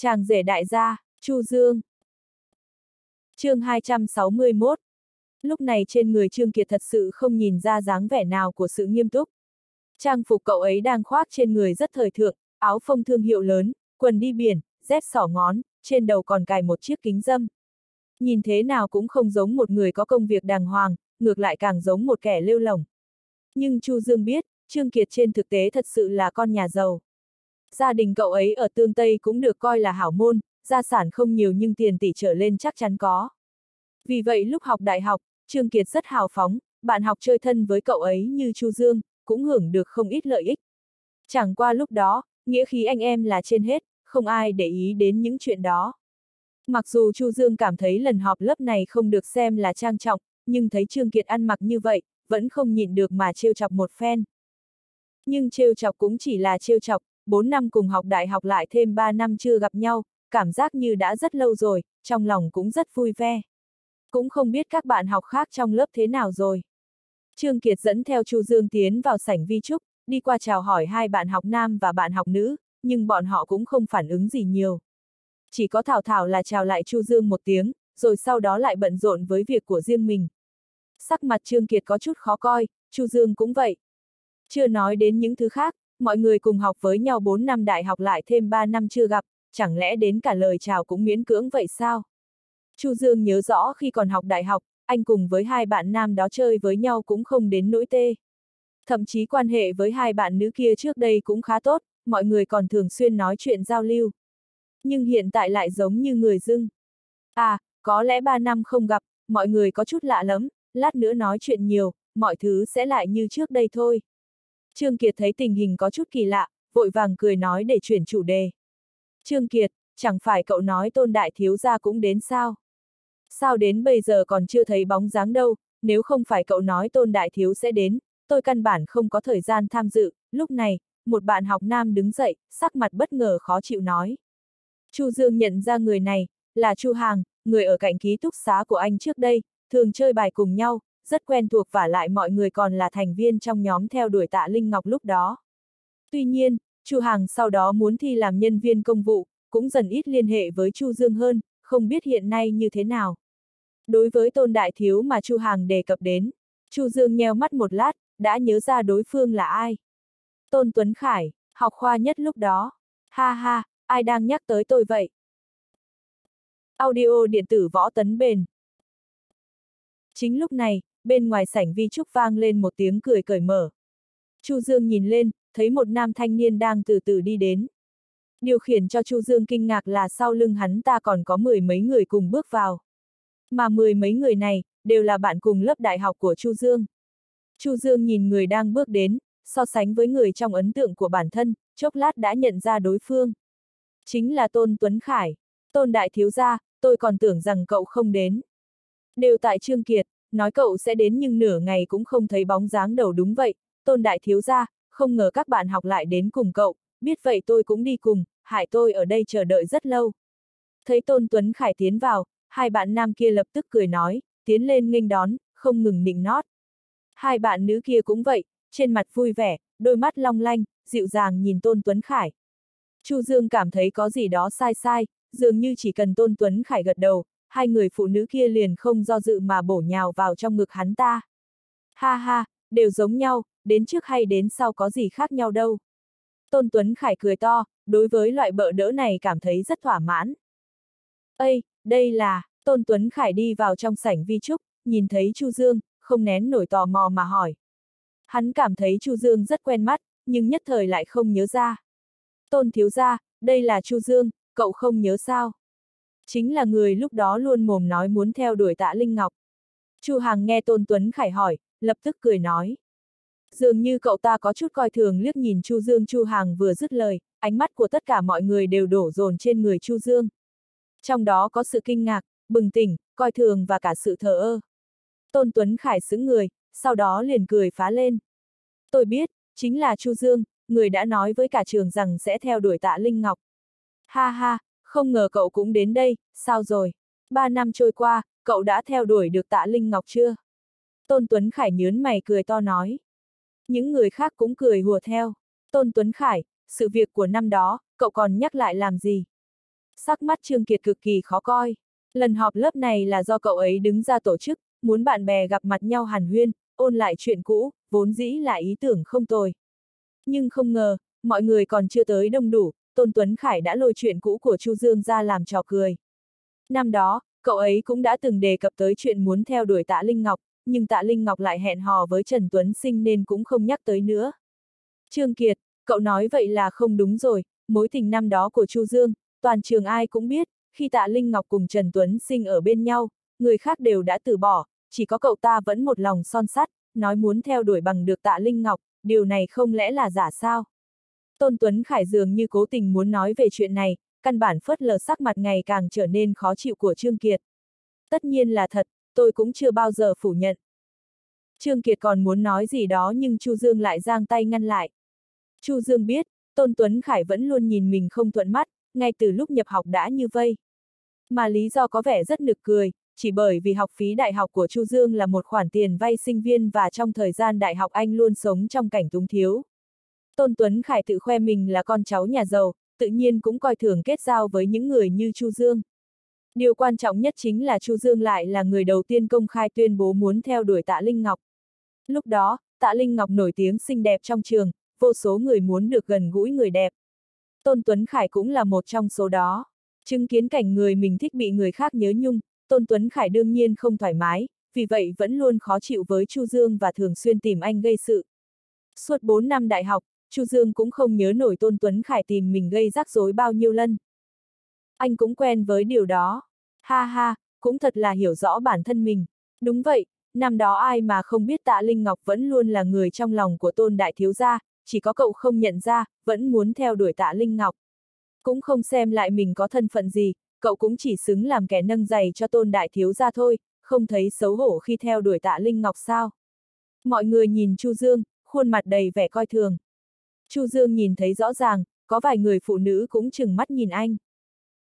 Chàng rể đại gia, Chu Dương. chương 261. Lúc này trên người Trương Kiệt thật sự không nhìn ra dáng vẻ nào của sự nghiêm túc. Trang phục cậu ấy đang khoác trên người rất thời thượng, áo phông thương hiệu lớn, quần đi biển, dép sỏ ngón, trên đầu còn cài một chiếc kính dâm. Nhìn thế nào cũng không giống một người có công việc đàng hoàng, ngược lại càng giống một kẻ lêu lỏng. Nhưng Chu Dương biết, Trương Kiệt trên thực tế thật sự là con nhà giàu. Gia đình cậu ấy ở Tương Tây cũng được coi là hảo môn, gia sản không nhiều nhưng tiền tỷ trở lên chắc chắn có. Vì vậy lúc học đại học, Trương Kiệt rất hào phóng, bạn học chơi thân với cậu ấy như Chu Dương, cũng hưởng được không ít lợi ích. Chẳng qua lúc đó, nghĩa khí anh em là trên hết, không ai để ý đến những chuyện đó. Mặc dù Chu Dương cảm thấy lần họp lớp này không được xem là trang trọng, nhưng thấy Trương Kiệt ăn mặc như vậy, vẫn không nhịn được mà trêu chọc một phen. Nhưng trêu chọc cũng chỉ là trêu chọc, 4 năm cùng học đại học lại thêm 3 năm chưa gặp nhau, cảm giác như đã rất lâu rồi, trong lòng cũng rất vui vẻ. Cũng không biết các bạn học khác trong lớp thế nào rồi. Trương Kiệt dẫn theo Chu Dương tiến vào sảnh vi trúc, đi qua chào hỏi hai bạn học nam và bạn học nữ, nhưng bọn họ cũng không phản ứng gì nhiều. Chỉ có Thảo Thảo là chào lại Chu Dương một tiếng, rồi sau đó lại bận rộn với việc của riêng mình. Sắc mặt Trương Kiệt có chút khó coi, Chu Dương cũng vậy. Chưa nói đến những thứ khác, mọi người cùng học với nhau 4 năm đại học lại thêm 3 năm chưa gặp, chẳng lẽ đến cả lời chào cũng miễn cưỡng vậy sao? Chu Dương nhớ rõ khi còn học đại học, anh cùng với hai bạn nam đó chơi với nhau cũng không đến nỗi tê. Thậm chí quan hệ với hai bạn nữ kia trước đây cũng khá tốt, mọi người còn thường xuyên nói chuyện giao lưu. Nhưng hiện tại lại giống như người dưng. À, có lẽ ba năm không gặp, mọi người có chút lạ lắm, lát nữa nói chuyện nhiều, mọi thứ sẽ lại như trước đây thôi. Trương Kiệt thấy tình hình có chút kỳ lạ, vội vàng cười nói để chuyển chủ đề. Trương Kiệt, chẳng phải cậu nói tôn đại thiếu gia cũng đến sao? Sao đến bây giờ còn chưa thấy bóng dáng đâu, nếu không phải cậu nói tôn đại thiếu sẽ đến, tôi căn bản không có thời gian tham dự, lúc này, một bạn học nam đứng dậy, sắc mặt bất ngờ khó chịu nói. Chu Dương nhận ra người này, là Chu Hàng, người ở cạnh ký túc xá của anh trước đây, thường chơi bài cùng nhau, rất quen thuộc và lại mọi người còn là thành viên trong nhóm theo đuổi tạ Linh Ngọc lúc đó. Tuy nhiên, Chu Hàng sau đó muốn thi làm nhân viên công vụ, cũng dần ít liên hệ với Chu Dương hơn, không biết hiện nay như thế nào. Đối với tôn đại thiếu mà Chu Hàng đề cập đến, Chu Dương nheo mắt một lát, đã nhớ ra đối phương là ai. Tôn Tuấn Khải, học khoa nhất lúc đó. Ha ha, ai đang nhắc tới tôi vậy? Audio điện tử võ tấn bền. Chính lúc này, bên ngoài sảnh vi trúc vang lên một tiếng cười cởi mở. Chu Dương nhìn lên, thấy một nam thanh niên đang từ từ đi đến. Điều khiển cho Chu Dương kinh ngạc là sau lưng hắn ta còn có mười mấy người cùng bước vào. Mà mười mấy người này, đều là bạn cùng lớp đại học của Chu Dương. Chu Dương nhìn người đang bước đến, so sánh với người trong ấn tượng của bản thân, chốc lát đã nhận ra đối phương. Chính là Tôn Tuấn Khải. Tôn Đại Thiếu Gia, tôi còn tưởng rằng cậu không đến. Đều tại Trương Kiệt, nói cậu sẽ đến nhưng nửa ngày cũng không thấy bóng dáng đầu đúng vậy, Tôn Đại Thiếu Gia, không ngờ các bạn học lại đến cùng cậu, biết vậy tôi cũng đi cùng, hại tôi ở đây chờ đợi rất lâu. Thấy Tôn Tuấn Khải tiến vào, hai bạn nam kia lập tức cười nói, tiến lên nghênh đón, không ngừng nịnh nót. Hai bạn nữ kia cũng vậy, trên mặt vui vẻ, đôi mắt long lanh, dịu dàng nhìn Tôn Tuấn Khải. Chu Dương cảm thấy có gì đó sai sai, dường như chỉ cần Tôn Tuấn Khải gật đầu, hai người phụ nữ kia liền không do dự mà bổ nhào vào trong ngực hắn ta. Ha ha, đều giống nhau, đến trước hay đến sau có gì khác nhau đâu. Tôn Tuấn Khải cười to, đối với loại bợ đỡ này cảm thấy rất thỏa mãn. Ây, đây là, Tôn Tuấn Khải đi vào trong sảnh vi trúc, nhìn thấy Chu Dương, không nén nổi tò mò mà hỏi. Hắn cảm thấy Chu Dương rất quen mắt, nhưng nhất thời lại không nhớ ra. Tôn thiếu gia, đây là Chu Dương, cậu không nhớ sao? Chính là người lúc đó luôn mồm nói muốn theo đuổi tạ Linh Ngọc. Chu Hằng nghe Tôn Tuấn Khải hỏi, lập tức cười nói. Dường như cậu ta có chút coi thường liếc nhìn Chu Dương Chu Hằng vừa dứt lời, ánh mắt của tất cả mọi người đều đổ dồn trên người Chu Dương. Trong đó có sự kinh ngạc, bừng tỉnh, coi thường và cả sự thờ ơ. Tôn Tuấn Khải xứng người, sau đó liền cười phá lên. Tôi biết, chính là Chu Dương, người đã nói với cả trường rằng sẽ theo đuổi tạ Linh Ngọc. Ha ha, không ngờ cậu cũng đến đây, sao rồi? Ba năm trôi qua, cậu đã theo đuổi được tạ Linh Ngọc chưa? Tôn Tuấn Khải nhớn mày cười to nói. Những người khác cũng cười hùa theo. Tôn Tuấn Khải, sự việc của năm đó, cậu còn nhắc lại làm gì? Sắc mắt Trương Kiệt cực kỳ khó coi. Lần họp lớp này là do cậu ấy đứng ra tổ chức, muốn bạn bè gặp mặt nhau hàn huyên, ôn lại chuyện cũ, vốn dĩ là ý tưởng không tồi. Nhưng không ngờ, mọi người còn chưa tới đông đủ, Tôn Tuấn Khải đã lôi chuyện cũ của Chu Dương ra làm trò cười. Năm đó, cậu ấy cũng đã từng đề cập tới chuyện muốn theo đuổi tạ Linh Ngọc, nhưng tạ Linh Ngọc lại hẹn hò với Trần Tuấn Sinh nên cũng không nhắc tới nữa. Trương Kiệt, cậu nói vậy là không đúng rồi, mối tình năm đó của Chu Dương, toàn trường ai cũng biết, khi tạ Linh Ngọc cùng Trần Tuấn Sinh ở bên nhau, người khác đều đã từ bỏ, chỉ có cậu ta vẫn một lòng son sắt, nói muốn theo đuổi bằng được tạ Linh Ngọc, điều này không lẽ là giả sao? Tôn Tuấn Khải dường như cố tình muốn nói về chuyện này, căn bản phớt lờ sắc mặt ngày càng trở nên khó chịu của Trương Kiệt. Tất nhiên là thật, tôi cũng chưa bao giờ phủ nhận. Trương Kiệt còn muốn nói gì đó nhưng Chu Dương lại giang tay ngăn lại. Chu Dương biết, Tôn Tuấn Khải vẫn luôn nhìn mình không thuận mắt, ngay từ lúc nhập học đã như vây. Mà lý do có vẻ rất nực cười, chỉ bởi vì học phí đại học của Chu Dương là một khoản tiền vay sinh viên và trong thời gian đại học anh luôn sống trong cảnh túng thiếu. Tôn Tuấn Khải tự khoe mình là con cháu nhà giàu, tự nhiên cũng coi thường kết giao với những người như Chu Dương. Điều quan trọng nhất chính là Chu Dương lại là người đầu tiên công khai tuyên bố muốn theo đuổi Tạ Linh Ngọc. Lúc đó, Tạ Linh Ngọc nổi tiếng xinh đẹp trong trường, vô số người muốn được gần gũi người đẹp. Tôn Tuấn Khải cũng là một trong số đó. Chứng kiến cảnh người mình thích bị người khác nhớ nhung, Tôn Tuấn Khải đương nhiên không thoải mái, vì vậy vẫn luôn khó chịu với Chu Dương và thường xuyên tìm anh gây sự. Suốt 4 năm đại học, Chu Dương cũng không nhớ nổi Tôn Tuấn Khải tìm mình gây rắc rối bao nhiêu lần. Anh cũng quen với điều đó. Ha ha, cũng thật là hiểu rõ bản thân mình. Đúng vậy, năm đó ai mà không biết tạ Linh Ngọc vẫn luôn là người trong lòng của Tôn Đại Thiếu Gia, chỉ có cậu không nhận ra, vẫn muốn theo đuổi tạ Linh Ngọc. Cũng không xem lại mình có thân phận gì, cậu cũng chỉ xứng làm kẻ nâng giày cho Tôn Đại Thiếu Gia thôi, không thấy xấu hổ khi theo đuổi tạ Linh Ngọc sao. Mọi người nhìn Chu Dương, khuôn mặt đầy vẻ coi thường. Chu Dương nhìn thấy rõ ràng, có vài người phụ nữ cũng chừng mắt nhìn anh.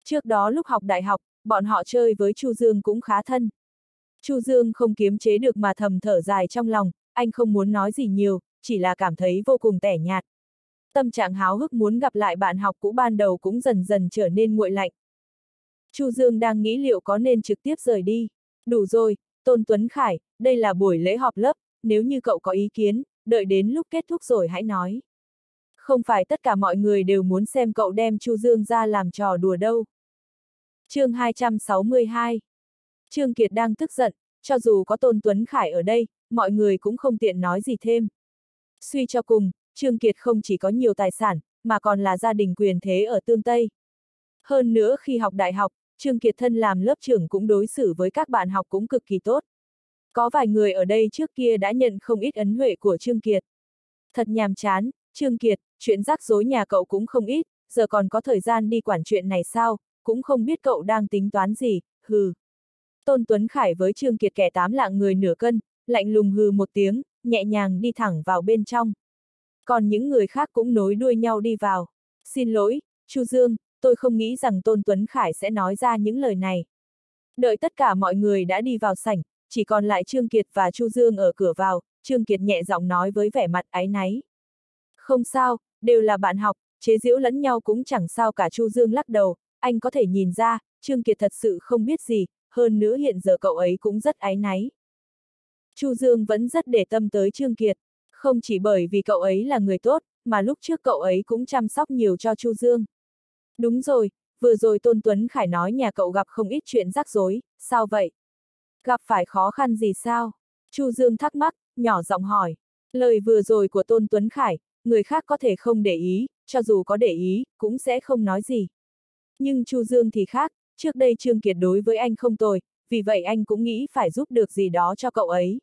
Trước đó lúc học đại học, bọn họ chơi với Chu Dương cũng khá thân. Chu Dương không kiềm chế được mà thầm thở dài trong lòng, anh không muốn nói gì nhiều, chỉ là cảm thấy vô cùng tẻ nhạt. Tâm trạng háo hức muốn gặp lại bạn học cũ ban đầu cũng dần dần trở nên nguội lạnh. Chu Dương đang nghĩ liệu có nên trực tiếp rời đi. Đủ rồi, Tôn Tuấn Khải, đây là buổi lễ họp lớp, nếu như cậu có ý kiến, đợi đến lúc kết thúc rồi hãy nói. Không phải tất cả mọi người đều muốn xem cậu đem Chu Dương ra làm trò đùa đâu. chương 262 Trương Kiệt đang tức giận, cho dù có Tôn Tuấn Khải ở đây, mọi người cũng không tiện nói gì thêm. Suy cho cùng, Trương Kiệt không chỉ có nhiều tài sản, mà còn là gia đình quyền thế ở Tương Tây. Hơn nữa khi học đại học, Trương Kiệt thân làm lớp trưởng cũng đối xử với các bạn học cũng cực kỳ tốt. Có vài người ở đây trước kia đã nhận không ít ấn huệ của Trương Kiệt. Thật nhàm chán, Trương Kiệt, chuyện rắc rối nhà cậu cũng không ít, giờ còn có thời gian đi quản chuyện này sao, cũng không biết cậu đang tính toán gì, hừ. Tôn Tuấn Khải với Trương Kiệt kẻ tám lạng người nửa cân, lạnh lùng hừ một tiếng, nhẹ nhàng đi thẳng vào bên trong. Còn những người khác cũng nối đuôi nhau đi vào. Xin lỗi, Chu Dương, tôi không nghĩ rằng Tôn Tuấn Khải sẽ nói ra những lời này. Đợi tất cả mọi người đã đi vào sảnh, chỉ còn lại Trương Kiệt và Chu Dương ở cửa vào, Trương Kiệt nhẹ giọng nói với vẻ mặt áy náy. Không sao, đều là bạn học, chế giễu lẫn nhau cũng chẳng sao cả Chu Dương lắc đầu, anh có thể nhìn ra, Trương Kiệt thật sự không biết gì, hơn nữa hiện giờ cậu ấy cũng rất áy náy. Chu Dương vẫn rất để tâm tới Trương Kiệt, không chỉ bởi vì cậu ấy là người tốt, mà lúc trước cậu ấy cũng chăm sóc nhiều cho Chu Dương. Đúng rồi, vừa rồi Tôn Tuấn Khải nói nhà cậu gặp không ít chuyện rắc rối, sao vậy? Gặp phải khó khăn gì sao? Chu Dương thắc mắc, nhỏ giọng hỏi. Lời vừa rồi của Tôn Tuấn Khải, người khác có thể không để ý, cho dù có để ý, cũng sẽ không nói gì. Nhưng Chu Dương thì khác, trước đây Trương Kiệt đối với anh không tồi, vì vậy anh cũng nghĩ phải giúp được gì đó cho cậu ấy.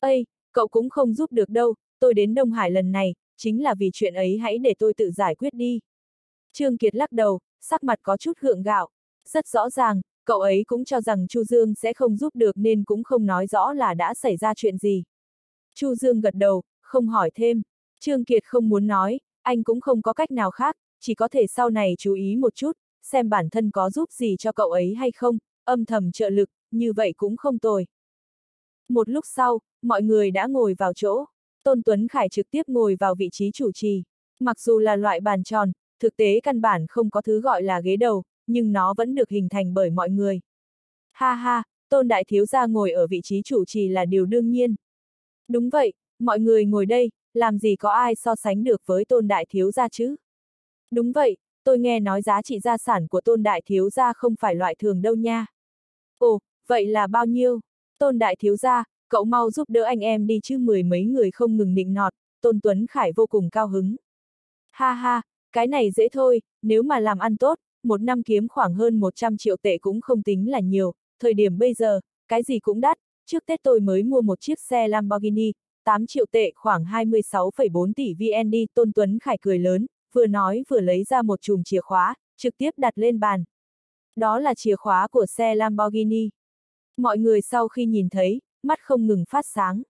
Ây, cậu cũng không giúp được đâu, tôi đến Đông Hải lần này, chính là vì chuyện ấy hãy để tôi tự giải quyết đi. Trương Kiệt lắc đầu, sắc mặt có chút gượng gạo. Rất rõ ràng, cậu ấy cũng cho rằng Chu Dương sẽ không giúp được nên cũng không nói rõ là đã xảy ra chuyện gì. Chu Dương gật đầu, không hỏi thêm. Trương Kiệt không muốn nói, anh cũng không có cách nào khác, chỉ có thể sau này chú ý một chút, xem bản thân có giúp gì cho cậu ấy hay không, âm thầm trợ lực, như vậy cũng không tồi. Một lúc sau, mọi người đã ngồi vào chỗ. Tôn Tuấn Khải trực tiếp ngồi vào vị trí chủ trì. Mặc dù là loại bàn tròn, thực tế căn bản không có thứ gọi là ghế đầu, nhưng nó vẫn được hình thành bởi mọi người. Ha ha, tôn đại thiếu gia ngồi ở vị trí chủ trì là điều đương nhiên. Đúng vậy, mọi người ngồi đây, làm gì có ai so sánh được với tôn đại thiếu gia chứ? Đúng vậy, tôi nghe nói giá trị gia sản của tôn đại thiếu gia không phải loại thường đâu nha. Ồ, vậy là bao nhiêu? Tôn đại thiếu gia, cậu mau giúp đỡ anh em đi chứ mười mấy người không ngừng nịnh nọt, Tôn Tuấn Khải vô cùng cao hứng. Ha ha, cái này dễ thôi, nếu mà làm ăn tốt, một năm kiếm khoảng hơn 100 triệu tệ cũng không tính là nhiều, thời điểm bây giờ, cái gì cũng đắt, trước Tết tôi mới mua một chiếc xe Lamborghini, 8 triệu tệ khoảng 26,4 tỷ VND, Tôn Tuấn Khải cười lớn, vừa nói vừa lấy ra một chùm chìa khóa, trực tiếp đặt lên bàn. Đó là chìa khóa của xe Lamborghini. Mọi người sau khi nhìn thấy, mắt không ngừng phát sáng.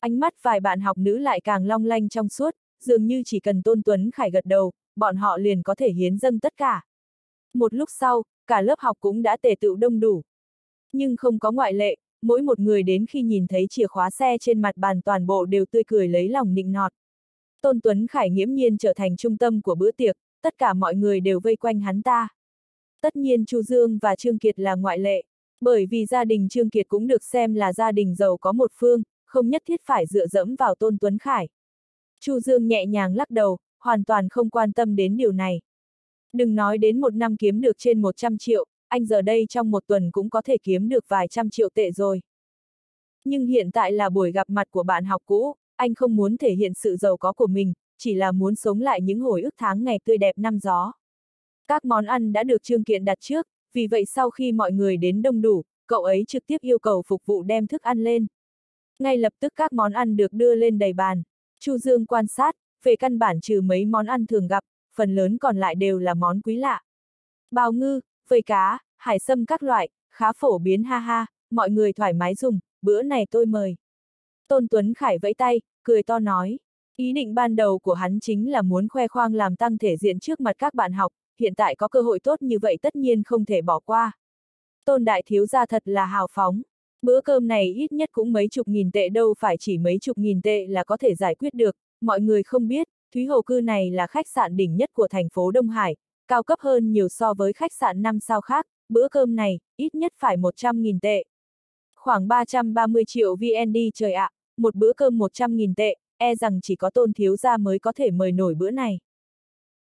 Ánh mắt vài bạn học nữ lại càng long lanh trong suốt, dường như chỉ cần Tôn Tuấn Khải gật đầu, bọn họ liền có thể hiến dâng tất cả. Một lúc sau, cả lớp học cũng đã tề tựu đông đủ. Nhưng không có ngoại lệ, mỗi một người đến khi nhìn thấy chìa khóa xe trên mặt bàn toàn bộ đều tươi cười lấy lòng nịnh nọt. Tôn Tuấn Khải nghiễm nhiên trở thành trung tâm của bữa tiệc, tất cả mọi người đều vây quanh hắn ta. Tất nhiên Chu Dương và Trương Kiệt là ngoại lệ, bởi vì gia đình Trương Kiệt cũng được xem là gia đình giàu có một phương, không nhất thiết phải dựa dẫm vào Tôn Tuấn Khải. Chu Dương nhẹ nhàng lắc đầu, hoàn toàn không quan tâm đến điều này. Đừng nói đến một năm kiếm được trên 100 triệu, anh giờ đây trong một tuần cũng có thể kiếm được vài trăm triệu tệ rồi. Nhưng hiện tại là buổi gặp mặt của bạn học cũ, anh không muốn thể hiện sự giàu có của mình, chỉ là muốn sống lại những hồi ức tháng ngày tươi đẹp năm gió. Các món ăn đã được Trương Kiện đặt trước, vì vậy sau khi mọi người đến đông đủ, cậu ấy trực tiếp yêu cầu phục vụ đem thức ăn lên. Ngay lập tức các món ăn được đưa lên đầy bàn. Chu Dương quan sát, về căn bản trừ mấy món ăn thường gặp, phần lớn còn lại đều là món quý lạ. Bào ngư, vây cá, hải sâm các loại, khá phổ biến ha ha, mọi người thoải mái dùng, bữa này tôi mời. Tôn Tuấn Khải vẫy tay, cười to nói. Ý định ban đầu của hắn chính là muốn khoe khoang làm tăng thể diện trước mặt các bạn học, hiện tại có cơ hội tốt như vậy tất nhiên không thể bỏ qua. Tôn Đại Thiếu gia thật là hào phóng. Bữa cơm này ít nhất cũng mấy chục nghìn tệ đâu phải chỉ mấy chục nghìn tệ là có thể giải quyết được, mọi người không biết, Thúy Hồ Cư này là khách sạn đỉnh nhất của thành phố Đông Hải, cao cấp hơn nhiều so với khách sạn 5 sao khác, bữa cơm này, ít nhất phải 100.000 tệ. Khoảng 330 triệu VND trời ạ, một bữa cơm 100.000 tệ, e rằng chỉ có tôn thiếu gia mới có thể mời nổi bữa này.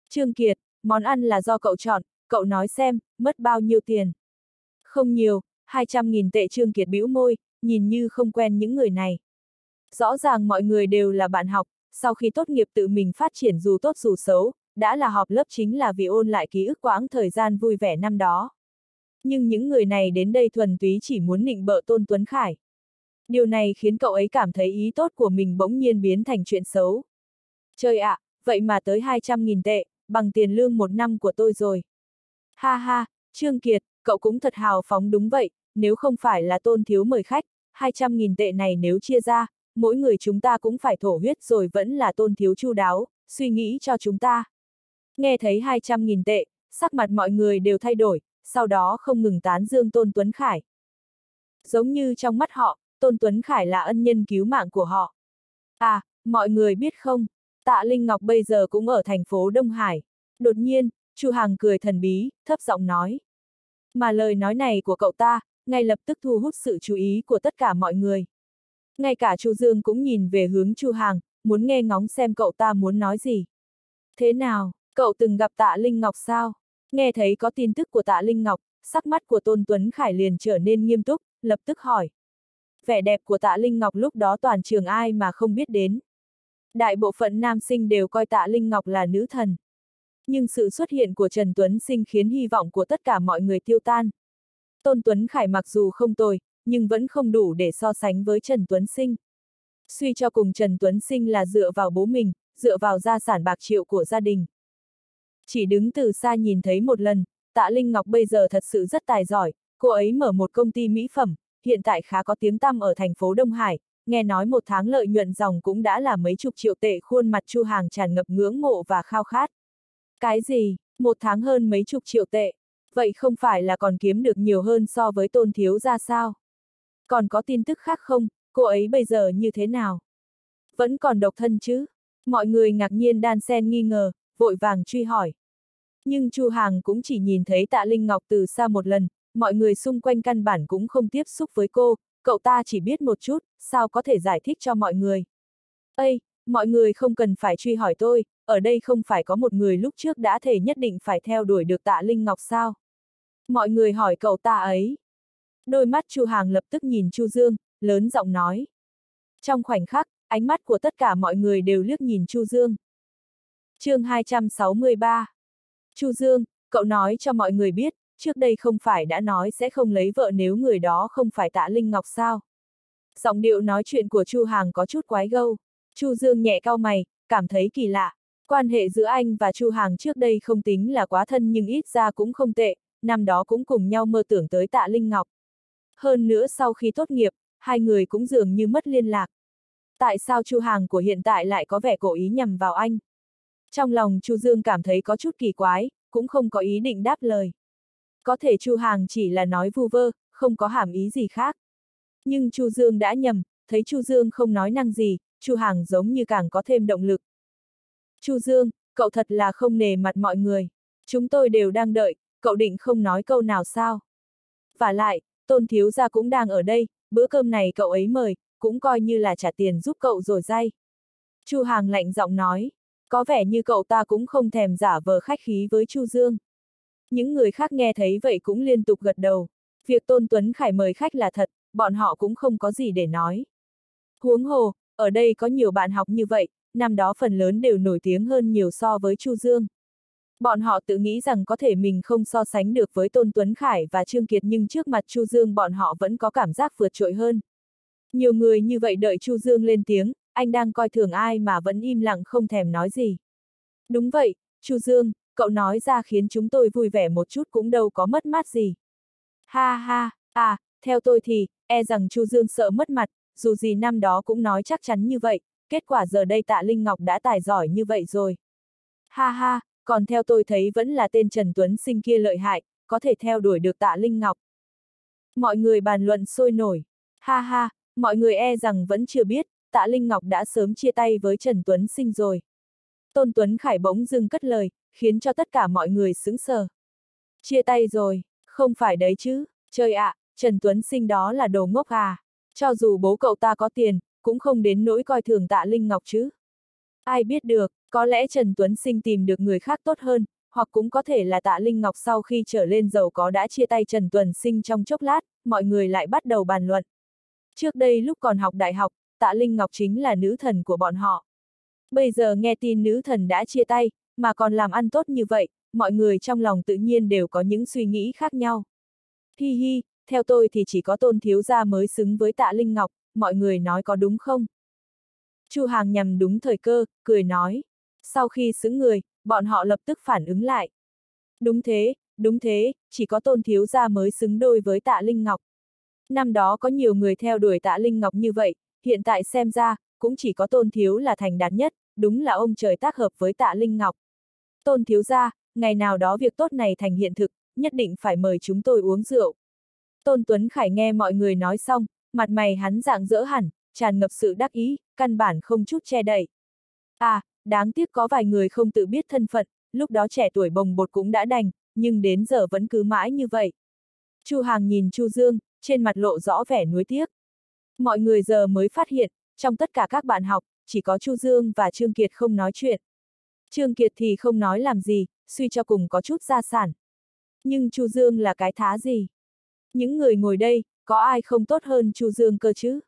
Trương Kiệt, món ăn là do cậu chọn, cậu nói xem, mất bao nhiêu tiền. Không nhiều, 200.000 tệ Trương Kiệt bĩu môi, nhìn như không quen những người này. Rõ ràng mọi người đều là bạn học, sau khi tốt nghiệp tự mình phát triển dù tốt dù xấu, đã là họp lớp chính là vì ôn lại ký ức quãng thời gian vui vẻ năm đó. Nhưng những người này đến đây thuần túy chỉ muốn nịnh bợ Tôn Tuấn Khải. Điều này khiến cậu ấy cảm thấy ý tốt của mình bỗng nhiên biến thành chuyện xấu. Trời ạ, à, vậy mà tới 200.000 tệ, bằng tiền lương một năm của tôi rồi. Ha ha, Trương Kiệt, cậu cũng thật hào phóng đúng vậy, nếu không phải là tôn thiếu mời khách, 200.000 tệ này nếu chia ra, mỗi người chúng ta cũng phải thổ huyết rồi vẫn là tôn thiếu chu đáo, suy nghĩ cho chúng ta. Nghe thấy 200.000 tệ, sắc mặt mọi người đều thay đổi, sau đó không ngừng tán dương Tôn Tuấn Khải. Giống như trong mắt họ, Tôn Tuấn Khải là ân nhân cứu mạng của họ. À, mọi người biết không, tạ Linh Ngọc bây giờ cũng ở thành phố Đông Hải. Đột nhiên, Chu Hằng cười thần bí, thấp giọng nói. Mà lời nói này của cậu ta, ngay lập tức thu hút sự chú ý của tất cả mọi người. Ngay cả Chu Dương cũng nhìn về hướng Chu Hàng, muốn nghe ngóng xem cậu ta muốn nói gì. Thế nào, cậu từng gặp tạ Linh Ngọc sao? Nghe thấy có tin tức của tạ Linh Ngọc, sắc mắt của Tôn Tuấn Khải liền trở nên nghiêm túc, lập tức hỏi. Vẻ đẹp của tạ Linh Ngọc lúc đó toàn trường ai mà không biết đến. Đại bộ phận nam sinh đều coi tạ Linh Ngọc là nữ thần. Nhưng sự xuất hiện của Trần Tuấn Sinh khiến hy vọng của tất cả mọi người tiêu tan. Tôn Tuấn Khải mặc dù không tồi, nhưng vẫn không đủ để so sánh với Trần Tuấn Sinh. Suy cho cùng Trần Tuấn Sinh là dựa vào bố mình, dựa vào gia sản bạc triệu của gia đình. Chỉ đứng từ xa nhìn thấy một lần, tạ Linh Ngọc bây giờ thật sự rất tài giỏi, cô ấy mở một công ty mỹ phẩm, hiện tại khá có tiếng tăm ở thành phố Đông Hải, nghe nói một tháng lợi nhuận dòng cũng đã là mấy chục triệu tệ khuôn mặt Chu Hàng tràn ngập ngưỡng mộ và khao khát. Cái gì, một tháng hơn mấy chục triệu tệ, vậy không phải là còn kiếm được nhiều hơn so với tôn thiếu ra sao? Còn có tin tức khác không, cô ấy bây giờ như thế nào? Vẫn còn độc thân chứ? Mọi người ngạc nhiên đan sen nghi ngờ, vội vàng truy hỏi. Nhưng Chu Hàng cũng chỉ nhìn thấy tạ Linh Ngọc từ xa một lần, mọi người xung quanh căn bản cũng không tiếp xúc với cô, cậu ta chỉ biết một chút, sao có thể giải thích cho mọi người. Ây, mọi người không cần phải truy hỏi tôi, ở đây không phải có một người lúc trước đã thể nhất định phải theo đuổi được tạ Linh Ngọc sao? Mọi người hỏi cậu ta ấy. Đôi mắt Chu Hàng lập tức nhìn Chu Dương, lớn giọng nói. Trong khoảnh khắc, ánh mắt của tất cả mọi người đều liếc nhìn Chu Dương chương 263 Chu Dương, cậu nói cho mọi người biết, trước đây không phải đã nói sẽ không lấy vợ nếu người đó không phải tạ Linh Ngọc sao. Giọng điệu nói chuyện của Chu Hàng có chút quái gâu. Chu Dương nhẹ cau mày, cảm thấy kỳ lạ. Quan hệ giữa anh và Chu Hàng trước đây không tính là quá thân nhưng ít ra cũng không tệ, năm đó cũng cùng nhau mơ tưởng tới tạ Linh Ngọc. Hơn nữa sau khi tốt nghiệp, hai người cũng dường như mất liên lạc. Tại sao Chu Hàng của hiện tại lại có vẻ cố ý nhằm vào anh? Trong lòng Chu Dương cảm thấy có chút kỳ quái, cũng không có ý định đáp lời. Có thể Chu Hàng chỉ là nói vu vơ, không có hàm ý gì khác. Nhưng Chu Dương đã nhầm, thấy Chu Dương không nói năng gì, Chu Hàng giống như càng có thêm động lực. Chu Dương, cậu thật là không nề mặt mọi người. Chúng tôi đều đang đợi, cậu định không nói câu nào sao? Và lại, Tôn Thiếu Gia cũng đang ở đây, bữa cơm này cậu ấy mời, cũng coi như là trả tiền giúp cậu rồi day. Chu Hàng lạnh giọng nói, có vẻ như cậu ta cũng không thèm giả vờ khách khí với Chu Dương. Những người khác nghe thấy vậy cũng liên tục gật đầu. Việc Tôn Tuấn Khải mời khách là thật, bọn họ cũng không có gì để nói. Huống hồ, ở đây có nhiều bạn học như vậy, năm đó phần lớn đều nổi tiếng hơn nhiều so với Chu Dương. Bọn họ tự nghĩ rằng có thể mình không so sánh được với Tôn Tuấn Khải và Trương Kiệt nhưng trước mặt Chu Dương bọn họ vẫn có cảm giác vượt trội hơn. Nhiều người như vậy đợi Chu Dương lên tiếng, anh đang coi thường ai mà vẫn im lặng không thèm nói gì. Đúng vậy, Chu Dương, cậu nói ra khiến chúng tôi vui vẻ một chút cũng đâu có mất mát gì. Ha ha, à, theo tôi thì, e rằng Chu Dương sợ mất mặt, dù gì năm đó cũng nói chắc chắn như vậy, kết quả giờ đây tạ Linh Ngọc đã tài giỏi như vậy rồi. Ha ha, còn theo tôi thấy vẫn là tên Trần Tuấn Sinh kia lợi hại, có thể theo đuổi được tạ Linh Ngọc. Mọi người bàn luận sôi nổi. Ha ha, mọi người e rằng vẫn chưa biết, tạ Linh Ngọc đã sớm chia tay với Trần Tuấn Sinh rồi. Tôn Tuấn Khải bỗng dưng cất lời, khiến cho tất cả mọi người sững sờ. Chia tay rồi, không phải đấy chứ, trời ạ, à, Trần Tuấn Sinh đó là đồ ngốc à. Cho dù bố cậu ta có tiền, cũng không đến nỗi coi thường tạ Linh Ngọc chứ. Ai biết được, có lẽ Trần Tuấn Sinh tìm được người khác tốt hơn, hoặc cũng có thể là tạ Linh Ngọc sau khi trở lên giàu có đã chia tay Trần Tuấn Sinh trong chốc lát, mọi người lại bắt đầu bàn luận. Trước đây lúc còn học đại học, tạ Linh Ngọc chính là nữ thần của bọn họ. Bây giờ nghe tin nữ thần đã chia tay, mà còn làm ăn tốt như vậy, mọi người trong lòng tự nhiên đều có những suy nghĩ khác nhau. Hi hi, theo tôi thì chỉ có tôn thiếu gia mới xứng với tạ Linh Ngọc, mọi người nói có đúng không? Chu Hàng nhằm đúng thời cơ, cười nói. Sau khi xứng người, bọn họ lập tức phản ứng lại. Đúng thế, đúng thế, chỉ có tôn thiếu gia mới xứng đôi với tạ Linh Ngọc. Năm đó có nhiều người theo đuổi tạ Linh Ngọc như vậy, hiện tại xem ra, cũng chỉ có tôn thiếu là thành đạt nhất, đúng là ông trời tác hợp với tạ Linh Ngọc. Tôn thiếu gia, ngày nào đó việc tốt này thành hiện thực, nhất định phải mời chúng tôi uống rượu. Tôn Tuấn Khải nghe mọi người nói xong, mặt mày hắn dạng dỡ hẳn, tràn ngập sự đắc ý, căn bản không chút che đậy. À, đáng tiếc có vài người không tự biết thân phận, lúc đó trẻ tuổi bồng bột cũng đã đành, nhưng đến giờ vẫn cứ mãi như vậy. Chu Hàng nhìn Chu Dương, trên mặt lộ rõ vẻ nuối tiếc. Mọi người giờ mới phát hiện, trong tất cả các bạn học, chỉ có Chu Dương và Trương Kiệt không nói chuyện. Trương Kiệt thì không nói làm gì, suy cho cùng có chút gia sản. Nhưng Chu Dương là cái thá gì? Những người ngồi đây, có ai không tốt hơn Chu Dương cơ chứ?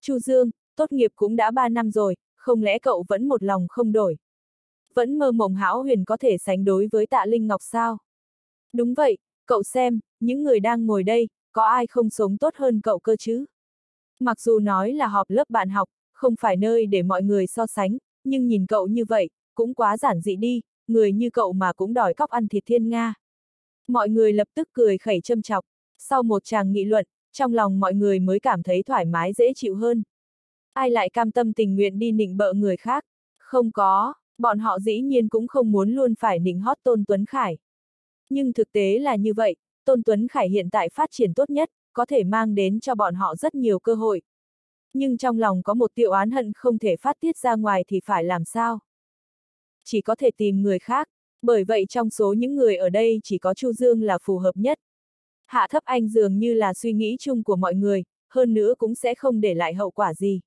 Chu Dương, tốt nghiệp cũng đã 3 năm rồi, không lẽ cậu vẫn một lòng không đổi? Vẫn mơ mộng hão huyền có thể sánh đối với tạ Linh Ngọc sao? Đúng vậy, cậu xem, những người đang ngồi đây, có ai không sống tốt hơn cậu cơ chứ? Mặc dù nói là họp lớp bạn học, không phải nơi để mọi người so sánh, nhưng nhìn cậu như vậy, cũng quá giản dị đi, người như cậu mà cũng đòi cóc ăn thịt thiên Nga. Mọi người lập tức cười khẩy châm chọc, sau một tràng nghị luận, trong lòng mọi người mới cảm thấy thoải mái dễ chịu hơn. Ai lại cam tâm tình nguyện đi nịnh bợ người khác? Không có, bọn họ dĩ nhiên cũng không muốn luôn phải nịnh hót Tôn Tuấn Khải. Nhưng thực tế là như vậy, Tôn Tuấn Khải hiện tại phát triển tốt nhất, có thể mang đến cho bọn họ rất nhiều cơ hội. Nhưng trong lòng có một tiệu án hận không thể phát tiết ra ngoài thì phải làm sao? Chỉ có thể tìm người khác. Bởi vậy trong số những người ở đây chỉ có Chu Dương là phù hợp nhất. Hạ thấp anh dường như là suy nghĩ chung của mọi người, hơn nữa cũng sẽ không để lại hậu quả gì.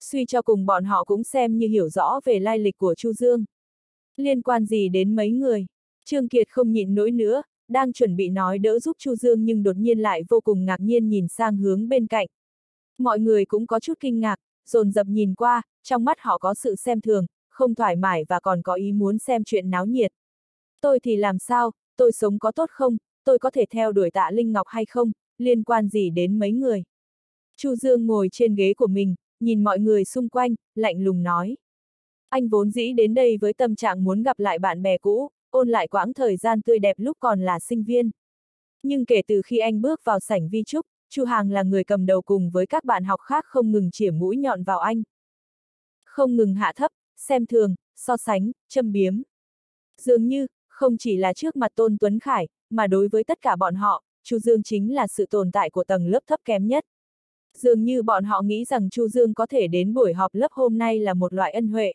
Suy cho cùng bọn họ cũng xem như hiểu rõ về lai lịch của Chu Dương. Liên quan gì đến mấy người? Trương Kiệt không nhịn nỗi nữa, đang chuẩn bị nói đỡ giúp Chu Dương nhưng đột nhiên lại vô cùng ngạc nhiên nhìn sang hướng bên cạnh. Mọi người cũng có chút kinh ngạc, dồn dập nhìn qua, trong mắt họ có sự xem thường, không thoải mái và còn có ý muốn xem chuyện náo nhiệt. Tôi thì làm sao, tôi sống có tốt không, tôi có thể theo đuổi tạ Linh Ngọc hay không, liên quan gì đến mấy người. Chu Dương ngồi trên ghế của mình, nhìn mọi người xung quanh, lạnh lùng nói. Anh vốn dĩ đến đây với tâm trạng muốn gặp lại bạn bè cũ, ôn lại quãng thời gian tươi đẹp lúc còn là sinh viên. Nhưng kể từ khi anh bước vào sảnh vi trúc, Chu Hàng là người cầm đầu cùng với các bạn học khác không ngừng chỉa mũi nhọn vào anh. Không ngừng hạ thấp, xem thường, so sánh, châm biếm. Dường như, không chỉ là trước mặt Tôn Tuấn Khải, mà đối với tất cả bọn họ, Chu Dương chính là sự tồn tại của tầng lớp thấp kém nhất. Dường như bọn họ nghĩ rằng Chu Dương có thể đến buổi họp lớp hôm nay là một loại ân huệ.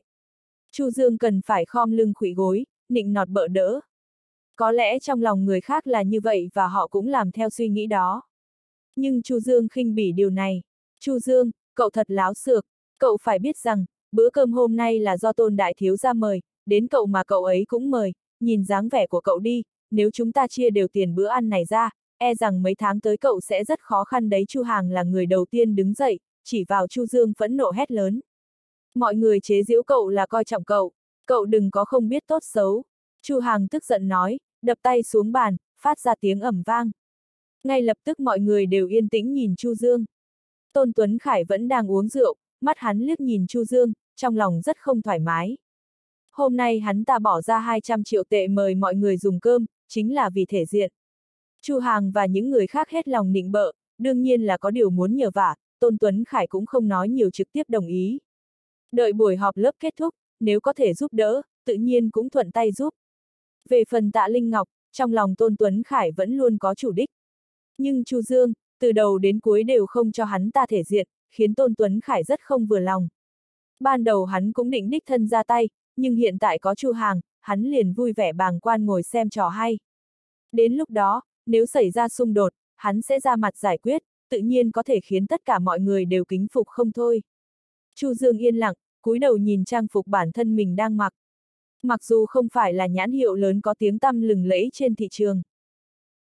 Chu Dương cần phải khom lưng khủy gối, nịnh nọt bợ đỡ. Có lẽ trong lòng người khác là như vậy và họ cũng làm theo suy nghĩ đó. Nhưng Chu Dương khinh bỉ điều này. Chu Dương, cậu thật láo xược, cậu phải biết rằng, bữa cơm hôm nay là do tôn đại thiếu ra mời, đến cậu mà cậu ấy cũng mời, nhìn dáng vẻ của cậu đi, nếu chúng ta chia đều tiền bữa ăn này ra, e rằng mấy tháng tới cậu sẽ rất khó khăn đấy Chu Hàng là người đầu tiên đứng dậy, chỉ vào Chu Dương phẫn nộ hét lớn. Mọi người chế giễu cậu là coi trọng cậu, cậu đừng có không biết tốt xấu. Chu Hàng tức giận nói, đập tay xuống bàn, phát ra tiếng ẩm vang. Ngay lập tức mọi người đều yên tĩnh nhìn Chu Dương. Tôn Tuấn Khải vẫn đang uống rượu, mắt hắn liếc nhìn Chu Dương, trong lòng rất không thoải mái. Hôm nay hắn ta bỏ ra 200 triệu tệ mời mọi người dùng cơm, chính là vì thể diện. Chu Hàng và những người khác hết lòng nịnh bợ, đương nhiên là có điều muốn nhờ vả, Tôn Tuấn Khải cũng không nói nhiều trực tiếp đồng ý. Đợi buổi họp lớp kết thúc, nếu có thể giúp đỡ, tự nhiên cũng thuận tay giúp. Về phần tạ Linh Ngọc, trong lòng Tôn Tuấn Khải vẫn luôn có chủ đích. Nhưng Chu Dương, từ đầu đến cuối đều không cho hắn ta thể diện, khiến Tôn Tuấn Khải rất không vừa lòng. Ban đầu hắn cũng định đích thân ra tay, nhưng hiện tại có Chu Hàng, hắn liền vui vẻ bàng quan ngồi xem trò hay. Đến lúc đó, nếu xảy ra xung đột, hắn sẽ ra mặt giải quyết, tự nhiên có thể khiến tất cả mọi người đều kính phục không thôi. Chu Dương yên lặng, cúi đầu nhìn trang phục bản thân mình đang mặc. Mặc dù không phải là nhãn hiệu lớn có tiếng tăm lừng lẫy trên thị trường.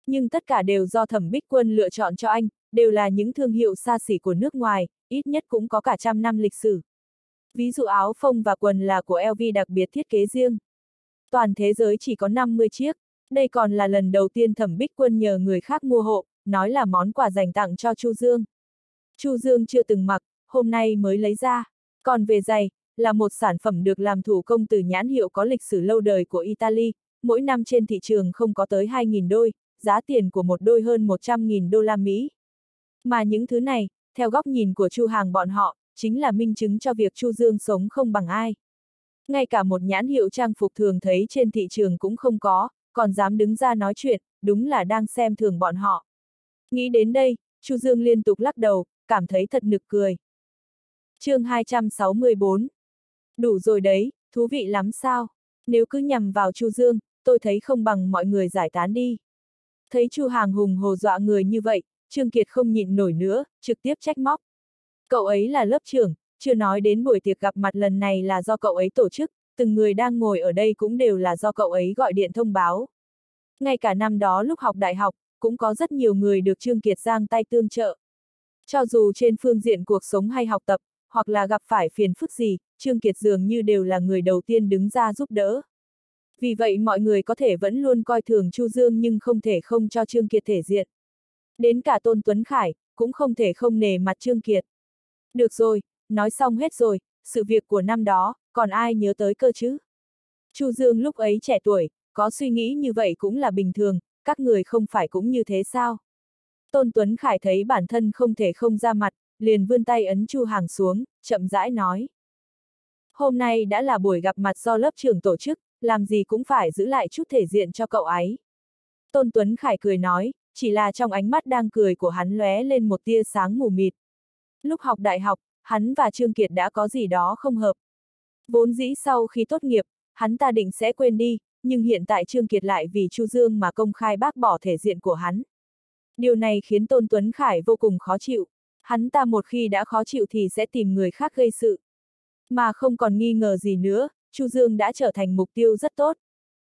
Nhưng tất cả đều do thẩm bích quân lựa chọn cho anh, đều là những thương hiệu xa xỉ của nước ngoài, ít nhất cũng có cả trăm năm lịch sử. Ví dụ áo phông và quần là của LV đặc biệt thiết kế riêng. Toàn thế giới chỉ có 50 chiếc, đây còn là lần đầu tiên thẩm bích quân nhờ người khác mua hộ, nói là món quà dành tặng cho Chu Dương. Chu Dương chưa từng mặc, hôm nay mới lấy ra. Còn về giày, là một sản phẩm được làm thủ công từ nhãn hiệu có lịch sử lâu đời của Italy, mỗi năm trên thị trường không có tới 2.000 đôi, giá tiền của một đôi hơn 100.000 đô la Mỹ. Mà những thứ này, theo góc nhìn của Chu Hàng bọn họ, chính là minh chứng cho việc Chu Dương sống không bằng ai. Ngay cả một nhãn hiệu trang phục thường thấy trên thị trường cũng không có, còn dám đứng ra nói chuyện, đúng là đang xem thường bọn họ. Nghĩ đến đây, Chu Dương liên tục lắc đầu, cảm thấy thật nực cười chương 264 Đủ rồi đấy, thú vị lắm sao? Nếu cứ nhằm vào Chu Dương, tôi thấy không bằng mọi người giải tán đi. Thấy Chu Hàng hùng hồ dọa người như vậy, Trương Kiệt không nhịn nổi nữa, trực tiếp trách móc. Cậu ấy là lớp trưởng, chưa nói đến buổi tiệc gặp mặt lần này là do cậu ấy tổ chức, từng người đang ngồi ở đây cũng đều là do cậu ấy gọi điện thông báo. Ngay cả năm đó lúc học đại học, cũng có rất nhiều người được Trương Kiệt giang tay tương trợ. Cho dù trên phương diện cuộc sống hay học tập, hoặc là gặp phải phiền phức gì, Trương Kiệt dường như đều là người đầu tiên đứng ra giúp đỡ. Vì vậy mọi người có thể vẫn luôn coi thường Chu Dương nhưng không thể không cho Trương Kiệt thể diện. Đến cả Tôn Tuấn Khải, cũng không thể không nề mặt Trương Kiệt. Được rồi, nói xong hết rồi, sự việc của năm đó, còn ai nhớ tới cơ chứ? Chu Dương lúc ấy trẻ tuổi, có suy nghĩ như vậy cũng là bình thường, các người không phải cũng như thế sao? Tôn Tuấn Khải thấy bản thân không thể không ra mặt, liền vươn tay ấn Chu Hàng xuống, chậm rãi nói. Hôm nay đã là buổi gặp mặt do lớp trưởng tổ chức, làm gì cũng phải giữ lại chút thể diện cho cậu ấy. Tôn Tuấn Khải cười nói, chỉ là trong ánh mắt đang cười của hắn lóe lên một tia sáng mù mịt. Lúc học đại học, hắn và Trương Kiệt đã có gì đó không hợp. Vốn dĩ sau khi tốt nghiệp, hắn ta định sẽ quên đi, nhưng hiện tại Trương Kiệt lại vì Chu Dương mà công khai bác bỏ thể diện của hắn. Điều này khiến Tôn Tuấn Khải vô cùng khó chịu. Hắn ta một khi đã khó chịu thì sẽ tìm người khác gây sự. Mà không còn nghi ngờ gì nữa, Chu Dương đã trở thành mục tiêu rất tốt.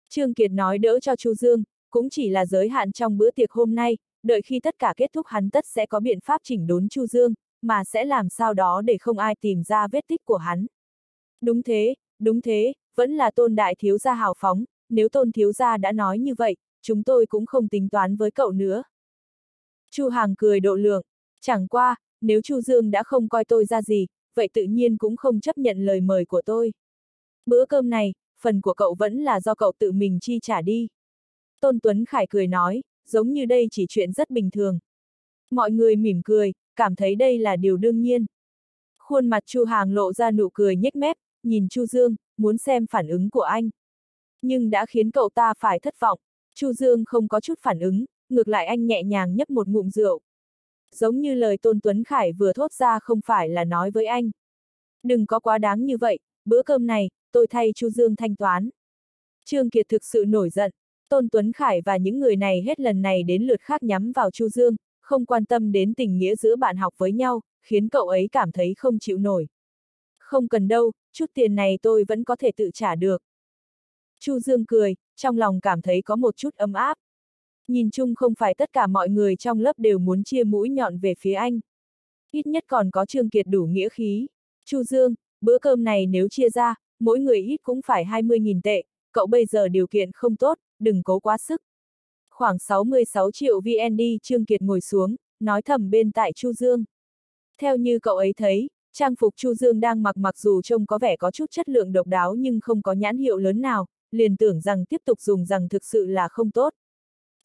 Trương Kiệt nói đỡ cho Chu Dương, cũng chỉ là giới hạn trong bữa tiệc hôm nay, đợi khi tất cả kết thúc hắn tất sẽ có biện pháp chỉnh đốn Chu Dương, mà sẽ làm sao đó để không ai tìm ra vết tích của hắn. Đúng thế, đúng thế, vẫn là tôn đại thiếu gia hào phóng, nếu tôn thiếu gia đã nói như vậy, chúng tôi cũng không tính toán với cậu nữa. Chu Hàng cười độ lượng, chẳng qua, nếu Chu Dương đã không coi tôi ra gì, vậy tự nhiên cũng không chấp nhận lời mời của tôi. Bữa cơm này, phần của cậu vẫn là do cậu tự mình chi trả đi. Tôn Tuấn Khải cười nói, giống như đây chỉ chuyện rất bình thường. Mọi người mỉm cười, cảm thấy đây là điều đương nhiên. Khuôn mặt Chu Hàng lộ ra nụ cười nhếch mép, nhìn Chu Dương, muốn xem phản ứng của anh. Nhưng đã khiến cậu ta phải thất vọng, Chu Dương không có chút phản ứng, ngược lại anh nhẹ nhàng nhấp một ngụm rượu. Giống như lời Tôn Tuấn Khải vừa thốt ra không phải là nói với anh. Đừng có quá đáng như vậy, bữa cơm này, tôi thay Chu Dương thanh toán. Trương Kiệt thực sự nổi giận, Tôn Tuấn Khải và những người này hết lần này đến lượt khác nhắm vào Chu Dương, không quan tâm đến tình nghĩa giữa bạn học với nhau, khiến cậu ấy cảm thấy không chịu nổi. Không cần đâu, chút tiền này tôi vẫn có thể tự trả được. Chu Dương cười, trong lòng cảm thấy có một chút ấm áp. Nhìn chung không phải tất cả mọi người trong lớp đều muốn chia mũi nhọn về phía anh. Ít nhất còn có Trương Kiệt đủ nghĩa khí. Chu Dương, bữa cơm này nếu chia ra, mỗi người ít cũng phải 20.000 tệ, cậu bây giờ điều kiện không tốt, đừng cố quá sức. Khoảng 66 triệu VND Trương Kiệt ngồi xuống, nói thầm bên tại Chu Dương. Theo như cậu ấy thấy, trang phục Chu Dương đang mặc mặc dù trông có vẻ có chút chất lượng độc đáo nhưng không có nhãn hiệu lớn nào, liền tưởng rằng tiếp tục dùng rằng thực sự là không tốt.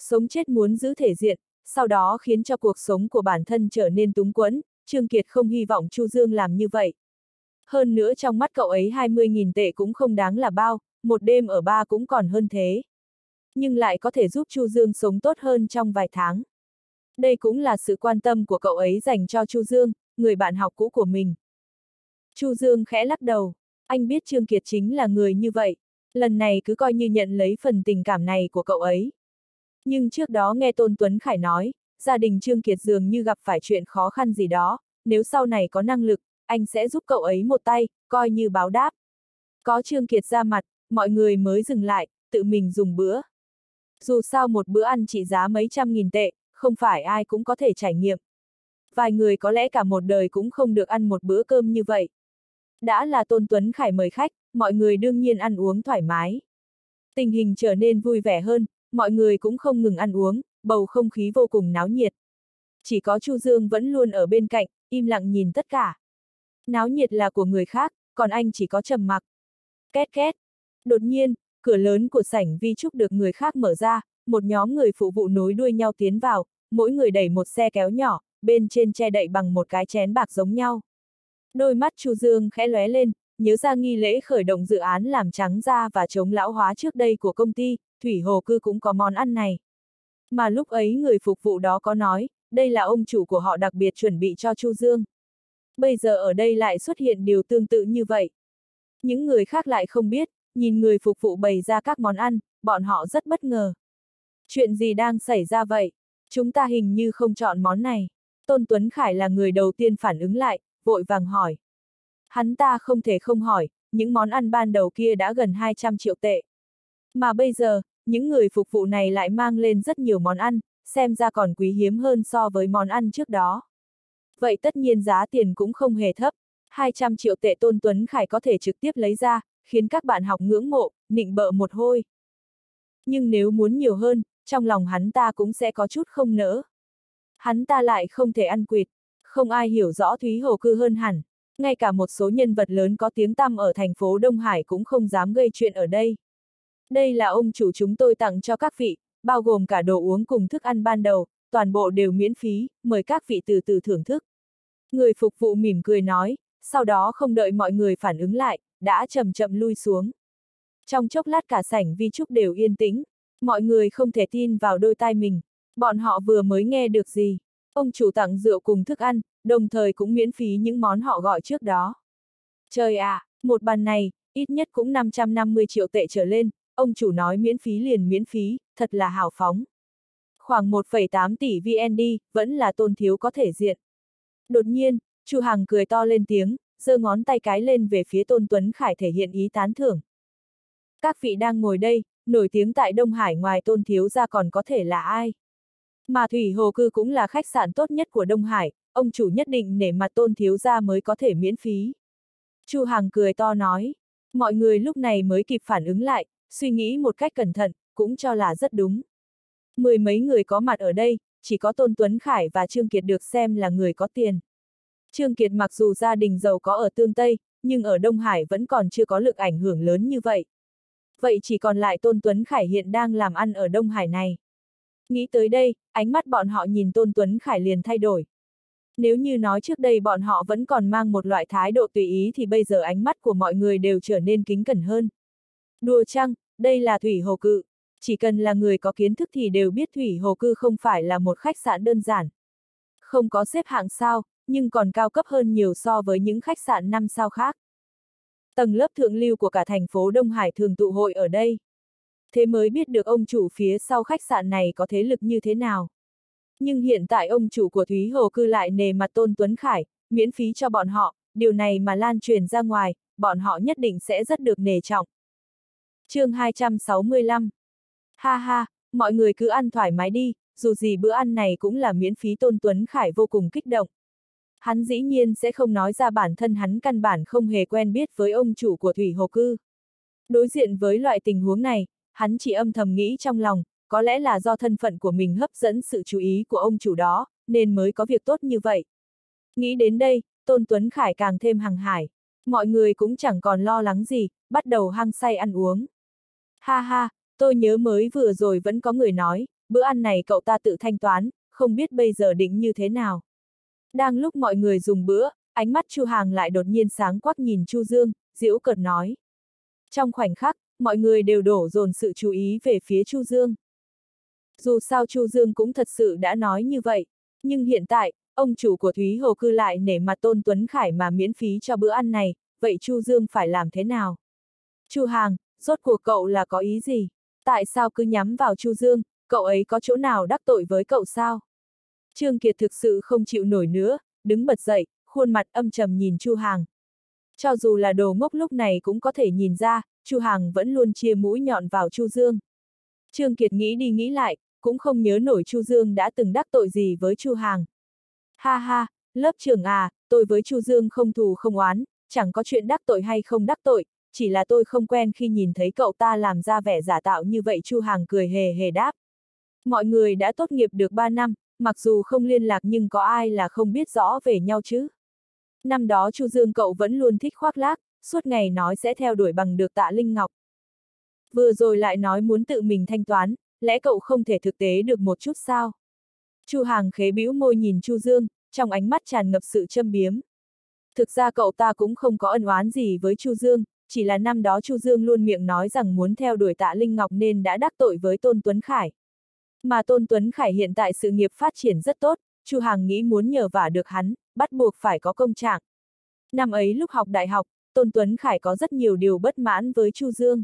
Sống chết muốn giữ thể diện, sau đó khiến cho cuộc sống của bản thân trở nên túng quẫn, Trương Kiệt không hy vọng Chu Dương làm như vậy. Hơn nữa trong mắt cậu ấy 20.000 tệ cũng không đáng là bao, một đêm ở ba cũng còn hơn thế. Nhưng lại có thể giúp Chu Dương sống tốt hơn trong vài tháng. Đây cũng là sự quan tâm của cậu ấy dành cho Chu Dương, người bạn học cũ của mình. Chu Dương khẽ lắc đầu, anh biết Trương Kiệt chính là người như vậy, lần này cứ coi như nhận lấy phần tình cảm này của cậu ấy. Nhưng trước đó nghe Tôn Tuấn Khải nói, gia đình Trương Kiệt dường như gặp phải chuyện khó khăn gì đó, nếu sau này có năng lực, anh sẽ giúp cậu ấy một tay, coi như báo đáp. Có Trương Kiệt ra mặt, mọi người mới dừng lại, tự mình dùng bữa. Dù sao một bữa ăn trị giá mấy trăm nghìn tệ, không phải ai cũng có thể trải nghiệm. Vài người có lẽ cả một đời cũng không được ăn một bữa cơm như vậy. Đã là Tôn Tuấn Khải mời khách, mọi người đương nhiên ăn uống thoải mái. Tình hình trở nên vui vẻ hơn, mọi người cũng không ngừng ăn uống, bầu không khí vô cùng náo nhiệt. Chỉ có Chu Dương vẫn luôn ở bên cạnh, im lặng nhìn tất cả. Náo nhiệt là của người khác, còn anh chỉ có trầm mặc. Két két. Đột nhiên, cửa lớn của sảnh vi trúc được người khác mở ra, một nhóm người phụ vụ nối đuôi nhau tiến vào, mỗi người đẩy một xe kéo nhỏ, bên trên che đậy bằng một cái chén bạc giống nhau. Đôi mắt Chu Dương khẽ lóe lên, nhớ ra nghi lễ khởi động dự án làm trắng da và chống lão hóa trước đây của công ty, Thủy Hồ Cư cũng có món ăn này. Mà lúc ấy người phục vụ đó có nói, đây là ông chủ của họ đặc biệt chuẩn bị cho Chu Dương. Bây giờ ở đây lại xuất hiện điều tương tự như vậy. Những người khác lại không biết, nhìn người phục vụ bày ra các món ăn, bọn họ rất bất ngờ. Chuyện gì đang xảy ra vậy? Chúng ta hình như không chọn món này. Tôn Tuấn Khải là người đầu tiên phản ứng lại, vội vàng hỏi. Hắn ta không thể không hỏi, những món ăn ban đầu kia đã gần 200 triệu tệ. Mà bây giờ, những người phục vụ này lại mang lên rất nhiều món ăn, xem ra còn quý hiếm hơn so với món ăn trước đó. Vậy tất nhiên giá tiền cũng không hề thấp, 200 triệu tệ Tôn Tuấn Khải có thể trực tiếp lấy ra, khiến các bạn học ngưỡng mộ, nịnh bợ một hôi. Nhưng nếu muốn nhiều hơn, trong lòng hắn ta cũng sẽ có chút không nỡ. Hắn ta lại không thể ăn quỵt, không ai hiểu rõ Thúy Hồ Cư hơn hẳn, ngay cả một số nhân vật lớn có tiếng tăm ở thành phố Đông Hải cũng không dám gây chuyện ở đây. Đây là ông chủ chúng tôi tặng cho các vị, bao gồm cả đồ uống cùng thức ăn ban đầu, toàn bộ đều miễn phí, mời các vị từ từ thưởng thức. Người phục vụ mỉm cười nói, sau đó không đợi mọi người phản ứng lại, đã chậm chậm lui xuống. Trong chốc lát cả sảnh vi trúc đều yên tĩnh, mọi người không thể tin vào đôi tai mình, bọn họ vừa mới nghe được gì. Ông chủ tặng rượu cùng thức ăn, đồng thời cũng miễn phí những món họ gọi trước đó. Trời ạ, à, một bàn này, ít nhất cũng 550 triệu tệ trở lên, ông chủ nói miễn phí liền miễn phí, thật là hào phóng. Khoảng 1,8 tỷ VND, vẫn là tôn thiếu có thể diện. Đột nhiên, Chu Hằng cười to lên tiếng, giơ ngón tay cái lên về phía Tôn Tuấn Khải thể hiện ý tán thưởng. Các vị đang ngồi đây, nổi tiếng tại Đông Hải ngoài Tôn Thiếu ra còn có thể là ai? Mà Thủy Hồ Cư cũng là khách sạn tốt nhất của Đông Hải, ông chủ nhất định nể mặt Tôn Thiếu ra mới có thể miễn phí. Chu Hằng cười to nói, mọi người lúc này mới kịp phản ứng lại, suy nghĩ một cách cẩn thận, cũng cho là rất đúng. Mười mấy người có mặt ở đây, chỉ có Tôn Tuấn Khải và Trương Kiệt được xem là người có tiền. Trương Kiệt mặc dù gia đình giàu có ở Tương Tây, nhưng ở Đông Hải vẫn còn chưa có lực ảnh hưởng lớn như vậy. Vậy chỉ còn lại Tôn Tuấn Khải hiện đang làm ăn ở Đông Hải này. Nghĩ tới đây, ánh mắt bọn họ nhìn Tôn Tuấn Khải liền thay đổi. Nếu như nói trước đây bọn họ vẫn còn mang một loại thái độ tùy ý thì bây giờ ánh mắt của mọi người đều trở nên kính cẩn hơn. Đùa chăng, đây là Thủy Hồ Cự. Chỉ cần là người có kiến thức thì đều biết Thủy Hồ Cư không phải là một khách sạn đơn giản. Không có xếp hạng sao, nhưng còn cao cấp hơn nhiều so với những khách sạn năm sao khác. Tầng lớp thượng lưu của cả thành phố Đông Hải thường tụ hội ở đây. Thế mới biết được ông chủ phía sau khách sạn này có thế lực như thế nào. Nhưng hiện tại ông chủ của Thúy Hồ cư lại nề mặt Tôn Tuấn Khải, miễn phí cho bọn họ, điều này mà lan truyền ra ngoài, bọn họ nhất định sẽ rất được nề trọng chương 265 Ha ha, mọi người cứ ăn thoải mái đi, dù gì bữa ăn này cũng là miễn phí Tôn Tuấn Khải vô cùng kích động. Hắn dĩ nhiên sẽ không nói ra bản thân hắn căn bản không hề quen biết với ông chủ của Thủy Hồ Cư. Đối diện với loại tình huống này, hắn chỉ âm thầm nghĩ trong lòng, có lẽ là do thân phận của mình hấp dẫn sự chú ý của ông chủ đó, nên mới có việc tốt như vậy. Nghĩ đến đây, Tôn Tuấn Khải càng thêm hằng hải. Mọi người cũng chẳng còn lo lắng gì, bắt đầu hăng say ăn uống. Ha ha, tôi nhớ mới vừa rồi vẫn có người nói, bữa ăn này cậu ta tự thanh toán, không biết bây giờ định như thế nào. Đang lúc mọi người dùng bữa, ánh mắt Chu Hàng lại đột nhiên sáng quắc nhìn Chu Dương, diễu cợt nói. Trong khoảnh khắc, mọi người đều đổ dồn sự chú ý về phía Chu Dương. Dù sao Chu Dương cũng thật sự đã nói như vậy, nhưng hiện tại, ông chủ của Thúy Hồ cư lại nể mặt Tôn Tuấn Khải mà miễn phí cho bữa ăn này, vậy Chu Dương phải làm thế nào? Chu Hàng, rốt cuộc cậu là có ý gì? Tại sao cứ nhắm vào Chu Dương, cậu ấy có chỗ nào đắc tội với cậu sao? Trương Kiệt thực sự không chịu nổi nữa, đứng bật dậy, khuôn mặt âm trầm nhìn Chu Hàng. Cho dù là đồ ngốc lúc này cũng có thể nhìn ra, Chu Hàng vẫn luôn chia mũi nhọn vào Chu Dương. Trương Kiệt nghĩ đi nghĩ lại, cũng không nhớ nổi Chu Dương đã từng đắc tội gì với Chu Hàng. Ha ha, lớp trưởng à, tôi với Chu Dương không thù không oán, chẳng có chuyện đắc tội hay không đắc tội, chỉ là tôi không quen khi nhìn thấy cậu ta làm ra vẻ giả tạo như vậy Chu Hàng cười hề hề đáp. Mọi người đã tốt nghiệp được 3 năm, mặc dù không liên lạc nhưng có ai là không biết rõ về nhau chứ. Năm đó Chu Dương cậu vẫn luôn thích khoác lác, suốt ngày nói sẽ theo đuổi bằng được tạ Linh Ngọc. Vừa rồi lại nói muốn tự mình thanh toán, lẽ cậu không thể thực tế được một chút sao? Chu Hàng khế bĩu môi nhìn Chu Dương, trong ánh mắt tràn ngập sự châm biếm. Thực ra cậu ta cũng không có ân oán gì với Chu Dương, chỉ là năm đó Chu Dương luôn miệng nói rằng muốn theo đuổi tạ Linh Ngọc nên đã đắc tội với Tôn Tuấn Khải. Mà Tôn Tuấn Khải hiện tại sự nghiệp phát triển rất tốt, Chu Hàng nghĩ muốn nhờ vả được hắn, bắt buộc phải có công trạng. Năm ấy lúc học đại học, Tôn Tuấn Khải có rất nhiều điều bất mãn với Chu Dương.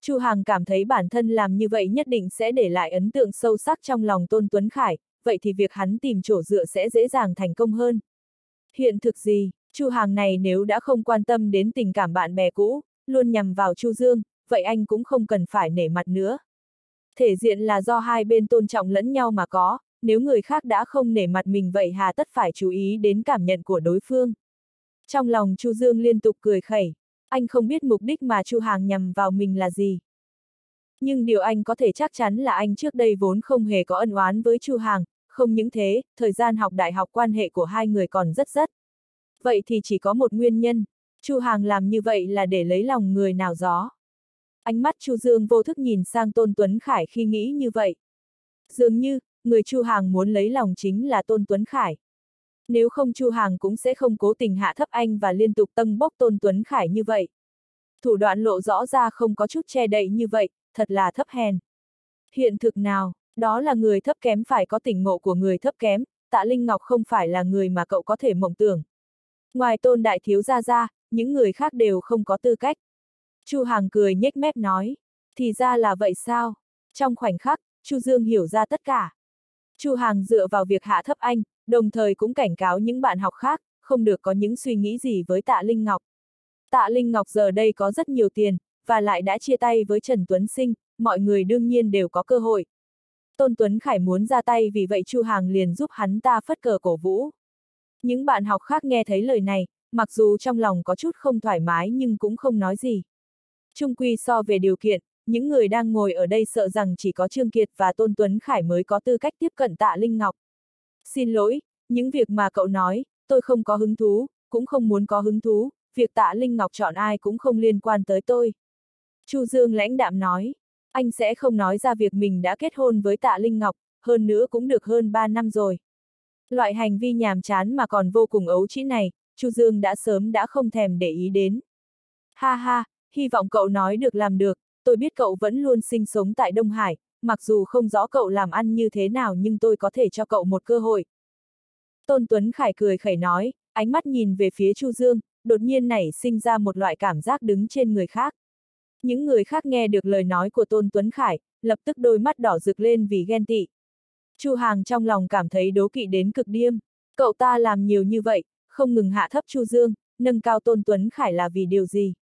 Chu Hàng cảm thấy bản thân làm như vậy nhất định sẽ để lại ấn tượng sâu sắc trong lòng Tôn Tuấn Khải, vậy thì việc hắn tìm chỗ dựa sẽ dễ dàng thành công hơn. Hiện thực gì, Chu Hàng này nếu đã không quan tâm đến tình cảm bạn bè cũ, luôn nhằm vào Chu Dương, vậy anh cũng không cần phải nể mặt nữa. Thể diện là do hai bên tôn trọng lẫn nhau mà có, nếu người khác đã không nể mặt mình vậy hà tất phải chú ý đến cảm nhận của đối phương. Trong lòng Chu Dương liên tục cười khẩy, anh không biết mục đích mà Chu Hàng nhằm vào mình là gì. Nhưng điều anh có thể chắc chắn là anh trước đây vốn không hề có ân oán với Chu Hàng, không những thế, thời gian học đại học quan hệ của hai người còn rất rất. Vậy thì chỉ có một nguyên nhân, Chu Hàng làm như vậy là để lấy lòng người nào gió. Ánh mắt Chu Dương vô thức nhìn sang Tôn Tuấn Khải khi nghĩ như vậy. Dường như, người Chu Hàng muốn lấy lòng chính là Tôn Tuấn Khải. Nếu không Chu Hàng cũng sẽ không cố tình hạ thấp anh và liên tục tâng bốc Tôn Tuấn Khải như vậy. Thủ đoạn lộ rõ ra không có chút che đậy như vậy, thật là thấp hèn. Hiện thực nào, đó là người thấp kém phải có tỉnh ngộ của người thấp kém, tạ Linh Ngọc không phải là người mà cậu có thể mộng tưởng. Ngoài tôn đại thiếu gia ra, những người khác đều không có tư cách. Chu Hàng cười nhếch mép nói. Thì ra là vậy sao? Trong khoảnh khắc, Chu Dương hiểu ra tất cả. Chu Hàng dựa vào việc hạ thấp anh, đồng thời cũng cảnh cáo những bạn học khác, không được có những suy nghĩ gì với tạ Linh Ngọc. Tạ Linh Ngọc giờ đây có rất nhiều tiền, và lại đã chia tay với Trần Tuấn Sinh, mọi người đương nhiên đều có cơ hội. Tôn Tuấn Khải muốn ra tay vì vậy Chu Hàng liền giúp hắn ta phất cờ cổ vũ. Những bạn học khác nghe thấy lời này, mặc dù trong lòng có chút không thoải mái nhưng cũng không nói gì. Trung quy so về điều kiện, những người đang ngồi ở đây sợ rằng chỉ có Trương Kiệt và Tôn Tuấn Khải mới có tư cách tiếp cận tạ Linh Ngọc. Xin lỗi, những việc mà cậu nói, tôi không có hứng thú, cũng không muốn có hứng thú, việc tạ Linh Ngọc chọn ai cũng không liên quan tới tôi. Chu Dương lãnh đạm nói, anh sẽ không nói ra việc mình đã kết hôn với tạ Linh Ngọc, hơn nữa cũng được hơn 3 năm rồi. Loại hành vi nhàm chán mà còn vô cùng ấu trĩ này, Chu Dương đã sớm đã không thèm để ý đến. Ha ha, hy vọng cậu nói được làm được, tôi biết cậu vẫn luôn sinh sống tại Đông Hải, mặc dù không rõ cậu làm ăn như thế nào nhưng tôi có thể cho cậu một cơ hội. Tôn Tuấn Khải cười khẩy nói, ánh mắt nhìn về phía Chu Dương, đột nhiên nảy sinh ra một loại cảm giác đứng trên người khác. Những người khác nghe được lời nói của Tôn Tuấn Khải, lập tức đôi mắt đỏ rực lên vì ghen tị. Chu Hàng trong lòng cảm thấy đố kỵ đến cực điêm. Cậu ta làm nhiều như vậy, không ngừng hạ thấp Chu Dương, nâng cao Tôn Tuấn Khải là vì điều gì?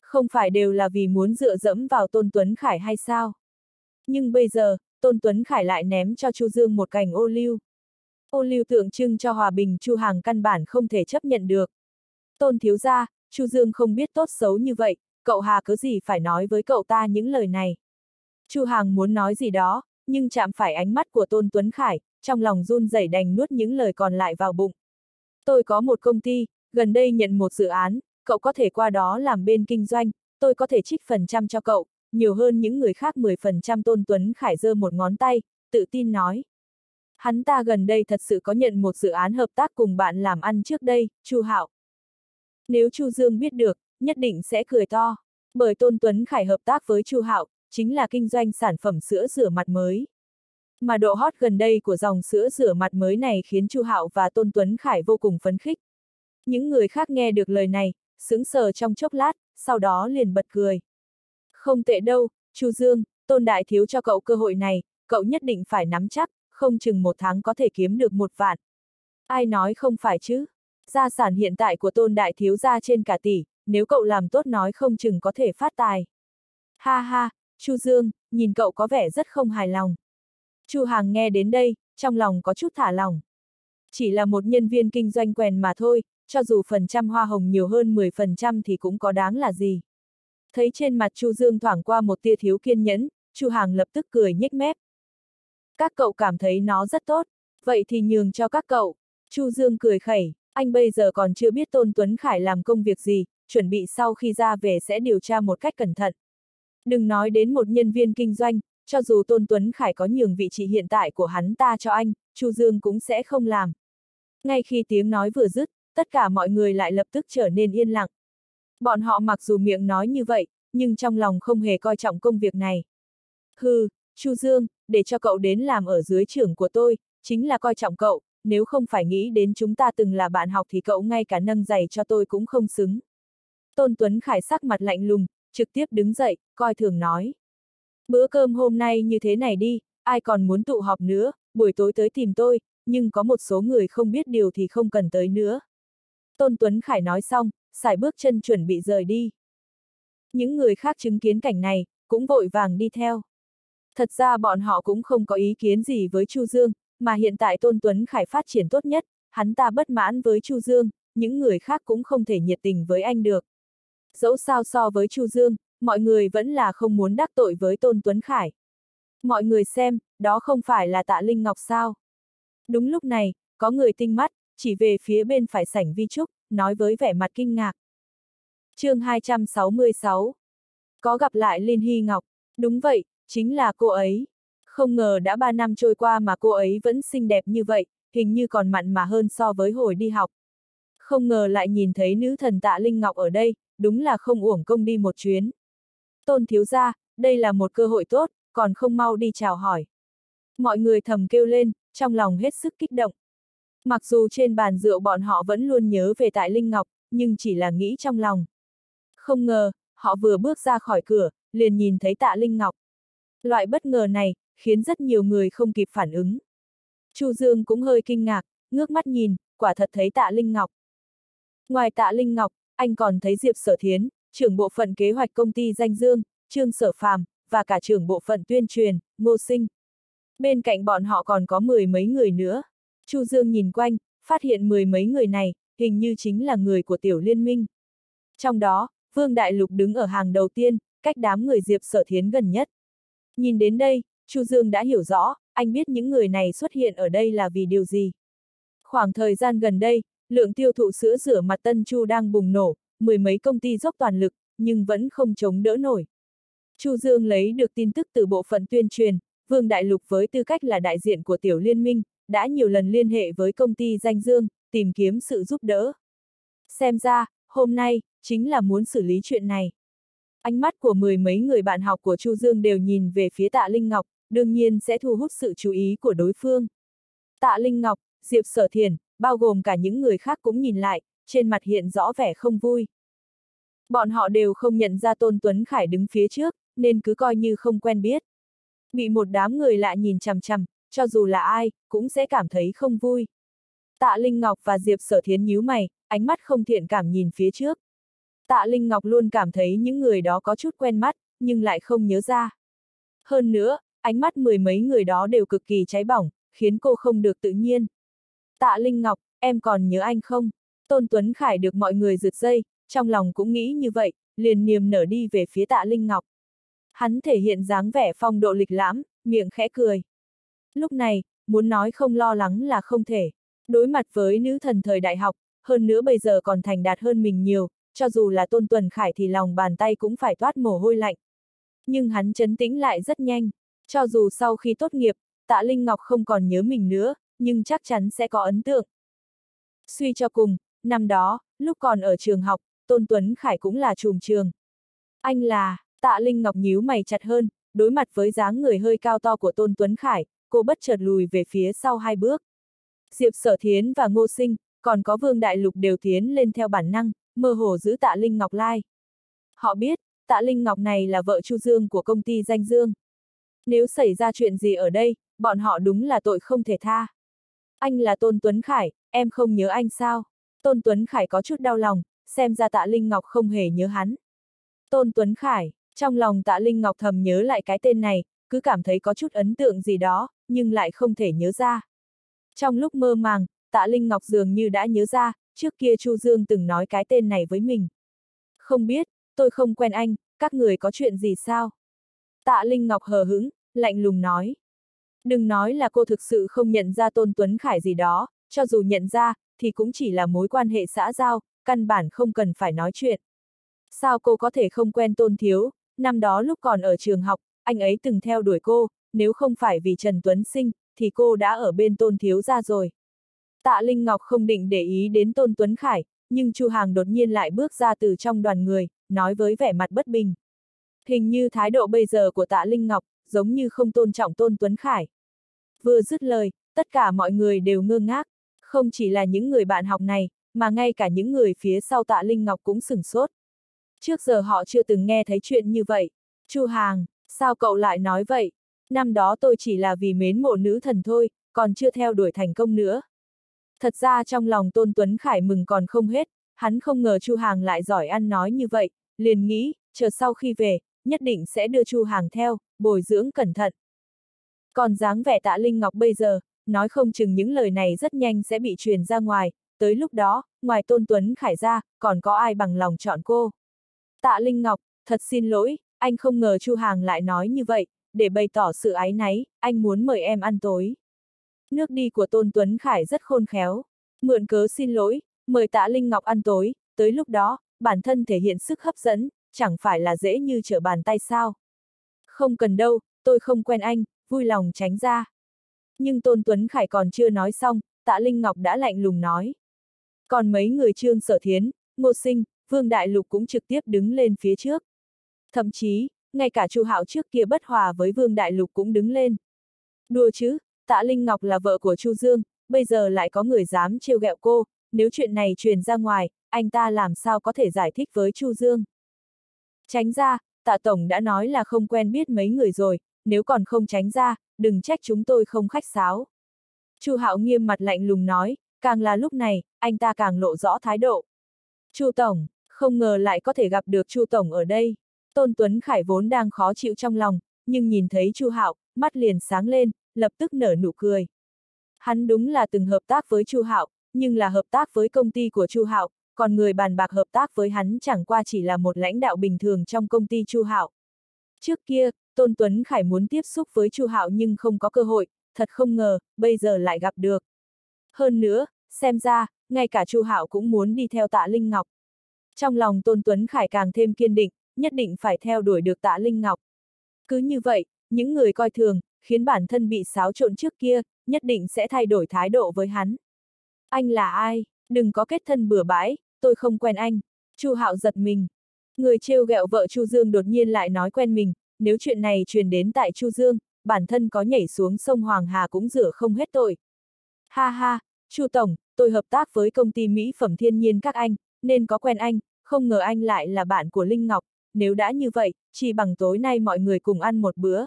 Không phải đều là vì muốn dựa dẫm vào Tôn Tuấn Khải hay sao? Nhưng bây giờ, Tôn Tuấn Khải lại ném cho Chu Dương một cành ô liu. Ô liu tượng trưng cho hòa bình Chu Hàng căn bản không thể chấp nhận được. Tôn thiếu gia, Chu Dương không biết tốt xấu như vậy, cậu Hà cứ gì phải nói với cậu ta những lời này. Chu Hàng muốn nói gì đó, nhưng chạm phải ánh mắt của Tôn Tuấn Khải, trong lòng run rẩy đành nuốt những lời còn lại vào bụng. Tôi có một công ty, gần đây nhận một dự án, cậu có thể qua đó làm bên kinh doanh, tôi có thể trích phần trăm cho cậu, nhiều hơn những người khác 10% Tôn Tuấn Khải giơ một ngón tay, tự tin nói. Hắn ta gần đây thật sự có nhận một dự án hợp tác cùng bạn làm ăn trước đây, Chu Hạo. Nếu Chu Dương biết được, nhất định sẽ cười to, bởi Tôn Tuấn Khải hợp tác với Chu Hạo, chính là kinh doanh sản phẩm sữa rửa mặt mới. Mà độ hot gần đây của dòng sữa rửa mặt mới này khiến Chu Hạo và Tôn Tuấn Khải vô cùng phấn khích. Những người khác nghe được lời này, sững sờ trong chốc lát, sau đó liền bật cười. Không tệ đâu, Chu Dương, Tôn Đại Thiếu cho cậu cơ hội này, cậu nhất định phải nắm chắc, không chừng một tháng có thể kiếm được một vạn. Ai nói không phải chứ? Gia sản hiện tại của Tôn Đại Thiếu ra trên cả tỷ, nếu cậu làm tốt nói không chừng có thể phát tài. Ha ha, Chu Dương, nhìn cậu có vẻ rất không hài lòng. Chu Hàng nghe đến đây, trong lòng có chút thả lòng. Chỉ là một nhân viên kinh doanh quèn mà thôi, cho dù phần trăm hoa hồng nhiều hơn 10% thì cũng có đáng là gì. Thấy trên mặt Chu Dương thoảng qua một tia thiếu kiên nhẫn, Chu Hàng lập tức cười nhếch mép. Các cậu cảm thấy nó rất tốt, vậy thì nhường cho các cậu. Chu Dương cười khẩy, anh bây giờ còn chưa biết Tôn Tuấn Khải làm công việc gì, chuẩn bị sau khi ra về sẽ điều tra một cách cẩn thận. Đừng nói đến một nhân viên kinh doanh, cho dù Tôn Tuấn Khải có nhường vị trí hiện tại của hắn ta cho anh, Chu Dương cũng sẽ không làm. Ngay khi tiếng nói vừa dứt, tất cả mọi người lại lập tức trở nên yên lặng. Bọn họ mặc dù miệng nói như vậy, nhưng trong lòng không hề coi trọng công việc này. Hừ, Chu Dương, để cho cậu đến làm ở dưới trưởng của tôi, chính là coi trọng cậu, nếu không phải nghĩ đến chúng ta từng là bạn học thì cậu ngay cả nâng giày cho tôi cũng không xứng. Tôn Tuấn Khải sắc mặt lạnh lùng, trực tiếp đứng dậy, coi thường nói. Bữa cơm hôm nay như thế này đi, ai còn muốn tụ họp nữa, buổi tối tới tìm tôi, nhưng có một số người không biết điều thì không cần tới nữa. Tôn Tuấn Khải nói xong, xài bước chân chuẩn bị rời đi. Những người khác chứng kiến cảnh này, cũng vội vàng đi theo. Thật ra bọn họ cũng không có ý kiến gì với Chu Dương, mà hiện tại Tôn Tuấn Khải phát triển tốt nhất, hắn ta bất mãn với Chu Dương, những người khác cũng không thể nhiệt tình với anh được. Dẫu sao so với Chu Dương, mọi người vẫn là không muốn đắc tội với Tôn Tuấn Khải. Mọi người xem, đó không phải là tạ Linh Ngọc sao? Đúng lúc này, có người tinh mắt, chỉ về phía bên phải sảnh vi trúc, nói với vẻ mặt kinh ngạc. chương 266 Có gặp lại liên Hy Ngọc, đúng vậy, chính là cô ấy. Không ngờ đã ba năm trôi qua mà cô ấy vẫn xinh đẹp như vậy, hình như còn mặn mà hơn so với hồi đi học. Không ngờ lại nhìn thấy nữ thần tạ Linh Ngọc ở đây, đúng là không uổng công đi một chuyến. Tôn thiếu gia, đây là một cơ hội tốt, còn không mau đi chào hỏi. Mọi người thầm kêu lên, trong lòng hết sức kích động. Mặc dù trên bàn rượu bọn họ vẫn luôn nhớ về tại Linh Ngọc, nhưng chỉ là nghĩ trong lòng. Không ngờ, họ vừa bước ra khỏi cửa, liền nhìn thấy tạ Linh Ngọc. Loại bất ngờ này, khiến rất nhiều người không kịp phản ứng. Chu Dương cũng hơi kinh ngạc, ngước mắt nhìn, quả thật thấy tạ Linh Ngọc. Ngoài tạ Linh Ngọc, anh còn thấy Diệp Sở Thiến, trưởng bộ phận kế hoạch công ty Danh Dương, Trương Sở Phàm, và cả trưởng bộ phận tuyên truyền, Ngô Sinh. Bên cạnh bọn họ còn có mười mấy người nữa. Chu Dương nhìn quanh, phát hiện mười mấy người này, hình như chính là người của tiểu liên minh. Trong đó, Vương Đại Lục đứng ở hàng đầu tiên, cách đám người Diệp Sở Thiến gần nhất. Nhìn đến đây, Chu Dương đã hiểu rõ, anh biết những người này xuất hiện ở đây là vì điều gì. Khoảng thời gian gần đây, lượng tiêu thụ sữa rửa mặt Tân Chu đang bùng nổ, mười mấy công ty dốc toàn lực, nhưng vẫn không chống đỡ nổi. Chu Dương lấy được tin tức từ bộ phận tuyên truyền, Vương Đại Lục với tư cách là đại diện của tiểu liên minh, đã nhiều lần liên hệ với công ty Danh Dương, tìm kiếm sự giúp đỡ. Xem ra, hôm nay, chính là muốn xử lý chuyện này. Ánh mắt của mười mấy người bạn học của Chu Dương đều nhìn về phía tạ Linh Ngọc, đương nhiên sẽ thu hút sự chú ý của đối phương. Tạ Linh Ngọc, Diệp Sở Thiền, bao gồm cả những người khác cũng nhìn lại, trên mặt hiện rõ vẻ không vui. Bọn họ đều không nhận ra Tôn Tuấn Khải đứng phía trước, nên cứ coi như không quen biết. Bị một đám người lạ nhìn chằm chằm, cho dù là ai, cũng sẽ cảm thấy không vui. Tạ Linh Ngọc và Diệp Sở Thiến nhíu mày, ánh mắt không thiện cảm nhìn phía trước. Tạ Linh Ngọc luôn cảm thấy những người đó có chút quen mắt, nhưng lại không nhớ ra. Hơn nữa, ánh mắt mười mấy người đó đều cực kỳ cháy bỏng, khiến cô không được tự nhiên. Tạ Linh Ngọc, em còn nhớ anh không? Tôn Tuấn Khải được mọi người rượt dây, trong lòng cũng nghĩ như vậy, liền niềm nở đi về phía tạ Linh Ngọc. Hắn thể hiện dáng vẻ phong độ lịch lãm, miệng khẽ cười. Lúc này, muốn nói không lo lắng là không thể. Đối mặt với nữ thần thời đại học, hơn nữa bây giờ còn thành đạt hơn mình nhiều, cho dù là Tôn Tuấn Khải thì lòng bàn tay cũng phải toát mồ hôi lạnh. Nhưng hắn chấn tĩnh lại rất nhanh, cho dù sau khi tốt nghiệp, tạ Linh Ngọc không còn nhớ mình nữa, nhưng chắc chắn sẽ có ấn tượng. Suy cho cùng, năm đó, lúc còn ở trường học, Tôn Tuấn Khải cũng là trùm trường. Anh là, tạ Linh Ngọc nhíu mày chặt hơn, đối mặt với dáng người hơi cao to của Tôn Tuấn Khải, cô bất chợt lùi về phía sau hai bước. Diệp Sở Thiến và Ngô Sinh, còn có Vương Đại Lục đều tiến lên theo bản năng, mơ hồ giữ tạ Linh Ngọc lai. Họ biết, tạ Linh Ngọc này là vợ Chu Dương của công ty Danh Dương. Nếu xảy ra chuyện gì ở đây, bọn họ đúng là tội không thể tha. Anh là Tôn Tuấn Khải, em không nhớ anh sao? Tôn Tuấn Khải có chút đau lòng, xem ra tạ Linh Ngọc không hề nhớ hắn. Tôn Tuấn Khải, trong lòng tạ Linh Ngọc thầm nhớ lại cái tên này, cứ cảm thấy có chút ấn tượng gì đó, nhưng lại không thể nhớ ra. Trong lúc mơ màng, tạ Linh Ngọc dường như đã nhớ ra, trước kia Chu Dương từng nói cái tên này với mình. Không biết, tôi không quen anh, các người có chuyện gì sao? Tạ Linh Ngọc hờ hững, lạnh lùng nói. Đừng nói là cô thực sự không nhận ra Tôn Tuấn Khải gì đó, cho dù nhận ra, thì cũng chỉ là mối quan hệ xã giao, căn bản không cần phải nói chuyện. Sao cô có thể không quen Tôn Thiếu, năm đó lúc còn ở trường học, anh ấy từng theo đuổi cô, nếu không phải vì Trần Tuấn Sinh, thì cô đã ở bên Tôn Thiếu ra rồi. Tạ Linh Ngọc không định để ý đến Tôn Tuấn Khải, nhưng Chu Hàng đột nhiên lại bước ra từ trong đoàn người, nói với vẻ mặt bất bình. Hình như thái độ bây giờ của Tạ Linh Ngọc, giống như không tôn trọng Tôn Tuấn Khải. Vừa dứt lời, tất cả mọi người đều ngơ ngác, không chỉ là những người bạn học này, mà ngay cả những người phía sau Tạ Linh Ngọc cũng sửng sốt. Trước giờ họ chưa từng nghe thấy chuyện như vậy. Chu Hàng, sao cậu lại nói vậy? Năm đó tôi chỉ là vì mến mộ nữ thần thôi, còn chưa theo đuổi thành công nữa. Thật ra trong lòng Tôn Tuấn Khải mừng còn không hết, hắn không ngờ Chu Hàng lại giỏi ăn nói như vậy, liền nghĩ, chờ sau khi về, nhất định sẽ đưa Chu Hàng theo, bồi dưỡng cẩn thận. Còn dáng vẻ tạ Linh Ngọc bây giờ, nói không chừng những lời này rất nhanh sẽ bị truyền ra ngoài, tới lúc đó, ngoài Tôn Tuấn Khải ra, còn có ai bằng lòng chọn cô. Tạ Linh Ngọc, thật xin lỗi, anh không ngờ Chu Hàng lại nói như vậy, để bày tỏ sự ái náy, anh muốn mời em ăn tối. Nước đi của Tôn Tuấn Khải rất khôn khéo. Mượn cớ xin lỗi, mời tạ Linh Ngọc ăn tối, tới lúc đó, bản thân thể hiện sức hấp dẫn, chẳng phải là dễ như trở bàn tay sao. Không cần đâu, tôi không quen anh, vui lòng tránh ra. Nhưng Tôn Tuấn Khải còn chưa nói xong, tạ Linh Ngọc đã lạnh lùng nói. Còn mấy người trương sở thiến, ngô sinh, Vương Đại Lục cũng trực tiếp đứng lên phía trước. Thậm chí, ngay cả Chu Hạo trước kia bất hòa với Vương Đại Lục cũng đứng lên. Đùa chứ, Tạ Linh Ngọc là vợ của Chu Dương, bây giờ lại có người dám trêu ghẹo cô, nếu chuyện này truyền ra ngoài, anh ta làm sao có thể giải thích với Chu Dương. Tránh ra, tạ tổng đã nói là không quen biết mấy người rồi, nếu còn không tránh ra, đừng trách chúng tôi không khách sáo. Chu Hạo nghiêm mặt lạnh lùng nói, càng là lúc này, anh ta càng lộ rõ thái độ. Chu tổng, không ngờ lại có thể gặp được Chu tổng ở đây. Tôn Tuấn Khải vốn đang khó chịu trong lòng, nhưng nhìn thấy Chu Hạo, mắt liền sáng lên, lập tức nở nụ cười. Hắn đúng là từng hợp tác với Chu Hạo, nhưng là hợp tác với công ty của Chu Hạo, còn người bàn bạc hợp tác với hắn chẳng qua chỉ là một lãnh đạo bình thường trong công ty Chu Hạo. Trước kia, Tôn Tuấn Khải muốn tiếp xúc với Chu Hạo nhưng không có cơ hội, thật không ngờ, bây giờ lại gặp được. Hơn nữa, xem ra, ngay cả Chu Hạo cũng muốn đi theo Tạ Linh Ngọc. Trong lòng Tôn Tuấn Khải càng thêm kiên định, nhất định phải theo đuổi được Tạ Linh Ngọc. Cứ như vậy, những người coi thường, khiến bản thân bị xáo trộn trước kia, nhất định sẽ thay đổi thái độ với hắn. Anh là ai? Đừng có kết thân bừa bãi, tôi không quen anh. Chu Hạo giật mình. Người trêu ghẹo vợ Chu Dương đột nhiên lại nói quen mình, nếu chuyện này truyền đến tại Chu Dương, bản thân có nhảy xuống sông Hoàng Hà cũng rửa không hết tội. Ha ha, Chu Tổng, tôi hợp tác với công ty Mỹ phẩm thiên nhiên các anh, nên có quen anh, không ngờ anh lại là bạn của Linh Ngọc, nếu đã như vậy, chỉ bằng tối nay mọi người cùng ăn một bữa.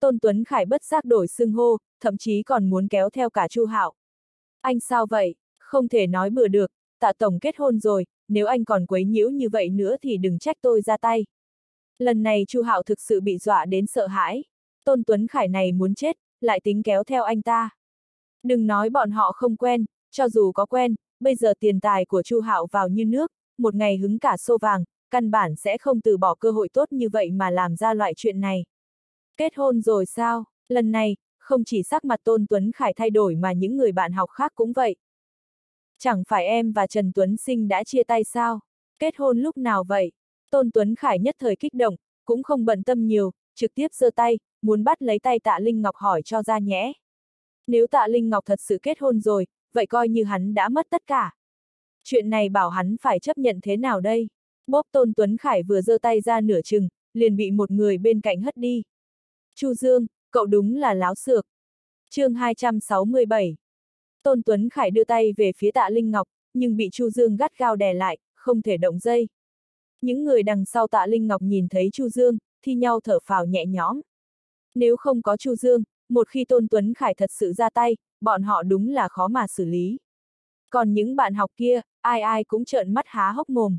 Tôn Tuấn Khải bất giác đổi xưng hô, thậm chí còn muốn kéo theo cả Chu Hạo. Anh sao vậy? Không thể nói bừa được, tạ tổng kết hôn rồi, nếu anh còn quấy nhiễu như vậy nữa thì đừng trách tôi ra tay. Lần này Chu Hạo thực sự bị dọa đến sợ hãi. Tôn Tuấn Khải này muốn chết, lại tính kéo theo anh ta. Đừng nói bọn họ không quen, cho dù có quen, bây giờ tiền tài của Chu Hạo vào như nước, một ngày hứng cả xô vàng, căn bản sẽ không từ bỏ cơ hội tốt như vậy mà làm ra loại chuyện này. Kết hôn rồi sao? Lần này, không chỉ sắc mặt Tôn Tuấn Khải thay đổi mà những người bạn học khác cũng vậy. Chẳng phải em và Trần Tuấn Sinh đã chia tay sao? Kết hôn lúc nào vậy? Tôn Tuấn Khải nhất thời kích động, cũng không bận tâm nhiều, trực tiếp giơ tay, muốn bắt lấy tay tạ Linh Ngọc hỏi cho ra nhẽ. Nếu tạ Linh Ngọc thật sự kết hôn rồi, vậy coi như hắn đã mất tất cả. Chuyện này bảo hắn phải chấp nhận thế nào đây? Bốp Tôn Tuấn Khải vừa giơ tay ra nửa chừng, liền bị một người bên cạnh hất đi. Chu Dương, cậu đúng là láo xược. chương 267 Tôn Tuấn Khải đưa tay về phía tạ Linh Ngọc, nhưng bị Chu Dương gắt gao đè lại, không thể động dây. Những người đằng sau tạ Linh Ngọc nhìn thấy Chu Dương, thi nhau thở phào nhẹ nhõm. Nếu không có Chu Dương, một khi Tôn Tuấn Khải thật sự ra tay, bọn họ đúng là khó mà xử lý. Còn những bạn học kia, ai ai cũng trợn mắt há hốc mồm.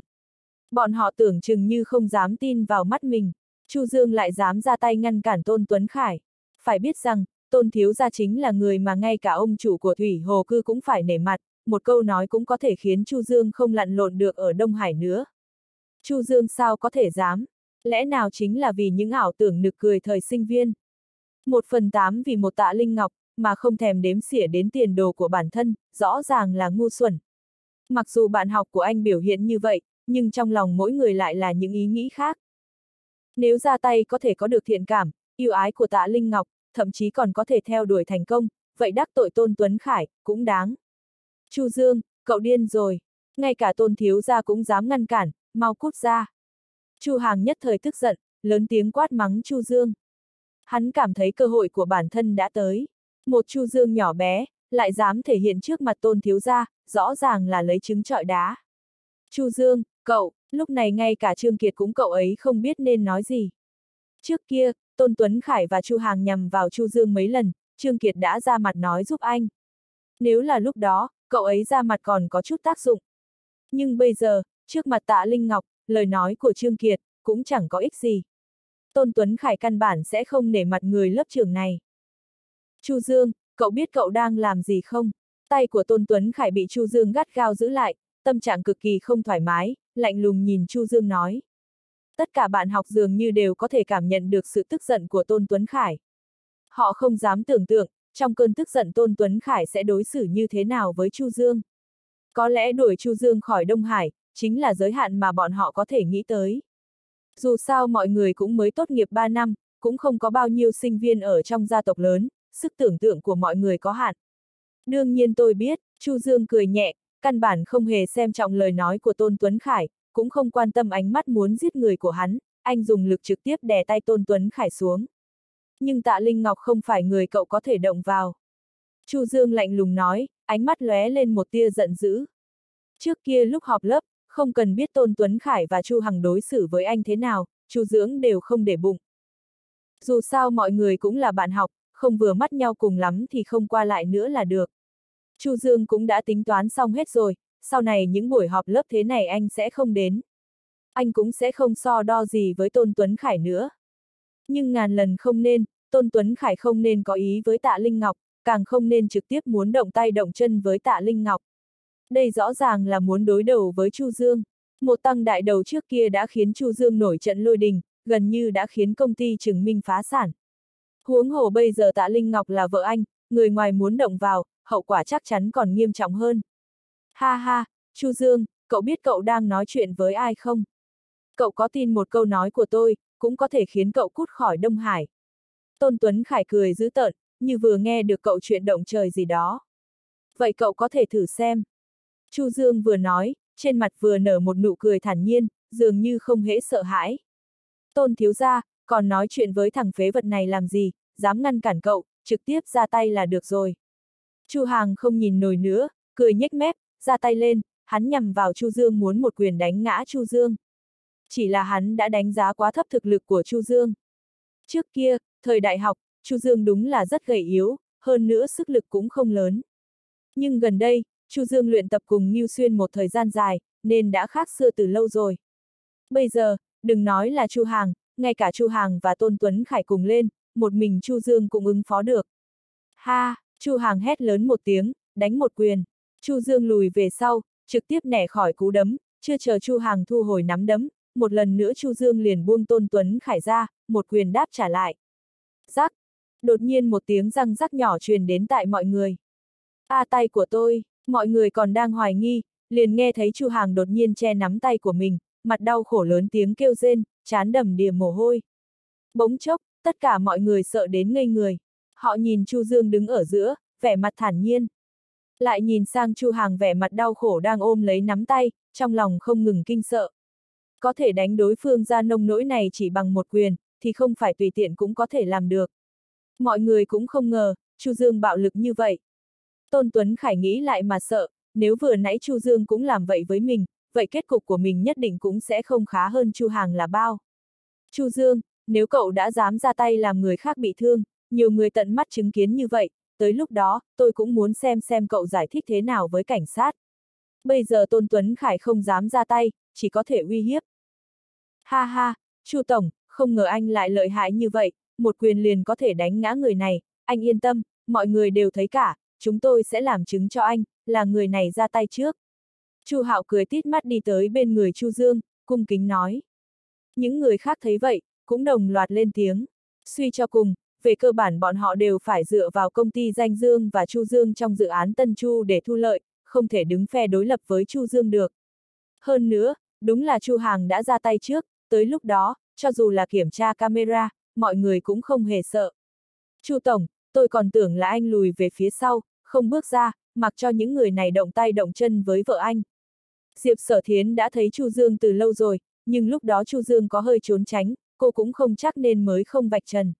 Bọn họ tưởng chừng như không dám tin vào mắt mình. Chu Dương lại dám ra tay ngăn cản Tôn Tuấn Khải. Phải biết rằng, Tôn Thiếu Gia chính là người mà ngay cả ông chủ của Thủy Hồ Cư cũng phải nể mặt, một câu nói cũng có thể khiến Chu Dương không lặn lộn được ở Đông Hải nữa. Chu Dương sao có thể dám? Lẽ nào chính là vì những ảo tưởng nực cười thời sinh viên? Một phần tám vì một tạ linh ngọc, mà không thèm đếm xỉa đến tiền đồ của bản thân, rõ ràng là ngu xuẩn. Mặc dù bạn học của anh biểu hiện như vậy, nhưng trong lòng mỗi người lại là những ý nghĩ khác. Nếu ra tay có thể có được thiện cảm, yêu ái của tạ Linh Ngọc, thậm chí còn có thể theo đuổi thành công, vậy đắc tội Tôn Tuấn Khải, cũng đáng. Chu Dương, cậu điên rồi. Ngay cả Tôn Thiếu gia cũng dám ngăn cản, mau cút ra. Chu Hàng nhất thời tức giận, lớn tiếng quát mắng Chu Dương. Hắn cảm thấy cơ hội của bản thân đã tới. Một Chu Dương nhỏ bé, lại dám thể hiện trước mặt Tôn Thiếu gia, rõ ràng là lấy trứng trọi đá. Chu Dương, cậu, lúc này ngay cả Trương Kiệt cũng cậu ấy không biết nên nói gì. Trước kia, Tôn Tuấn Khải và Chu Hàng nhằm vào Chu Dương mấy lần, Trương Kiệt đã ra mặt nói giúp anh. Nếu là lúc đó, cậu ấy ra mặt còn có chút tác dụng. Nhưng bây giờ, trước mặt tạ Linh Ngọc, lời nói của Trương Kiệt, cũng chẳng có ích gì. Tôn Tuấn Khải căn bản sẽ không nể mặt người lớp trưởng này. Chu Dương, cậu biết cậu đang làm gì không? Tay của Tôn Tuấn Khải bị Chu Dương gắt gao giữ lại, tâm trạng cực kỳ không thoải mái, lạnh lùng nhìn Chu Dương nói. Tất cả bạn học dường như đều có thể cảm nhận được sự tức giận của Tôn Tuấn Khải. Họ không dám tưởng tượng, trong cơn tức giận Tôn Tuấn Khải sẽ đối xử như thế nào với Chu Dương. Có lẽ đuổi Chu Dương khỏi Đông Hải, chính là giới hạn mà bọn họ có thể nghĩ tới. Dù sao mọi người cũng mới tốt nghiệp 3 năm, cũng không có bao nhiêu sinh viên ở trong gia tộc lớn, sức tưởng tượng của mọi người có hạn. Đương nhiên tôi biết, Chu Dương cười nhẹ, căn bản không hề xem trọng lời nói của Tôn Tuấn Khải, cũng không quan tâm ánh mắt muốn giết người của hắn, anh dùng lực trực tiếp đè tay Tôn Tuấn Khải xuống. Nhưng tạ Linh Ngọc không phải người cậu có thể động vào. Chu Dương lạnh lùng nói, ánh mắt lóe lên một tia giận dữ. Trước kia lúc họp lớp, không cần biết Tôn Tuấn Khải và Chu Hằng đối xử với anh thế nào, Chu Dưỡng đều không để bụng. Dù sao mọi người cũng là bạn học, không vừa mắt nhau cùng lắm thì không qua lại nữa là được. Chu Dương cũng đã tính toán xong hết rồi, sau này những buổi họp lớp thế này anh sẽ không đến. Anh cũng sẽ không so đo gì với Tôn Tuấn Khải nữa. Nhưng ngàn lần không nên, Tôn Tuấn Khải không nên có ý với tạ Linh Ngọc, càng không nên trực tiếp muốn động tay động chân với tạ Linh Ngọc. Đây rõ ràng là muốn đối đầu với Chu Dương. Một tăng đại đầu trước kia đã khiến Chu Dương nổi trận lôi đình, gần như đã khiến công ty chứng minh phá sản. Huống hồ bây giờ tạ Linh Ngọc là vợ anh, người ngoài muốn động vào, hậu quả chắc chắn còn nghiêm trọng hơn. Ha ha, Chu Dương, cậu biết cậu đang nói chuyện với ai không? Cậu có tin một câu nói của tôi, cũng có thể khiến cậu cút khỏi Đông Hải. Tôn Tuấn Khải cười dữ tợn, như vừa nghe được cậu chuyện động trời gì đó. Vậy cậu có thể thử xem. Chu Dương vừa nói, trên mặt vừa nở một nụ cười thản nhiên, dường như không hễ sợ hãi. Tôn thiếu gia, còn nói chuyện với thằng phế vật này làm gì, dám ngăn cản cậu, trực tiếp ra tay là được rồi. Chu Hàng không nhìn nổi nữa, cười nhếch mép, ra tay lên, hắn nhằm vào Chu Dương muốn một quyền đánh ngã Chu Dương. Chỉ là hắn đã đánh giá quá thấp thực lực của Chu Dương. Trước kia, thời đại học, Chu Dương đúng là rất gầy yếu, hơn nữa sức lực cũng không lớn. Nhưng gần đây, Chu Dương luyện tập cùng Ngưu Xuyên một thời gian dài, nên đã khác xưa từ lâu rồi. Bây giờ, đừng nói là Chu Hàng, ngay cả Chu Hàng và Tôn Tuấn Khải cùng lên, một mình Chu Dương cũng ứng phó được. Ha, Chu Hàng hét lớn một tiếng, đánh một quyền. Chu Dương lùi về sau, trực tiếp nẻ khỏi cú đấm, chưa chờ Chu Hàng thu hồi nắm đấm, một lần nữa Chu Dương liền buông Tôn Tuấn Khải ra, một quyền đáp trả lại. Rắc! Đột nhiên một tiếng răng rắc nhỏ truyền đến tại mọi người. A tay của tôi, mọi người còn đang hoài nghi, liền nghe thấy Chu Hàng đột nhiên che nắm tay của mình, mặt đau khổ lớn tiếng kêu rên, chán đầm đìa mồ hôi. Bỗng chốc, tất cả mọi người sợ đến ngây người. Họ nhìn Chu Dương đứng ở giữa, vẻ mặt thản nhiên. Lại nhìn sang Chu Hàng vẻ mặt đau khổ đang ôm lấy nắm tay, trong lòng không ngừng kinh sợ. Có thể đánh đối phương ra nông nỗi này chỉ bằng một quyền, thì không phải tùy tiện cũng có thể làm được. Mọi người cũng không ngờ, Chu Dương bạo lực như vậy. Tôn Tuấn Khải nghĩ lại mà sợ, nếu vừa nãy Chu Dương cũng làm vậy với mình, vậy kết cục của mình nhất định cũng sẽ không khá hơn Chu Hàng là bao. Chu Dương, nếu cậu đã dám ra tay làm người khác bị thương, nhiều người tận mắt chứng kiến như vậy, tới lúc đó, tôi cũng muốn xem xem cậu giải thích thế nào với cảnh sát. Bây giờ Tôn Tuấn Khải không dám ra tay, chỉ có thể uy hiếp. Ha ha, Chu Tổng, không ngờ anh lại lợi hại như vậy, một quyền liền có thể đánh ngã người này, anh yên tâm, mọi người đều thấy cả, chúng tôi sẽ làm chứng cho anh, là người này ra tay trước. Chu Hạo cười tít mắt đi tới bên người Chu Dương, cung kính nói. Những người khác thấy vậy, cũng đồng loạt lên tiếng. Suy cho cùng, về cơ bản bọn họ đều phải dựa vào công ty Danh Dương và Chu Dương trong dự án Tân Chu để thu lợi, không thể đứng phe đối lập với Chu Dương được. Hơn nữa, đúng là Chu Hàng đã ra tay trước, tới lúc đó, cho dù là kiểm tra camera, mọi người cũng không hề sợ. Chu Tổng, tôi còn tưởng là anh lùi về phía sau, không bước ra, mặc cho những người này động tay động chân với vợ anh. Diệp Sở Thiến đã thấy Chu Dương từ lâu rồi, nhưng lúc đó Chu Dương có hơi trốn tránh, cô cũng không chắc nên mới không vạch trần.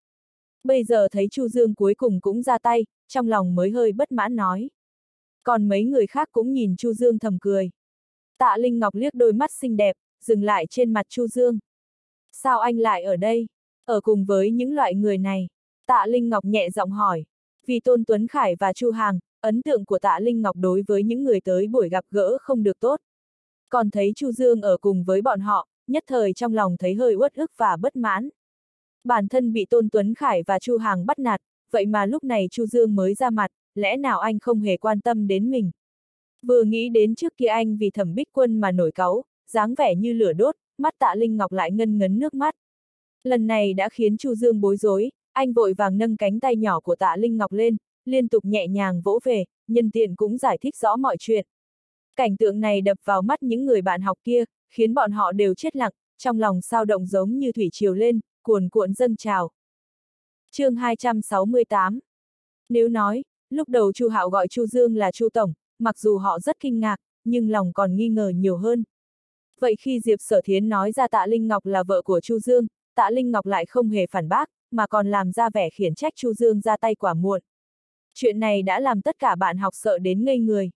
Bây giờ thấy Chu Dương cuối cùng cũng ra tay, trong lòng mới hơi bất mãn nói. Còn mấy người khác cũng nhìn Chu Dương thầm cười. Tạ Linh Ngọc liếc đôi mắt xinh đẹp, dừng lại trên mặt Chu Dương. Sao anh lại ở đây? Ở cùng với những loại người này? Tạ Linh Ngọc nhẹ giọng hỏi. Vì Tôn Tuấn Khải và Chu Hàng, ấn tượng của Tạ Linh Ngọc đối với những người tới buổi gặp gỡ không được tốt. Còn thấy Chu Dương ở cùng với bọn họ, nhất thời trong lòng thấy hơi uất ức và bất mãn. Bản thân bị Tôn Tuấn Khải và Chu Hàng bắt nạt, vậy mà lúc này Chu Dương mới ra mặt, lẽ nào anh không hề quan tâm đến mình? Vừa nghĩ đến trước kia anh vì thẩm bích quân mà nổi cáu, dáng vẻ như lửa đốt, mắt tạ Linh Ngọc lại ngân ngấn nước mắt. Lần này đã khiến Chu Dương bối rối, anh vội vàng nâng cánh tay nhỏ của tạ Linh Ngọc lên, liên tục nhẹ nhàng vỗ về, nhân tiện cũng giải thích rõ mọi chuyện. Cảnh tượng này đập vào mắt những người bạn học kia, khiến bọn họ đều chết lặng, trong lòng sao động giống như thủy triều lên, cuồn cuộn dâng trào. chương 268 Nếu nói, lúc đầu Chu Hạo gọi Chu Dương là Chu Tổng, mặc dù họ rất kinh ngạc, nhưng lòng còn nghi ngờ nhiều hơn. Vậy khi Diệp Sở Thiến nói ra Tạ Linh Ngọc là vợ của Chu Dương, Tạ Linh Ngọc lại không hề phản bác, mà còn làm ra vẻ khiển trách Chu Dương ra tay quả muộn. Chuyện này đã làm tất cả bạn học sợ đến ngây người.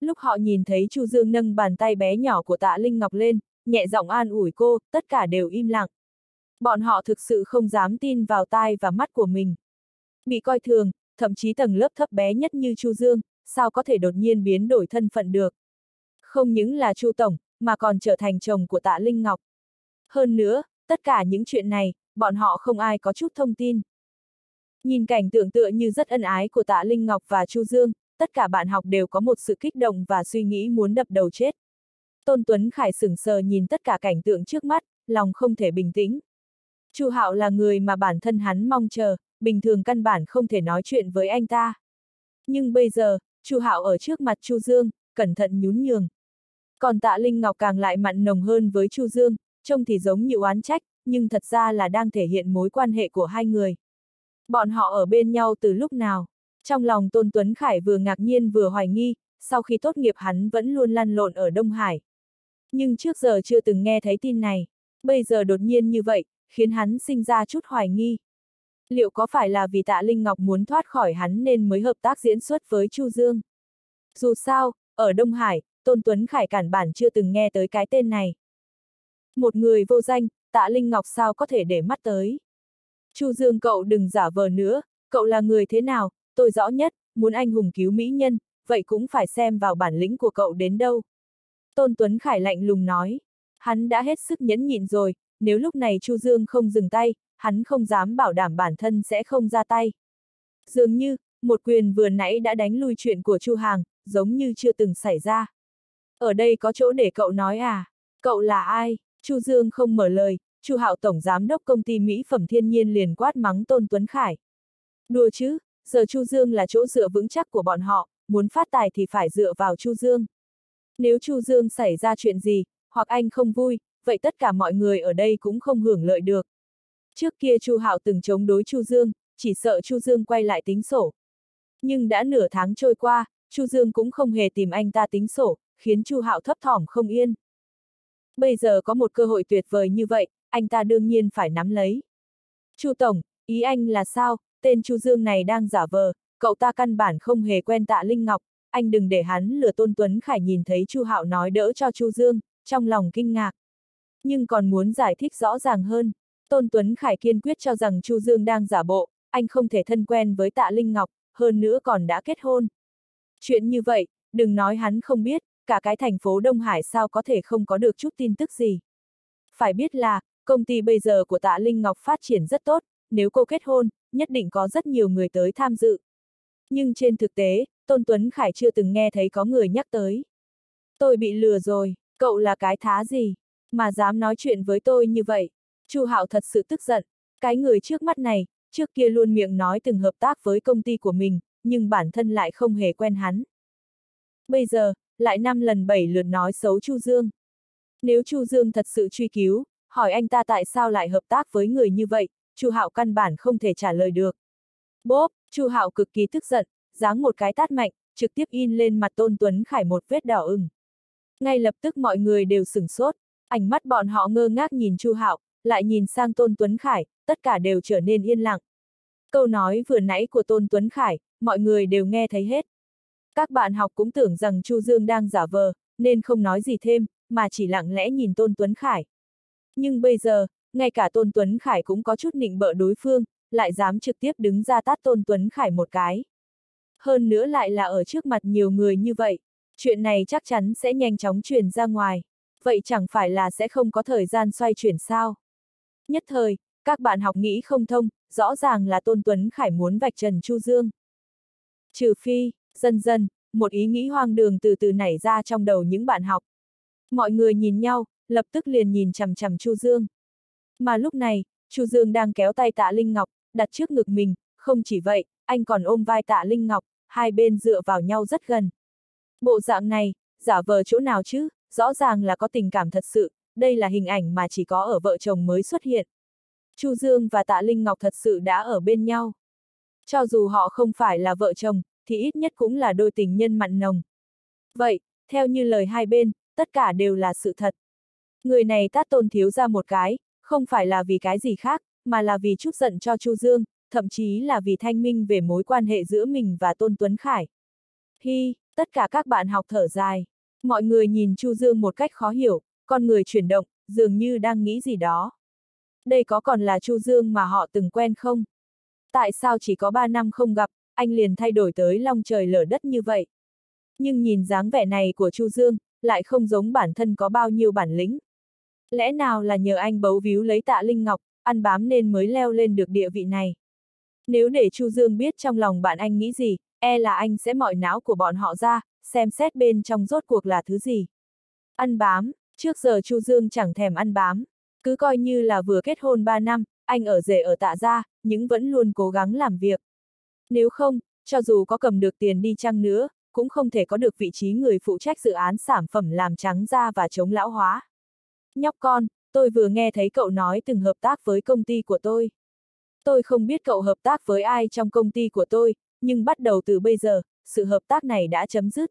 Lúc họ nhìn thấy Chu Dương nâng bàn tay bé nhỏ của Tạ Linh Ngọc lên, nhẹ giọng an ủi cô, tất cả đều im lặng. Bọn họ thực sự không dám tin vào tai và mắt của mình. Bị coi thường, thậm chí tầng lớp thấp bé nhất như Chu Dương, sao có thể đột nhiên biến đổi thân phận được. Không những là Chu Tổng, mà còn trở thành chồng của tạ Linh Ngọc. Hơn nữa, tất cả những chuyện này, bọn họ không ai có chút thông tin. Nhìn cảnh tượng tựa như rất ân ái của tạ Linh Ngọc và Chu Dương, tất cả bạn học đều có một sự kích động và suy nghĩ muốn đập đầu chết. Tôn Tuấn Khải sửng sờ nhìn tất cả cảnh tượng trước mắt, lòng không thể bình tĩnh. Chu Hạo là người mà bản thân hắn mong chờ, bình thường căn bản không thể nói chuyện với anh ta. Nhưng bây giờ, Chu Hạo ở trước mặt Chu Dương, cẩn thận nhún nhường. Còn Tạ Linh Ngọc càng lại mặn nồng hơn với Chu Dương, trông thì giống như oán trách, nhưng thật ra là đang thể hiện mối quan hệ của hai người. Bọn họ ở bên nhau từ lúc nào? Trong lòng Tôn Tuấn Khải vừa ngạc nhiên vừa hoài nghi, sau khi tốt nghiệp hắn vẫn luôn lăn lộn ở Đông Hải. Nhưng trước giờ chưa từng nghe thấy tin này, bây giờ đột nhiên như vậy, khiến hắn sinh ra chút hoài nghi. Liệu có phải là vì tạ Linh Ngọc muốn thoát khỏi hắn nên mới hợp tác diễn xuất với Chu Dương? Dù sao, ở Đông Hải, Tôn Tuấn Khải cản bản chưa từng nghe tới cái tên này. Một người vô danh, tạ Linh Ngọc sao có thể để mắt tới. Chu Dương cậu đừng giả vờ nữa, cậu là người thế nào, tôi rõ nhất, muốn anh hùng cứu mỹ nhân, vậy cũng phải xem vào bản lĩnh của cậu đến đâu. Tôn Tuấn Khải lạnh lùng nói, hắn đã hết sức nhẫn nhịn rồi, nếu lúc này Chu Dương không dừng tay, hắn không dám bảo đảm bản thân sẽ không ra tay. Dường như, một quyền vừa nãy đã đánh lui chuyện của Chu Hàng, giống như chưa từng xảy ra. Ở đây có chỗ để cậu nói à? Cậu là ai? Chu Dương không mở lời, Chu Hạo tổng giám đốc công ty mỹ phẩm thiên nhiên liền quát mắng Tôn Tuấn Khải. Đùa chứ, giờ Chu Dương là chỗ dựa vững chắc của bọn họ, muốn phát tài thì phải dựa vào Chu Dương. Nếu Chu Dương xảy ra chuyện gì, hoặc anh không vui, vậy tất cả mọi người ở đây cũng không hưởng lợi được. Trước kia Chu Hạo từng chống đối Chu Dương, chỉ sợ Chu Dương quay lại tính sổ. Nhưng đã nửa tháng trôi qua, Chu Dương cũng không hề tìm anh ta tính sổ, khiến Chu Hạo thấp thỏm không yên. Bây giờ có một cơ hội tuyệt vời như vậy, anh ta đương nhiên phải nắm lấy. Chu Tổng, ý anh là sao, tên Chu Dương này đang giả vờ, cậu ta căn bản không hề quen tạ Linh Ngọc, anh đừng để hắn lừa Tôn Tuấn Khải nhìn thấy Chu Hạo nói đỡ cho Chu Dương, trong lòng kinh ngạc. Nhưng còn muốn giải thích rõ ràng hơn, Tôn Tuấn Khải kiên quyết cho rằng Chu Dương đang giả bộ, anh không thể thân quen với tạ Linh Ngọc, hơn nữa còn đã kết hôn. Chuyện như vậy, đừng nói hắn không biết, cả cái thành phố Đông Hải sao có thể không có được chút tin tức gì. Phải biết là, công ty bây giờ của tạ Linh Ngọc phát triển rất tốt, nếu cô kết hôn, nhất định có rất nhiều người tới tham dự. Nhưng trên thực tế, Tôn Tuấn Khải chưa từng nghe thấy có người nhắc tới. Tôi bị lừa rồi, cậu là cái thá gì, mà dám nói chuyện với tôi như vậy. Chu Hạo thật sự tức giận, cái người trước mắt này, trước kia luôn miệng nói từng hợp tác với công ty của mình, nhưng bản thân lại không hề quen hắn. Bây giờ, lại năm lần bảy lượt nói xấu Chu Dương. Nếu Chu Dương thật sự truy cứu, hỏi anh ta tại sao lại hợp tác với người như vậy, Chu Hạo căn bản không thể trả lời được. Bốp, Chu Hạo cực kỳ tức giận, giáng một cái tát mạnh, trực tiếp in lên mặt Tôn Tuấn Khải một vết đỏ ửng. Ngay lập tức mọi người đều sửng sốt, ánh mắt bọn họ ngơ ngác nhìn Chu Hạo, lại nhìn sang Tôn Tuấn Khải, tất cả đều trở nên yên lặng. Câu nói vừa nãy của Tôn Tuấn Khải, mọi người đều nghe thấy hết. Các bạn học cũng tưởng rằng Chu Dương đang giả vờ, nên không nói gì thêm, mà chỉ lặng lẽ nhìn Tôn Tuấn Khải. Nhưng bây giờ, ngay cả Tôn Tuấn Khải cũng có chút nịnh bợ đối phương, lại dám trực tiếp đứng ra tát Tôn Tuấn Khải một cái. Hơn nữa lại là ở trước mặt nhiều người như vậy, chuyện này chắc chắn sẽ nhanh chóng truyền ra ngoài. Vậy chẳng phải là sẽ không có thời gian xoay chuyển sao? Nhất thời, các bạn học nghĩ không thông, rõ ràng là Tôn Tuấn Khải muốn vạch trần Chu Dương. Trừ phi, dần dần, một ý nghĩ hoang đường từ từ nảy ra trong đầu những bạn học. Mọi người nhìn nhau, lập tức liền nhìn chằm chằm Chu Dương. Mà lúc này, Chu Dương đang kéo tay tạ Linh Ngọc, đặt trước ngực mình, không chỉ vậy, anh còn ôm vai tạ Linh Ngọc, hai bên dựa vào nhau rất gần. Bộ dạng này, giả vờ chỗ nào chứ, rõ ràng là có tình cảm thật sự, đây là hình ảnh mà chỉ có ở vợ chồng mới xuất hiện. Chu Dương và tạ Linh Ngọc thật sự đã ở bên nhau. Cho dù họ không phải là vợ chồng, thì ít nhất cũng là đôi tình nhân mặn nồng. Vậy, theo như lời hai bên, tất cả đều là sự thật. Người này tát tôn thiếu ra một cái, không phải là vì cái gì khác, mà là vì chút giận cho Chu Dương, thậm chí là vì thanh minh về mối quan hệ giữa mình và Tôn Tuấn Khải. Hi, tất cả các bạn học thở dài. Mọi người nhìn Chu Dương một cách khó hiểu, con người chuyển động, dường như đang nghĩ gì đó. Đây có còn là Chu Dương mà họ từng quen không? Tại sao chỉ có 3 năm không gặp, anh liền thay đổi tới long trời lở đất như vậy? Nhưng nhìn dáng vẻ này của Chu Dương, lại không giống bản thân có bao nhiêu bản lĩnh. Lẽ nào là nhờ anh bấu víu lấy tạ Linh Ngọc, ăn bám nên mới leo lên được địa vị này? Nếu để Chu Dương biết trong lòng bạn anh nghĩ gì, e là anh sẽ mọi não của bọn họ ra, xem xét bên trong rốt cuộc là thứ gì. Ăn bám, trước giờ Chu Dương chẳng thèm ăn bám, cứ coi như là vừa kết hôn 3 năm, anh ở rể ở tạ gia, nhưng vẫn luôn cố gắng làm việc. Nếu không, cho dù có cầm được tiền đi chăng nữa, cũng không thể có được vị trí người phụ trách dự án sản phẩm làm trắng da và chống lão hóa. Nhóc con, tôi vừa nghe thấy cậu nói từng hợp tác với công ty của tôi. Tôi không biết cậu hợp tác với ai trong công ty của tôi, nhưng bắt đầu từ bây giờ, sự hợp tác này đã chấm dứt.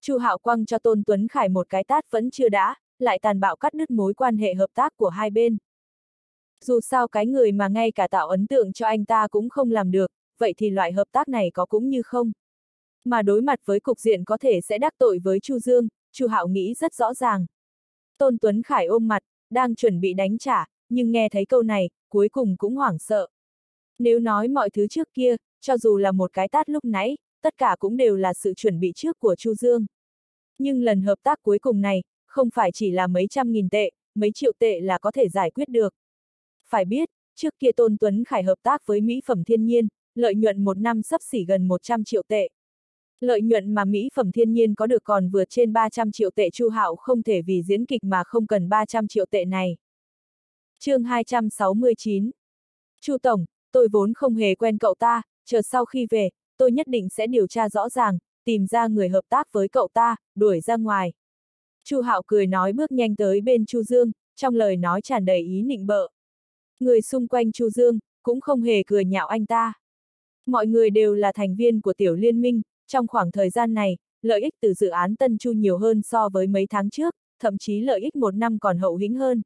Chu Hạo Quang cho Tôn Tuấn Khải một cái tát vẫn chưa đã, lại tàn bạo cắt đứt mối quan hệ hợp tác của hai bên. Dù sao cái người mà ngay cả tạo ấn tượng cho anh ta cũng không làm được, vậy thì loại hợp tác này có cũng như không. Mà đối mặt với cục diện có thể sẽ đắc tội với Chu Dương, Chu Hạo nghĩ rất rõ ràng. Tôn Tuấn Khải ôm mặt, đang chuẩn bị đánh trả, nhưng nghe thấy câu này, cuối cùng cũng hoảng sợ. Nếu nói mọi thứ trước kia, cho dù là một cái tát lúc nãy, tất cả cũng đều là sự chuẩn bị trước của Chu Dương. Nhưng lần hợp tác cuối cùng này, không phải chỉ là mấy trăm nghìn tệ, mấy triệu tệ là có thể giải quyết được. Phải biết, trước kia Tôn Tuấn Khải hợp tác với Mỹ phẩm thiên nhiên, lợi nhuận một năm sắp xỉ gần 100 triệu tệ. Lợi nhuận mà Mỹ phẩm thiên nhiên có được còn vượt trên 300 triệu tệ Chu Hạo không thể vì diễn kịch mà không cần 300 triệu tệ này. chương 269 Chu Tổng, tôi vốn không hề quen cậu ta, chờ sau khi về, tôi nhất định sẽ điều tra rõ ràng, tìm ra người hợp tác với cậu ta, đuổi ra ngoài. Chu Hạo cười nói bước nhanh tới bên Chu Dương, trong lời nói tràn đầy ý nịnh bợ. Người xung quanh Chu Dương, cũng không hề cười nhạo anh ta. Mọi người đều là thành viên của tiểu liên minh, trong khoảng thời gian này, lợi ích từ dự án Tân Chu nhiều hơn so với mấy tháng trước, thậm chí lợi ích một năm còn hậu hĩnh hơn.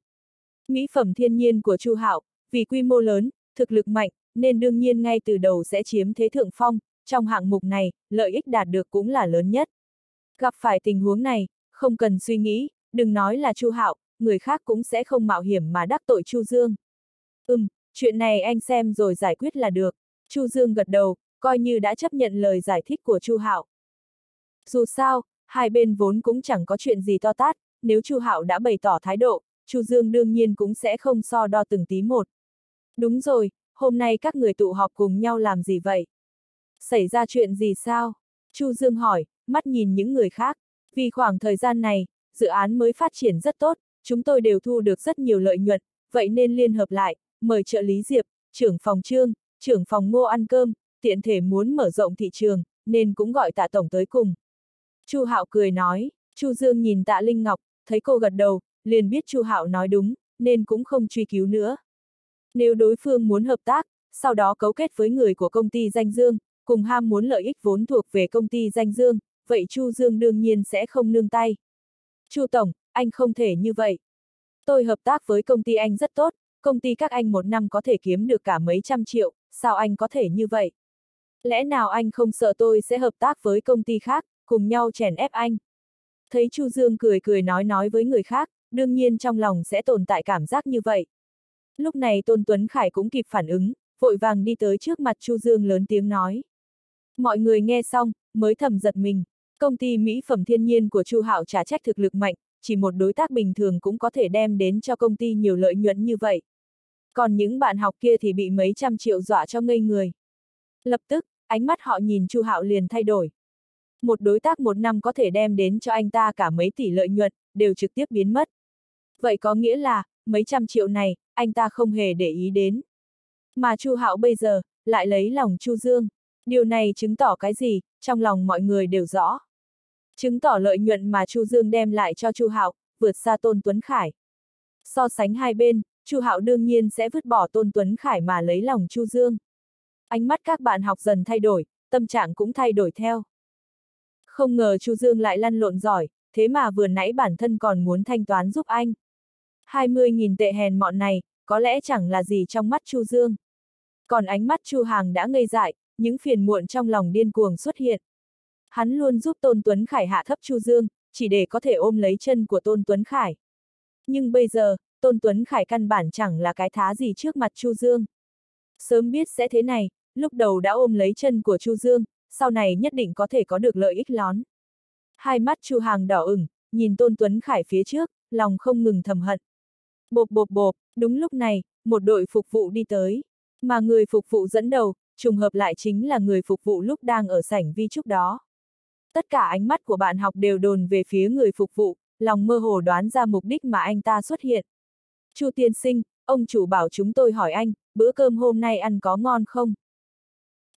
Mỹ phẩm thiên nhiên của Chu Hạo, vì quy mô lớn, thực lực mạnh, nên đương nhiên ngay từ đầu sẽ chiếm thế thượng phong, trong hạng mục này, lợi ích đạt được cũng là lớn nhất. Gặp phải tình huống này, không cần suy nghĩ, đừng nói là Chu Hạo, người khác cũng sẽ không mạo hiểm mà đắc tội Chu Dương. Ừm, chuyện này anh xem rồi giải quyết là được. Chu Dương gật đầu, coi như đã chấp nhận lời giải thích của Chu Hạo. Dù sao, hai bên vốn cũng chẳng có chuyện gì to tát, nếu Chu Hạo đã bày tỏ thái độ, Chu Dương đương nhiên cũng sẽ không so đo từng tí một. Đúng rồi, hôm nay các người tụ họp cùng nhau làm gì vậy? Xảy ra chuyện gì sao? Chu Dương hỏi, mắt nhìn những người khác. Vì khoảng thời gian này, dự án mới phát triển rất tốt, chúng tôi đều thu được rất nhiều lợi nhuận, vậy nên liên hợp lại, mời trợ lý Diệp, trưởng phòng trương, trưởng phòng ngô ăn cơm, tiện thể muốn mở rộng thị trường, nên cũng gọi tạ tổng tới cùng. Chu Hạo cười nói, Chu Dương nhìn tạ Linh Ngọc, thấy cô gật đầu, liền biết Chu Hạo nói đúng, nên cũng không truy cứu nữa. Nếu đối phương muốn hợp tác, sau đó cấu kết với người của công ty Danh Dương, cùng ham muốn lợi ích vốn thuộc về công ty Danh Dương, vậy Chu Dương đương nhiên sẽ không nương tay. Chu Tổng, anh không thể như vậy. Tôi hợp tác với công ty anh rất tốt, công ty các anh một năm có thể kiếm được cả mấy trăm triệu, sao anh có thể như vậy? Lẽ nào anh không sợ tôi sẽ hợp tác với công ty khác, cùng nhau chèn ép anh? Thấy Chu Dương cười cười nói nói với người khác, đương nhiên trong lòng sẽ tồn tại cảm giác như vậy. Lúc này Tôn Tuấn Khải cũng kịp phản ứng, vội vàng đi tới trước mặt Chu Dương lớn tiếng nói. Mọi người nghe xong, mới thầm giật mình. Công ty mỹ phẩm thiên nhiên của Chu Hạo trả trách thực lực mạnh, chỉ một đối tác bình thường cũng có thể đem đến cho công ty nhiều lợi nhuận như vậy. Còn những bạn học kia thì bị mấy trăm triệu dọa cho ngây người. Lập tức, ánh mắt họ nhìn Chu Hạo liền thay đổi. Một đối tác một năm có thể đem đến cho anh ta cả mấy tỷ lợi nhuận, đều trực tiếp biến mất. Vậy có nghĩa là, mấy trăm triệu này, anh ta không hề để ý đến. Mà Chu Hạo bây giờ, lại lấy lòng Chu Dương. Điều này chứng tỏ cái gì, trong lòng mọi người đều rõ. Chứng tỏ lợi nhuận mà Chu Dương đem lại cho Chu Hạo vượt xa Tôn Tuấn Khải. So sánh hai bên, Chu Hạo đương nhiên sẽ vứt bỏ Tôn Tuấn Khải mà lấy lòng Chu Dương. Ánh mắt các bạn học dần thay đổi, tâm trạng cũng thay đổi theo. Không ngờ Chu Dương lại lăn lộn giỏi, thế mà vừa nãy bản thân còn muốn thanh toán giúp anh. 20.000 tệ hèn mọn này, có lẽ chẳng là gì trong mắt Chu Dương. Còn ánh mắt Chu Hàng đã ngây dại, những phiền muộn trong lòng điên cuồng xuất hiện. Hắn luôn giúp Tôn Tuấn Khải hạ thấp Chu Dương, chỉ để có thể ôm lấy chân của Tôn Tuấn Khải. Nhưng bây giờ, Tôn Tuấn Khải căn bản chẳng là cái thá gì trước mặt Chu Dương. Sớm biết sẽ thế này, lúc đầu đã ôm lấy chân của Chu Dương, sau này nhất định có thể có được lợi ích lón. Hai mắt Chu Hàng đỏ ửng, nhìn Tôn Tuấn Khải phía trước, lòng không ngừng thầm hận. Bộp bộp bộp, đúng lúc này, một đội phục vụ đi tới. Mà người phục vụ dẫn đầu, trùng hợp lại chính là người phục vụ lúc đang ở sảnh vi trúc đó. Tất cả ánh mắt của bạn học đều đồn về phía người phục vụ, lòng mơ hồ đoán ra mục đích mà anh ta xuất hiện. Chu tiên sinh, ông chủ bảo chúng tôi hỏi anh, bữa cơm hôm nay ăn có ngon không?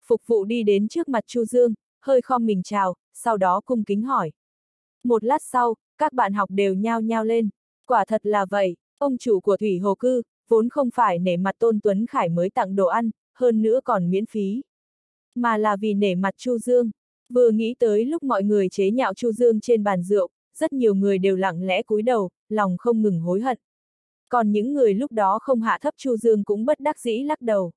Phục vụ đi đến trước mặt Chu Dương, hơi khom mình chào, sau đó cung kính hỏi. Một lát sau, các bạn học đều nhao nhao lên. Quả thật là vậy, ông chủ của Thủy Hồ Cư, vốn không phải nể mặt Tôn Tuấn Khải mới tặng đồ ăn, hơn nữa còn miễn phí. Mà là vì nể mặt Chu Dương. Vừa nghĩ tới lúc mọi người chế nhạo Chu Dương trên bàn rượu, rất nhiều người đều lặng lẽ cúi đầu, lòng không ngừng hối hận. Còn những người lúc đó không hạ thấp Chu Dương cũng bất đắc dĩ lắc đầu.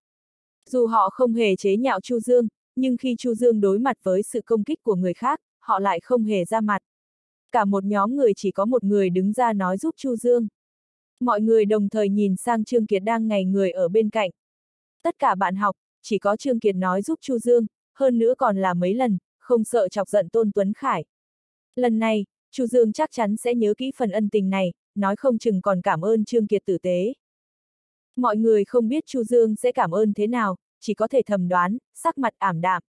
Dù họ không hề chế nhạo Chu Dương, nhưng khi Chu Dương đối mặt với sự công kích của người khác, họ lại không hề ra mặt. Cả một nhóm người chỉ có một người đứng ra nói giúp Chu Dương. Mọi người đồng thời nhìn sang Trương Kiệt đang ngày người ở bên cạnh. Tất cả bạn học, chỉ có Trương Kiệt nói giúp Chu Dương, hơn nữa còn là mấy lần, không sợ chọc giận Tôn Tuấn Khải. Lần này, Chu Dương chắc chắn sẽ nhớ kỹ phần ân tình này, nói không chừng còn cảm ơn Trương Kiệt tử tế. Mọi người không biết Chu Dương sẽ cảm ơn thế nào, chỉ có thể thầm đoán, sắc mặt ảm đạm.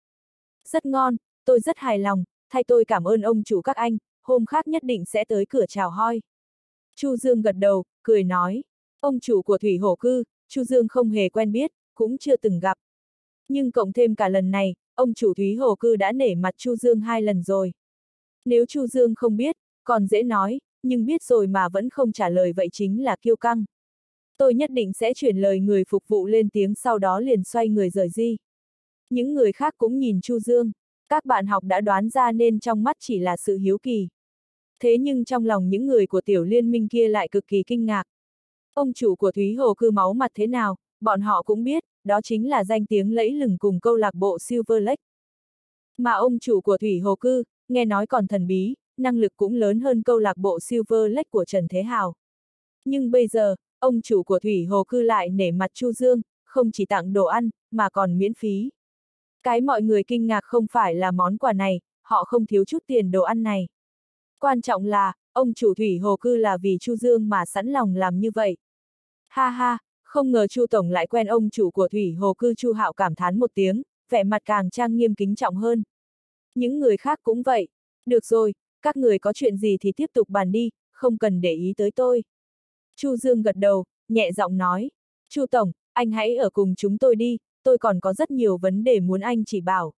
Rất ngon, tôi rất hài lòng, thay tôi cảm ơn ông chủ các anh, hôm khác nhất định sẽ tới cửa chào hoi. Chu Dương gật đầu, cười nói, ông chủ của Thủy Hổ Cư, Chu Dương không hề quen biết, cũng chưa từng gặp. Nhưng cộng thêm cả lần này, ông chủ Thúy Hồ Cư đã nể mặt Chu Dương hai lần rồi. Nếu Chu Dương không biết, còn dễ nói, nhưng biết rồi mà vẫn không trả lời vậy chính là kiêu căng. Tôi nhất định sẽ chuyển lời người phục vụ lên tiếng sau đó liền xoay người rời di. Những người khác cũng nhìn Chu Dương, các bạn học đã đoán ra nên trong mắt chỉ là sự hiếu kỳ. Thế nhưng trong lòng những người của tiểu liên minh kia lại cực kỳ kinh ngạc. Ông chủ của Thúy Hồ cư máu mặt thế nào, bọn họ cũng biết, đó chính là danh tiếng lẫy lừng cùng câu lạc bộ Silver Lake. Mà ông chủ của Thủy Hồ Cư, nghe nói còn thần bí, năng lực cũng lớn hơn câu lạc bộ Silver Lake của Trần Thế Hào. Nhưng bây giờ, ông chủ của Thủy Hồ Cư lại nể mặt Chu Dương, không chỉ tặng đồ ăn, mà còn miễn phí. Cái mọi người kinh ngạc không phải là món quà này, họ không thiếu chút tiền đồ ăn này. Quan trọng là, ông chủ Thủy Hồ Cư là vì Chu Dương mà sẵn lòng làm như vậy. Ha ha, không ngờ Chu Tổng lại quen ông chủ của Thủy Hồ Cư Chu Hạo cảm thán một tiếng, vẻ mặt càng trang nghiêm kính trọng hơn. Những người khác cũng vậy. Được rồi, các người có chuyện gì thì tiếp tục bàn đi, không cần để ý tới tôi. Chu Dương gật đầu, nhẹ giọng nói. Chu Tổng, anh hãy ở cùng chúng tôi đi, tôi còn có rất nhiều vấn đề muốn anh chỉ bảo.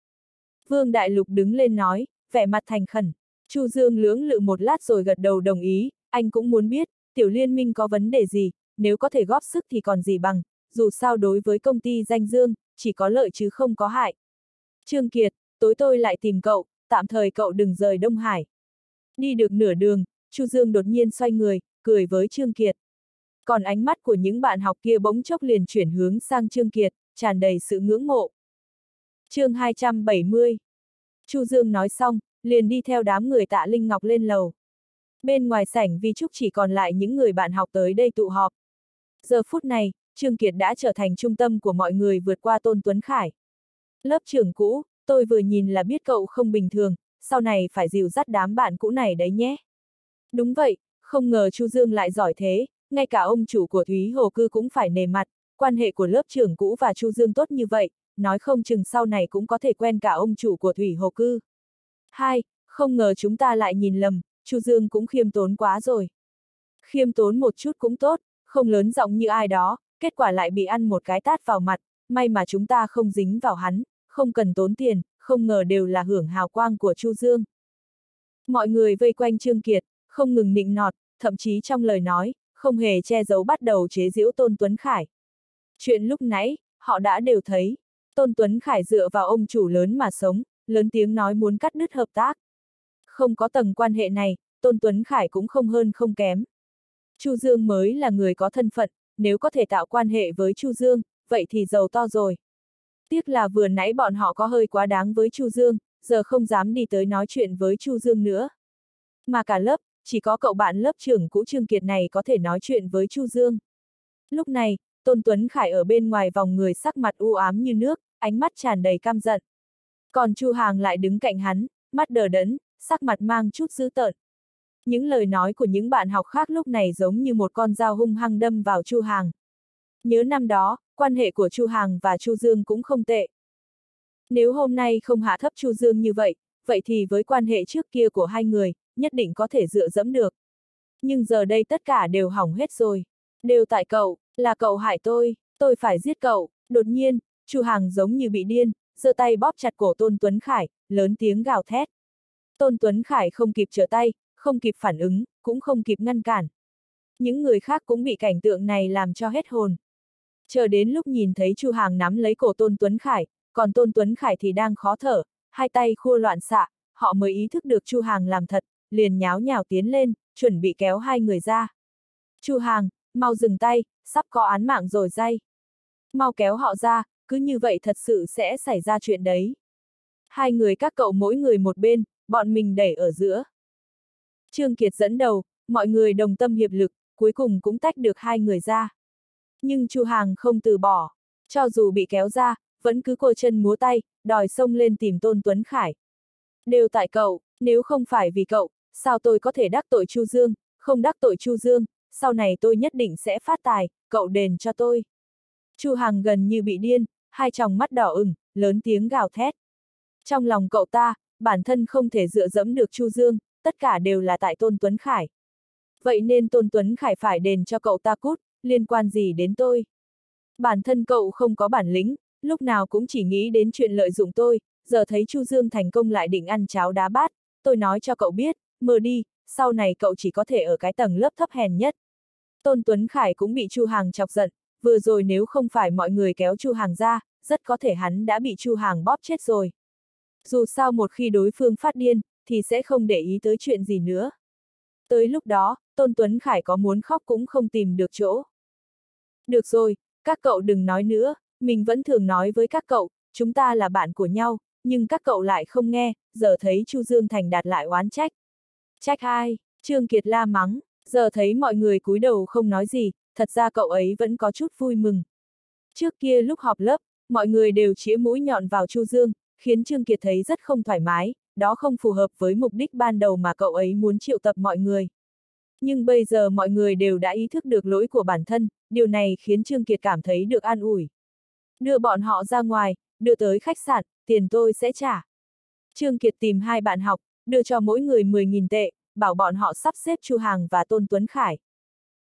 Vương Đại Lục đứng lên nói, vẻ mặt thành khẩn. Chu Dương lưỡng lự một lát rồi gật đầu đồng ý, anh cũng muốn biết, tiểu liên minh có vấn đề gì, nếu có thể góp sức thì còn gì bằng, dù sao đối với công ty danh dương, chỉ có lợi chứ không có hại. Trương Kiệt, tối tôi lại tìm cậu, tạm thời cậu đừng rời Đông Hải. Đi được nửa đường, Chu Dương đột nhiên xoay người, cười với Trương Kiệt. Còn ánh mắt của những bạn học kia bỗng chốc liền chuyển hướng sang Trương Kiệt, tràn đầy sự ngưỡng mộ. chương 270 Chu Dương nói xong, liền đi theo đám người tạ Linh Ngọc lên lầu. Bên ngoài sảnh vi trúc chỉ còn lại những người bạn học tới đây tụ họp. Giờ phút này, Trương Kiệt đã trở thành trung tâm của mọi người vượt qua Tôn Tuấn Khải. Lớp trưởng cũ, tôi vừa nhìn là biết cậu không bình thường, sau này phải dìu dắt đám bạn cũ này đấy nhé. Đúng vậy, không ngờ Chu Dương lại giỏi thế, ngay cả ông chủ của Thúy Hồ Cư cũng phải nề mặt, quan hệ của lớp trưởng cũ và Chu Dương tốt như vậy, nói không chừng sau này cũng có thể quen cả ông chủ của Thủy Hồ Cư. Hai, không ngờ chúng ta lại nhìn lầm, Chu Dương cũng khiêm tốn quá rồi. Khiêm tốn một chút cũng tốt, không lớn giọng như ai đó, kết quả lại bị ăn một cái tát vào mặt, may mà chúng ta không dính vào hắn, không cần tốn tiền, không ngờ đều là hưởng hào quang của Chu Dương. Mọi người vây quanh Trương Kiệt, không ngừng nịnh nọt, thậm chí trong lời nói, không hề che giấu bắt đầu chế giễu Tôn Tuấn Khải. Chuyện lúc nãy, họ đã đều thấy, Tôn Tuấn Khải dựa vào ông chủ lớn mà sống, lớn tiếng nói muốn cắt đứt hợp tác. Không có tầng quan hệ này, Tôn Tuấn Khải cũng không hơn không kém. Chu Dương mới là người có thân phận, nếu có thể tạo quan hệ với Chu Dương, vậy thì giàu to rồi. Tiếc là vừa nãy bọn họ có hơi quá đáng với Chu Dương, giờ không dám đi tới nói chuyện với Chu Dương nữa. Mà cả lớp, chỉ có cậu bạn lớp trưởng cũ Trương Kiệt này có thể nói chuyện với Chu Dương. Lúc này, Tôn Tuấn Khải ở bên ngoài vòng người sắc mặt u ám như nước, ánh mắt tràn đầy căm giận. Còn Chu Hàng lại đứng cạnh hắn, mắt đờ đẫn, sắc mặt mang chút dữ tợn. Những lời nói của những bạn học khác lúc này giống như một con dao hung hăng đâm vào Chu Hàng. Nhớ năm đó, quan hệ của Chu Hàng và Chu Dương cũng không tệ. Nếu hôm nay không hạ thấp Chu Dương như vậy, vậy thì với quan hệ trước kia của hai người, nhất định có thể dựa dẫm được. Nhưng giờ đây tất cả đều hỏng hết rồi. Đều tại cậu, là cậu hại tôi, tôi phải giết cậu. Đột nhiên, Chu Hàng giống như bị điên, giơ tay bóp chặt cổ Tôn Tuấn Khải, lớn tiếng gào thét. Tôn Tuấn Khải không kịp trở tay, không kịp phản ứng, cũng không kịp ngăn cản. Những người khác cũng bị cảnh tượng này làm cho hết hồn. Chờ đến lúc nhìn thấy Chu Hàng nắm lấy cổ Tôn Tuấn Khải, còn Tôn Tuấn Khải thì đang khó thở, hai tay khua loạn xạ, họ mới ý thức được Chu Hàng làm thật, liền nháo nhào tiến lên, chuẩn bị kéo hai người ra. Chu Hàng, mau dừng tay, sắp có án mạng rồi dây. Mau kéo họ ra, cứ như vậy thật sự sẽ xảy ra chuyện đấy. Hai người các cậu mỗi người một bên, bọn mình đẩy ở giữa. Trương Kiệt dẫn đầu, mọi người đồng tâm hiệp lực, cuối cùng cũng tách được hai người ra. Nhưng Chu Hàng không từ bỏ, cho dù bị kéo ra, vẫn cứ cô chân múa tay, đòi xông lên tìm Tôn Tuấn Khải. Đều tại cậu, nếu không phải vì cậu, sao tôi có thể đắc tội Chu Dương, không đắc tội Chu Dương, sau này tôi nhất định sẽ phát tài, cậu đền cho tôi. Chu Hằng gần như bị điên, hai tròng mắt đỏ ửng, lớn tiếng gào thét. Trong lòng cậu ta, bản thân không thể dựa dẫm được Chu Dương, tất cả đều là tại Tôn Tuấn Khải. Vậy nên Tôn Tuấn Khải phải đền cho cậu ta cút, liên quan gì đến tôi? Bản thân cậu không có bản lĩnh, lúc nào cũng chỉ nghĩ đến chuyện lợi dụng tôi, giờ thấy Chu Dương thành công lại định ăn cháo đá bát, tôi nói cho cậu biết, mơ đi, sau này cậu chỉ có thể ở cái tầng lớp thấp hèn nhất. Tôn Tuấn Khải cũng bị Chu Hàng chọc giận, vừa rồi nếu không phải mọi người kéo Chu Hàng ra, rất có thể hắn đã bị Chu Hàng bóp chết rồi. Dù sao một khi đối phương phát điên, thì sẽ không để ý tới chuyện gì nữa. Tới lúc đó, Tôn Tuấn Khải có muốn khóc cũng không tìm được chỗ. Được rồi, các cậu đừng nói nữa, mình vẫn thường nói với các cậu, chúng ta là bạn của nhau, nhưng các cậu lại không nghe, giờ thấy Chu Dương Thành đạt lại oán trách. Trách ai? Trương Kiệt la mắng, giờ thấy mọi người cúi đầu không nói gì, thật ra cậu ấy vẫn có chút vui mừng. Trước kia lúc họp lớp, mọi người đều chĩa mũi nhọn vào Chu Dương, khiến Trương Kiệt thấy rất không thoải mái, đó không phù hợp với mục đích ban đầu mà cậu ấy muốn triệu tập mọi người. Nhưng bây giờ mọi người đều đã ý thức được lỗi của bản thân, điều này khiến Trương Kiệt cảm thấy được an ủi. Đưa bọn họ ra ngoài, đưa tới khách sạn, tiền tôi sẽ trả. Trương Kiệt tìm hai bạn học, đưa cho mỗi người 10.000 tệ, bảo bọn họ sắp xếp Chu Hàng và Tôn Tuấn Khải.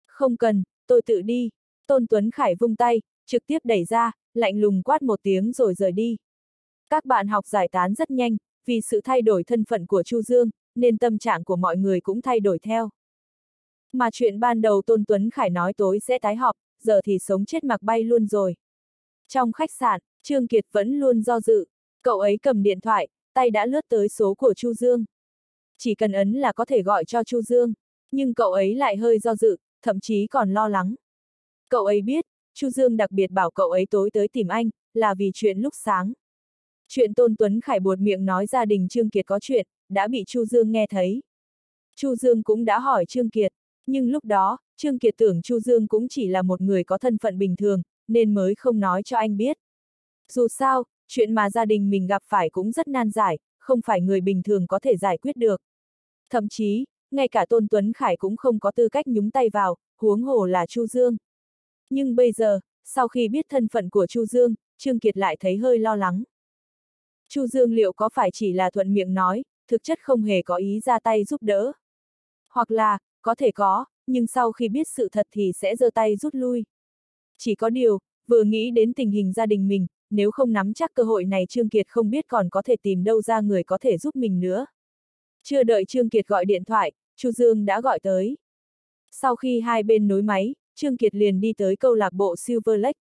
Không cần, tôi tự đi. Tôn Tuấn Khải vung tay, trực tiếp đẩy ra, lạnh lùng quát một tiếng rồi rời đi. Các bạn học giải tán rất nhanh, vì sự thay đổi thân phận của Chu Dương, nên tâm trạng của mọi người cũng thay đổi theo. Mà chuyện ban đầu Tôn Tuấn Khải nói tối sẽ tái họp, giờ thì sống chết mặc bay luôn rồi. Trong khách sạn, Trương Kiệt vẫn luôn do dự, cậu ấy cầm điện thoại, tay đã lướt tới số của Chu Dương. Chỉ cần ấn là có thể gọi cho Chu Dương, nhưng cậu ấy lại hơi do dự, thậm chí còn lo lắng. Cậu ấy biết, Chu Dương đặc biệt bảo cậu ấy tối tới tìm anh, là vì chuyện lúc sáng. Chuyện Tôn Tuấn Khải buột miệng nói gia đình Trương Kiệt có chuyện, đã bị Chu Dương nghe thấy. Chu Dương cũng đã hỏi Trương Kiệt, nhưng lúc đó, Trương Kiệt tưởng Chu Dương cũng chỉ là một người có thân phận bình thường, nên mới không nói cho anh biết. Dù sao, chuyện mà gia đình mình gặp phải cũng rất nan giải, không phải người bình thường có thể giải quyết được. Thậm chí, ngay cả Tôn Tuấn Khải cũng không có tư cách nhúng tay vào, huống hồ là Chu Dương. Nhưng bây giờ, sau khi biết thân phận của Chu Dương, Trương Kiệt lại thấy hơi lo lắng. Chu Dương liệu có phải chỉ là thuận miệng nói, thực chất không hề có ý ra tay giúp đỡ? Hoặc là, có thể có, nhưng sau khi biết sự thật thì sẽ giơ tay rút lui. Chỉ có điều, vừa nghĩ đến tình hình gia đình mình, nếu không nắm chắc cơ hội này Trương Kiệt không biết còn có thể tìm đâu ra người có thể giúp mình nữa. Chưa đợi Trương Kiệt gọi điện thoại, Chu Dương đã gọi tới. Sau khi hai bên nối máy, Trương Kiệt liền đi tới câu lạc bộ Silver Lake.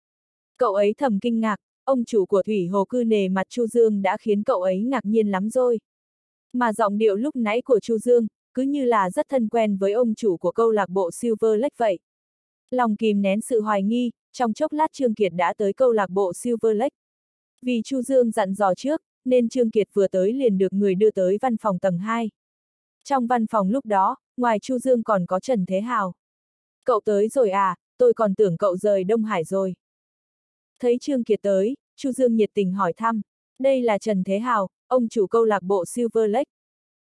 Cậu ấy thầm kinh ngạc, ông chủ của Thủy Hồ Cư nề mặt Chu Dương đã khiến cậu ấy ngạc nhiên lắm rồi. Mà giọng điệu lúc nãy của Chu Dương, cứ như là rất thân quen với ông chủ của câu lạc bộ Silver Lake vậy. Lòng kìm nén sự hoài nghi, trong chốc lát Trương Kiệt đã tới câu lạc bộ Silver Lake. Vì Chu Dương dặn dò trước, nên Trương Kiệt vừa tới liền được người đưa tới văn phòng tầng 2. Trong văn phòng lúc đó, ngoài Chu Dương còn có Trần Thế Hào. Cậu tới rồi à, tôi còn tưởng cậu rời Đông Hải rồi. Thấy Trương Kiệt tới, Chu Dương nhiệt tình hỏi thăm. Đây là Trần Thế Hào, ông chủ câu lạc bộ Silver Lake.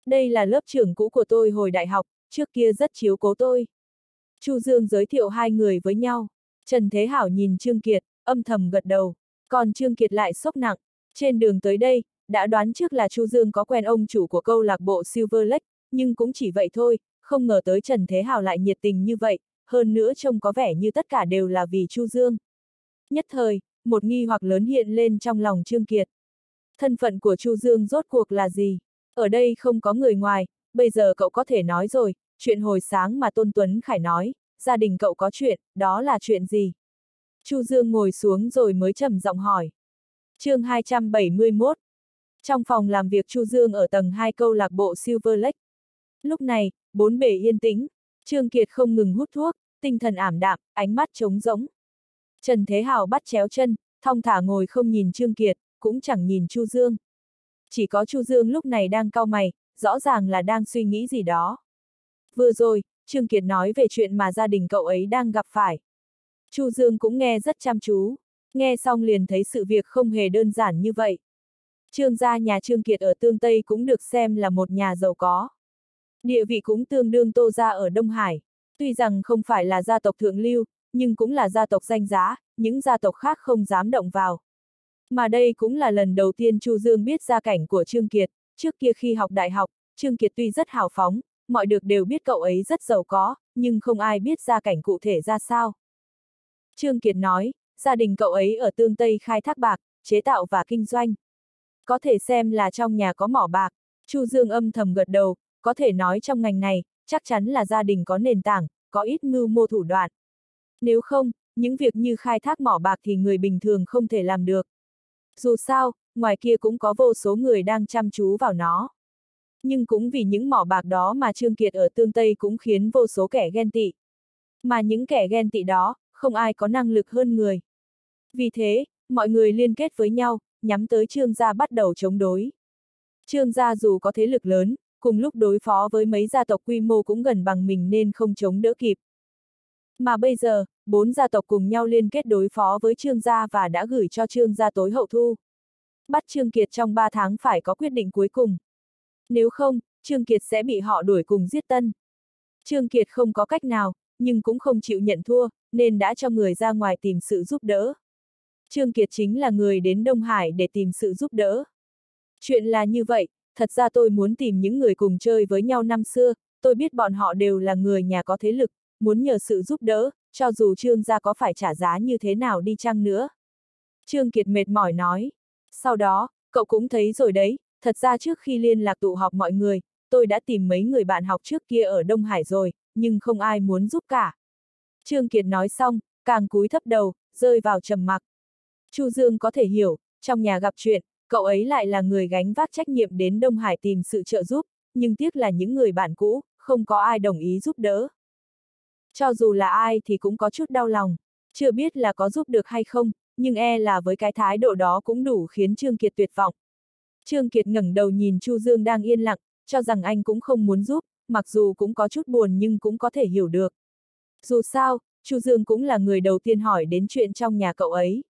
Đây là lớp trưởng cũ của tôi hồi đại học, trước kia rất chiếu cố tôi. Chu Dương giới thiệu hai người với nhau. Trần Thế Hảo nhìn Trương Kiệt, âm thầm gật đầu. Còn Trương Kiệt lại sốc nặng. Trên đường tới đây, đã đoán trước là Chu Dương có quen ông chủ của câu lạc bộ Silver Lake, nhưng cũng chỉ vậy thôi, không ngờ tới Trần Thế Hào lại nhiệt tình như vậy, hơn nữa trông có vẻ như tất cả đều là vì Chu Dương. Nhất thời, một nghi hoặc lớn hiện lên trong lòng Trương Kiệt. Thân phận của Chu Dương rốt cuộc là gì? Ở đây không có người ngoài, bây giờ cậu có thể nói rồi, chuyện hồi sáng mà Tôn Tuấn Khải nói, gia đình cậu có chuyện, đó là chuyện gì? Chu Dương ngồi xuống rồi mới trầm giọng hỏi. chương 271 Trong phòng làm việc Chu Dương ở tầng 2 câu lạc bộ Silver Lake. Lúc này, bốn bể yên tĩnh, Trương Kiệt không ngừng hút thuốc, tinh thần ảm đạm, ánh mắt trống rỗng. Trần Thế Hào bắt chéo chân, thong thả ngồi không nhìn Trương Kiệt, cũng chẳng nhìn Chu Dương. Chỉ có Chu Dương lúc này đang cau mày, rõ ràng là đang suy nghĩ gì đó. Vừa rồi, Trương Kiệt nói về chuyện mà gia đình cậu ấy đang gặp phải. Chu Dương cũng nghe rất chăm chú, nghe xong liền thấy sự việc không hề đơn giản như vậy. Trương gia nhà Trương Kiệt ở Tương Tây cũng được xem là một nhà giàu có. Địa vị cũng tương đương Tô gia ở Đông Hải. Tuy rằng không phải là gia tộc thượng lưu, nhưng cũng là gia tộc danh giá, những gia tộc khác không dám động vào. Mà đây cũng là lần đầu tiên Chu Dương biết gia cảnh của Trương Kiệt, trước kia khi học đại học, Trương Kiệt tuy rất hào phóng, mọi được đều biết cậu ấy rất giàu có, nhưng không ai biết gia cảnh cụ thể ra sao. Trương Kiệt nói, gia đình cậu ấy ở tương Tây khai thác bạc, chế tạo và kinh doanh. Có thể xem là trong nhà có mỏ bạc, Chu Dương âm thầm gật đầu, có thể nói trong ngành này, chắc chắn là gia đình có nền tảng, có ít mưu mô thủ đoạn. Nếu không, những việc như khai thác mỏ bạc thì người bình thường không thể làm được. Dù sao, ngoài kia cũng có vô số người đang chăm chú vào nó. Nhưng cũng vì những mỏ bạc đó mà Trương Kiệt ở tương Tây cũng khiến vô số kẻ ghen tị. Mà những kẻ ghen tị đó, không ai có năng lực hơn người. Vì thế, mọi người liên kết với nhau, nhắm tới Trương gia bắt đầu chống đối. Trương gia dù có thế lực lớn, cùng lúc đối phó với mấy gia tộc quy mô cũng gần bằng mình nên không chống đỡ kịp. Mà bây giờ, bốn gia tộc cùng nhau liên kết đối phó với Trương gia và đã gửi cho Trương gia tối hậu thu. Bắt Trương Kiệt trong 3 tháng phải có quyết định cuối cùng. Nếu không, Trương Kiệt sẽ bị họ đuổi cùng giết tân. Trương Kiệt không có cách nào, nhưng cũng không chịu nhận thua, nên đã cho người ra ngoài tìm sự giúp đỡ. Trương Kiệt chính là người đến Đông Hải để tìm sự giúp đỡ. Chuyện là như vậy, thật ra tôi muốn tìm những người cùng chơi với nhau năm xưa, tôi biết bọn họ đều là người nhà có thế lực, muốn nhờ sự giúp đỡ, cho dù Trương gia có phải trả giá như thế nào đi chăng nữa. Trương Kiệt mệt mỏi nói. Sau đó, cậu cũng thấy rồi đấy, thật ra trước khi liên lạc tụ họp mọi người, tôi đã tìm mấy người bạn học trước kia ở Đông Hải rồi, nhưng không ai muốn giúp cả. Trương Kiệt nói xong, càng cúi thấp đầu, rơi vào trầm mặc. Chu Dương có thể hiểu, trong nhà gặp chuyện, cậu ấy lại là người gánh vác trách nhiệm đến Đông Hải tìm sự trợ giúp, nhưng tiếc là những người bạn cũ, không có ai đồng ý giúp đỡ. Cho dù là ai thì cũng có chút đau lòng, chưa biết là có giúp được hay không, nhưng e là với cái thái độ đó cũng đủ khiến Trương Kiệt tuyệt vọng. Trương Kiệt ngẩng đầu nhìn Chu Dương đang yên lặng, cho rằng anh cũng không muốn giúp, mặc dù cũng có chút buồn nhưng cũng có thể hiểu được. Dù sao, Chu Dương cũng là người đầu tiên hỏi đến chuyện trong nhà cậu ấy.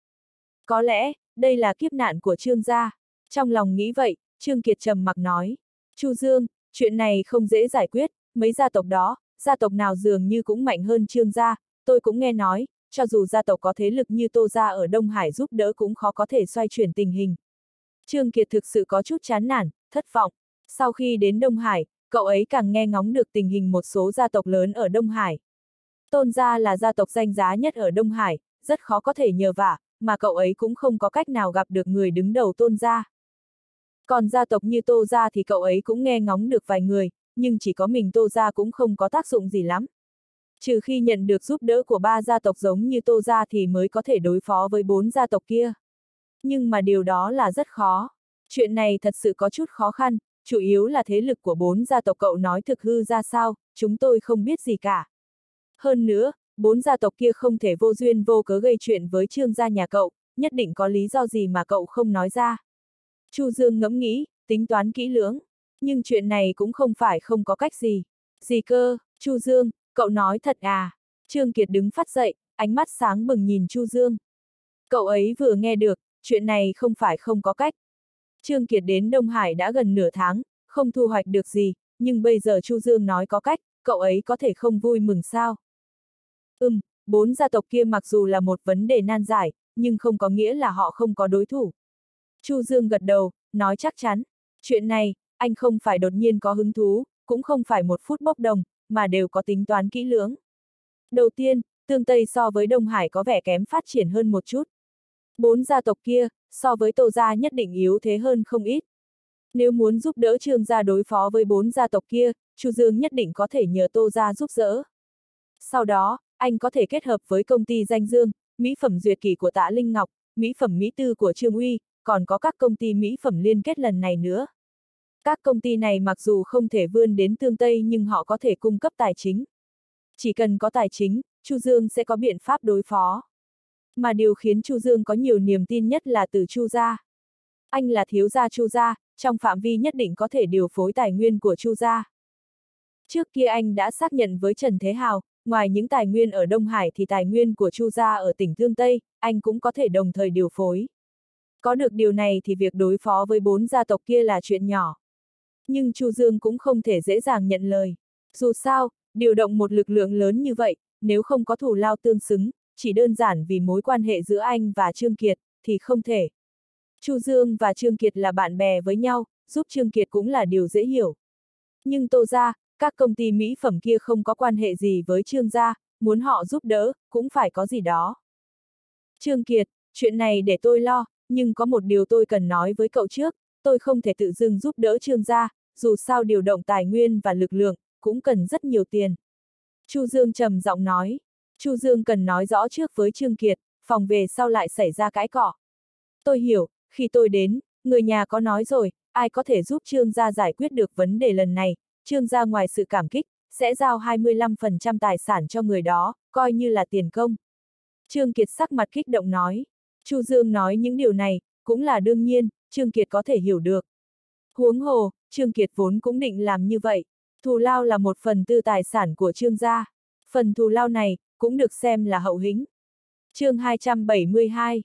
Có lẽ, đây là kiếp nạn của Trương gia. Trong lòng nghĩ vậy, Trương Kiệt trầm mặc nói. Chu Dương, chuyện này không dễ giải quyết, mấy gia tộc đó, gia tộc nào dường như cũng mạnh hơn Trương gia, tôi cũng nghe nói, cho dù gia tộc có thế lực như Tô gia ở Đông Hải giúp đỡ cũng khó có thể xoay chuyển tình hình. Trương Kiệt thực sự có chút chán nản, thất vọng. Sau khi đến Đông Hải, cậu ấy càng nghe ngóng được tình hình một số gia tộc lớn ở Đông Hải. Tôn gia là gia tộc danh giá nhất ở Đông Hải, rất khó có thể nhờ vả, mà cậu ấy cũng không có cách nào gặp được người đứng đầu tôn gia. Còn gia tộc như Tô gia thì cậu ấy cũng nghe ngóng được vài người, nhưng chỉ có mình Tô gia cũng không có tác dụng gì lắm. Trừ khi nhận được giúp đỡ của ba gia tộc giống như Tô gia thì mới có thể đối phó với bốn gia tộc kia. Nhưng mà điều đó là rất khó. Chuyện này thật sự có chút khó khăn, chủ yếu là thế lực của bốn gia tộc cậu nói thực hư ra sao, chúng tôi không biết gì cả. Hơn nữa, bốn gia tộc kia không thể vô duyên vô cớ gây chuyện với trương gia nhà cậu, nhất định có lý do gì mà cậu không nói ra. Chu Dương ngẫm nghĩ, tính toán kỹ lưỡng. Nhưng chuyện này cũng không phải không có cách gì. Gì cơ, Chu Dương, cậu nói thật à? Trương Kiệt đứng phát dậy, ánh mắt sáng bừng nhìn Chu Dương. Cậu ấy vừa nghe được, chuyện này không phải không có cách. Trương Kiệt đến Đông Hải đã gần nửa tháng, không thu hoạch được gì, nhưng bây giờ Chu Dương nói có cách, cậu ấy có thể không vui mừng sao? Ừm, bốn gia tộc kia mặc dù là một vấn đề nan giải, nhưng không có nghĩa là họ không có đối thủ. Chu Dương gật đầu, nói chắc chắn, chuyện này, anh không phải đột nhiên có hứng thú, cũng không phải một phút bốc đồng, mà đều có tính toán kỹ lưỡng. Đầu tiên, Tương Tây so với Đông Hải có vẻ kém phát triển hơn một chút. Bốn gia tộc kia, so với Tô gia nhất định yếu thế hơn không ít. Nếu muốn giúp đỡ Trương gia đối phó với bốn gia tộc kia, Chu Dương nhất định có thể nhờ Tô gia giúp đỡ. Sau đó, anh có thể kết hợp với công ty danh dương, mỹ phẩm duyệt kỳ của Tạ Linh Ngọc, mỹ phẩm mỹ tư của Trương Uy, còn có các công ty mỹ phẩm liên kết lần này nữa. Các công ty này mặc dù không thể vươn đến tương Tây nhưng họ có thể cung cấp tài chính. Chỉ cần có tài chính, Chu Dương sẽ có biện pháp đối phó. Mà điều khiến Chu Dương có nhiều niềm tin nhất là từ Chu gia. Anh là thiếu gia Chu gia, trong phạm vi nhất định có thể điều phối tài nguyên của Chu gia. Trước kia anh đã xác nhận với Trần Thế Hào, ngoài những tài nguyên ở Đông Hải thì tài nguyên của Chu gia ở tỉnh Thương Tây, anh cũng có thể đồng thời điều phối. Có được điều này thì việc đối phó với bốn gia tộc kia là chuyện nhỏ. Nhưng Chu Dương cũng không thể dễ dàng nhận lời. Dù sao, điều động một lực lượng lớn như vậy, nếu không có thù lao tương xứng, chỉ đơn giản vì mối quan hệ giữa anh và Trương Kiệt, thì không thể. Chu Dương và Trương Kiệt là bạn bè với nhau, giúp Trương Kiệt cũng là điều dễ hiểu. Nhưng Tô gia các công ty mỹ phẩm kia không có quan hệ gì với Trương gia, muốn họ giúp đỡ, cũng phải có gì đó. Trương Kiệt, chuyện này để tôi lo, nhưng có một điều tôi cần nói với cậu trước, tôi không thể tự dưng giúp đỡ Trương gia, dù sao điều động tài nguyên và lực lượng, cũng cần rất nhiều tiền. Chu Dương trầm giọng nói, Chu Dương cần nói rõ trước với Trương Kiệt, phòng về sau lại xảy ra cãi cọ. Tôi hiểu, khi tôi đến, người nhà có nói rồi, ai có thể giúp Trương gia giải quyết được vấn đề lần này, Trương gia ngoài sự cảm kích, sẽ giao 25% tài sản cho người đó, coi như là tiền công. Trương Kiệt sắc mặt kích động nói. Chu Dương nói những điều này, cũng là đương nhiên, Trương Kiệt có thể hiểu được. Huống hồ, Trương Kiệt vốn cũng định làm như vậy. Thù lao là một phần tư tài sản của Trương gia. Phần thù lao này, cũng được xem là hậu hĩnh. chương 272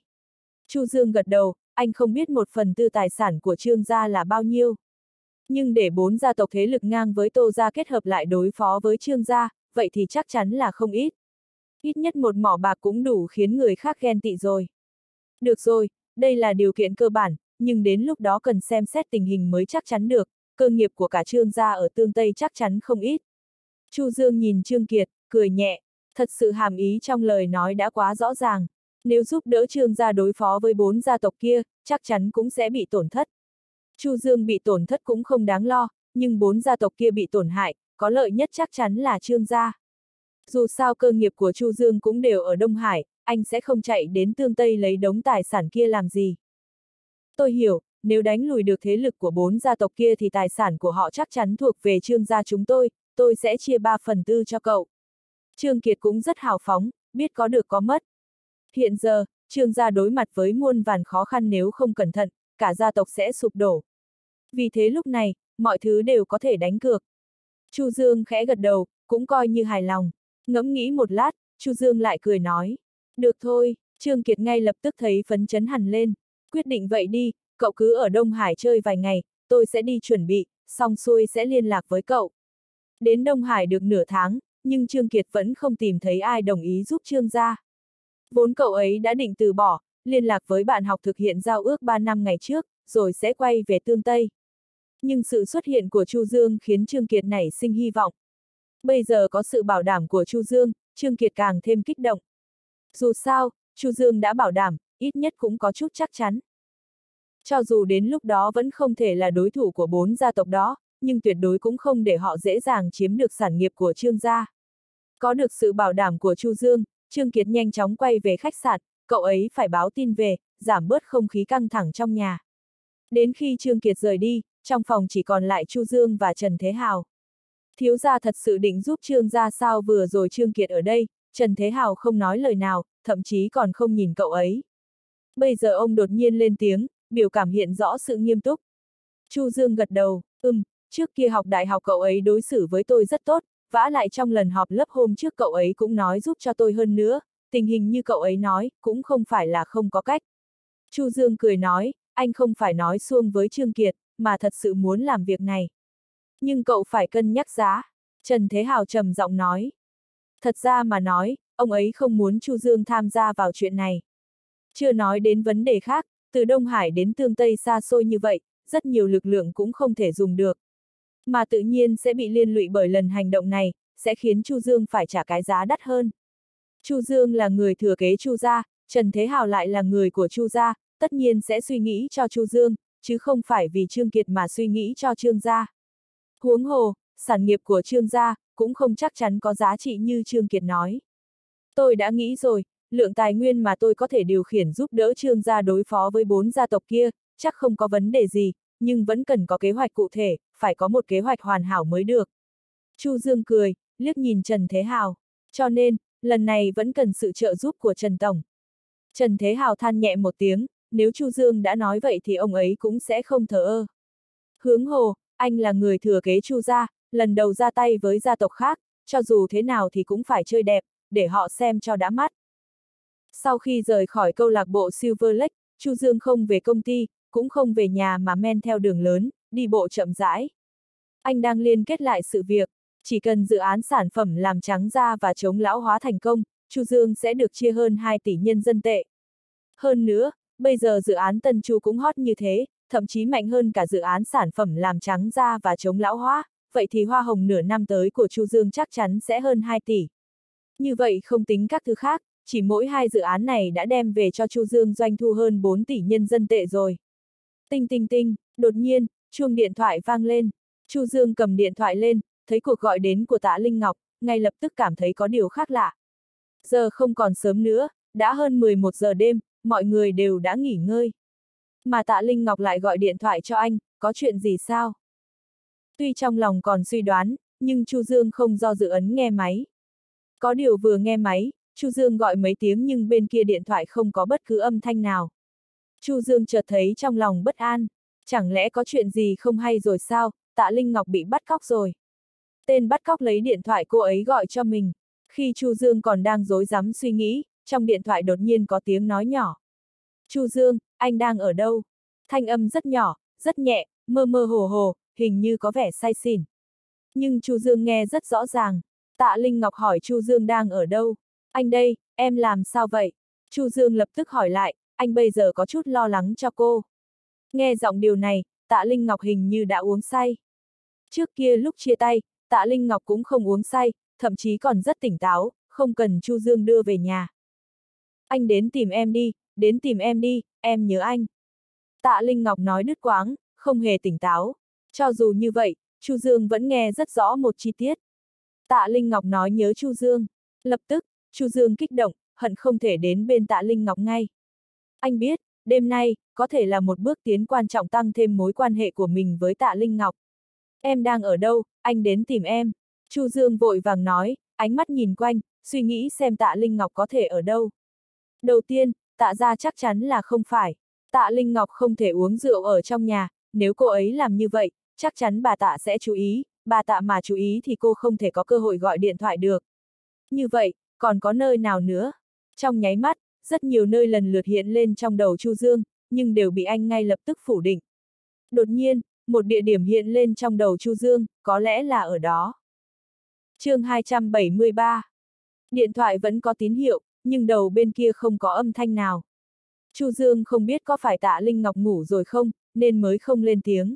Chu Dương gật đầu, anh không biết một phần tư tài sản của Trương gia là bao nhiêu. Nhưng để bốn gia tộc thế lực ngang với Tô gia kết hợp lại đối phó với Trương gia, vậy thì chắc chắn là không ít. Ít nhất một mỏ bạc cũng đủ khiến người khác ghen tị rồi. Được rồi, đây là điều kiện cơ bản, nhưng đến lúc đó cần xem xét tình hình mới chắc chắn được, cơ nghiệp của cả Trương gia ở tương Tây chắc chắn không ít. Chu Dương nhìn Trương Kiệt, cười nhẹ, thật sự hàm ý trong lời nói đã quá rõ ràng. Nếu giúp đỡ Trương gia đối phó với bốn gia tộc kia, chắc chắn cũng sẽ bị tổn thất. Chu Dương bị tổn thất cũng không đáng lo, nhưng bốn gia tộc kia bị tổn hại, có lợi nhất chắc chắn là Trương gia. Dù sao cơ nghiệp của Chu Dương cũng đều ở Đông Hải, anh sẽ không chạy đến tương Tây lấy đống tài sản kia làm gì. Tôi hiểu, nếu đánh lùi được thế lực của bốn gia tộc kia thì tài sản của họ chắc chắn thuộc về Trương gia chúng tôi, tôi sẽ chia ba phần tư cho cậu. Trương Kiệt cũng rất hào phóng, biết có được có mất. Hiện giờ, Trương gia đối mặt với muôn vàn khó khăn nếu không cẩn thận, cả gia tộc sẽ sụp đổ. Vì thế lúc này, mọi thứ đều có thể đánh cược. Chu Dương khẽ gật đầu, cũng coi như hài lòng. Ngẫm nghĩ một lát, Chu Dương lại cười nói. Được thôi, Trương Kiệt ngay lập tức thấy phấn chấn hẳn lên. Quyết định vậy đi, cậu cứ ở Đông Hải chơi vài ngày, tôi sẽ đi chuẩn bị, xong xuôi sẽ liên lạc với cậu. Đến Đông Hải được nửa tháng, nhưng Trương Kiệt vẫn không tìm thấy ai đồng ý giúp Trương gia. Vốn cậu ấy đã định từ bỏ, liên lạc với bạn học thực hiện giao ước 3 năm ngày trước, rồi sẽ quay về Tương Tây. Nhưng sự xuất hiện của Chu Dương khiến Trương Kiệt nảy sinh hy vọng. Bây giờ có sự bảo đảm của Chu Dương, Trương Kiệt càng thêm kích động. Dù sao, Chu Dương đã bảo đảm, ít nhất cũng có chút chắc chắn. Cho dù đến lúc đó vẫn không thể là đối thủ của bốn gia tộc đó, nhưng tuyệt đối cũng không để họ dễ dàng chiếm được sản nghiệp của Trương gia. Có được sự bảo đảm của Chu Dương, Trương Kiệt nhanh chóng quay về khách sạn, cậu ấy phải báo tin về, giảm bớt không khí căng thẳng trong nhà. Đến khi Trương Kiệt rời đi, trong phòng chỉ còn lại Chu Dương và Trần Thế Hào. Thiếu gia thật sự định giúp Trương gia sao vừa rồi Trương Kiệt ở đây, Trần Thế Hào không nói lời nào, thậm chí còn không nhìn cậu ấy. Bây giờ ông đột nhiên lên tiếng, biểu cảm hiện rõ sự nghiêm túc. Chu Dương gật đầu, ừm, Trước kia học đại học cậu ấy đối xử với tôi rất tốt, vã lại trong lần họp lớp hôm trước cậu ấy cũng nói giúp cho tôi hơn nữa, tình hình như cậu ấy nói, cũng không phải là không có cách. Chu Dương cười nói, anh không phải nói xuông với Trương Kiệt, mà thật sự muốn làm việc này. Nhưng cậu phải cân nhắc giá. Trần Thế Hào trầm giọng nói. Thật ra mà nói, ông ấy không muốn Chu Dương tham gia vào chuyện này. Chưa nói đến vấn đề khác, từ Đông Hải đến Tương Tây xa xôi như vậy, rất nhiều lực lượng cũng không thể dùng được. Mà tự nhiên sẽ bị liên lụy bởi lần hành động này, sẽ khiến Chu Dương phải trả cái giá đắt hơn. Chu Dương là người thừa kế Chu gia, Trần Thế Hào lại là người của Chu gia, tất nhiên sẽ suy nghĩ cho Chu Dương, chứ không phải vì Trương Kiệt mà suy nghĩ cho Trương gia. Huống hồ, sản nghiệp của Trương gia cũng không chắc chắn có giá trị như Trương Kiệt nói. Tôi đã nghĩ rồi, lượng tài nguyên mà tôi có thể điều khiển giúp đỡ Trương gia đối phó với bốn gia tộc kia, chắc không có vấn đề gì, nhưng vẫn cần có kế hoạch cụ thể, phải có một kế hoạch hoàn hảo mới được. Chu Dương cười, liếc nhìn Trần Thế Hào. Cho nên, lần này vẫn cần sự trợ giúp của Trần Tổng. Trần Thế Hào than nhẹ một tiếng, nếu Chu Dương đã nói vậy thì ông ấy cũng sẽ không thờ ơ. Hướng hồ, anh là người thừa kế Chu gia, lần đầu ra tay với gia tộc khác, cho dù thế nào thì cũng phải chơi đẹp, để họ xem cho đã mắt. Sau khi rời khỏi câu lạc bộ Silver Lake, Chu Dương không về công ty, cũng không về nhà mà men theo đường lớn, đi bộ chậm rãi. Anh đang liên kết lại sự việc, chỉ cần dự án sản phẩm làm trắng da và chống lão hóa thành công, Chu Dương sẽ được chia hơn 2 tỷ nhân dân tệ. Hơn nữa, bây giờ dự án Tân Chu cũng hot như thế, thậm chí mạnh hơn cả dự án sản phẩm làm trắng da và chống lão hóa, vậy thì hoa hồng nửa năm tới của Chu Dương chắc chắn sẽ hơn 2 tỷ. Như vậy không tính các thứ khác, chỉ mỗi hai dự án này đã đem về cho Chu Dương doanh thu hơn 4 tỷ nhân dân tệ rồi. Tinh tinh tinh, đột nhiên, chuông điện thoại vang lên. Chu Dương cầm điện thoại lên, thấy cuộc gọi đến của tạ Linh Ngọc, ngay lập tức cảm thấy có điều khác lạ. Giờ không còn sớm nữa, đã hơn 11 giờ đêm, mọi người đều đã nghỉ ngơi. Mà tạ Linh Ngọc lại gọi điện thoại cho anh, có chuyện gì sao? Tuy trong lòng còn suy đoán, nhưng Chu Dương không do dự ấn nghe máy. Có điều vừa nghe máy, Chu Dương gọi mấy tiếng nhưng bên kia điện thoại không có bất cứ âm thanh nào. Chu Dương chợt thấy trong lòng bất an, chẳng lẽ có chuyện gì không hay rồi sao, tạ Linh Ngọc bị bắt cóc rồi. Tên bắt cóc lấy điện thoại cô ấy gọi cho mình. Khi Chu Dương còn đang dối rắm suy nghĩ, trong điện thoại đột nhiên có tiếng nói nhỏ. Chu Dương, anh đang ở đâu? Thanh âm rất nhỏ, rất nhẹ, mơ mơ hồ hồ, hình như có vẻ say xỉn. Nhưng Chu Dương nghe rất rõ ràng. Tạ Linh Ngọc hỏi Chu Dương đang ở đâu? Anh đây, em làm sao vậy? Chu Dương lập tức hỏi lại, anh bây giờ có chút lo lắng cho cô. Nghe giọng điều này, tạ Linh Ngọc hình như đã uống say. Trước kia lúc chia tay, tạ Linh Ngọc cũng không uống say, thậm chí còn rất tỉnh táo, không cần Chu Dương đưa về nhà. Anh đến tìm em đi, đến tìm em đi, em nhớ anh. Tạ Linh Ngọc nói đứt quáng, không hề tỉnh táo. Cho dù như vậy, Chu Dương vẫn nghe rất rõ một chi tiết. Tạ Linh Ngọc nói nhớ Chu Dương. Lập tức, Chu Dương kích động, hận không thể đến bên Tạ Linh Ngọc ngay. Anh biết, đêm nay, có thể là một bước tiến quan trọng tăng thêm mối quan hệ của mình với Tạ Linh Ngọc. Em đang ở đâu, anh đến tìm em. Chu Dương vội vàng nói, ánh mắt nhìn quanh, suy nghĩ xem Tạ Linh Ngọc có thể ở đâu. Đầu tiên, Tạ ra chắc chắn là không phải. Tạ Linh Ngọc không thể uống rượu ở trong nhà, nếu cô ấy làm như vậy, chắc chắn bà Tạ sẽ chú ý, bà Tạ mà chú ý thì cô không thể có cơ hội gọi điện thoại được. Như vậy, còn có nơi nào nữa? Trong nháy mắt, rất nhiều nơi lần lượt hiện lên trong đầu Chu Dương, nhưng đều bị anh ngay lập tức phủ định. Đột nhiên, một địa điểm hiện lên trong đầu Chu Dương, có lẽ là ở đó. chương 273 Điện thoại vẫn có tín hiệu, nhưng đầu bên kia không có âm thanh nào. Chu Dương không biết có phải tạ Linh Ngọc ngủ rồi không, nên mới không lên tiếng.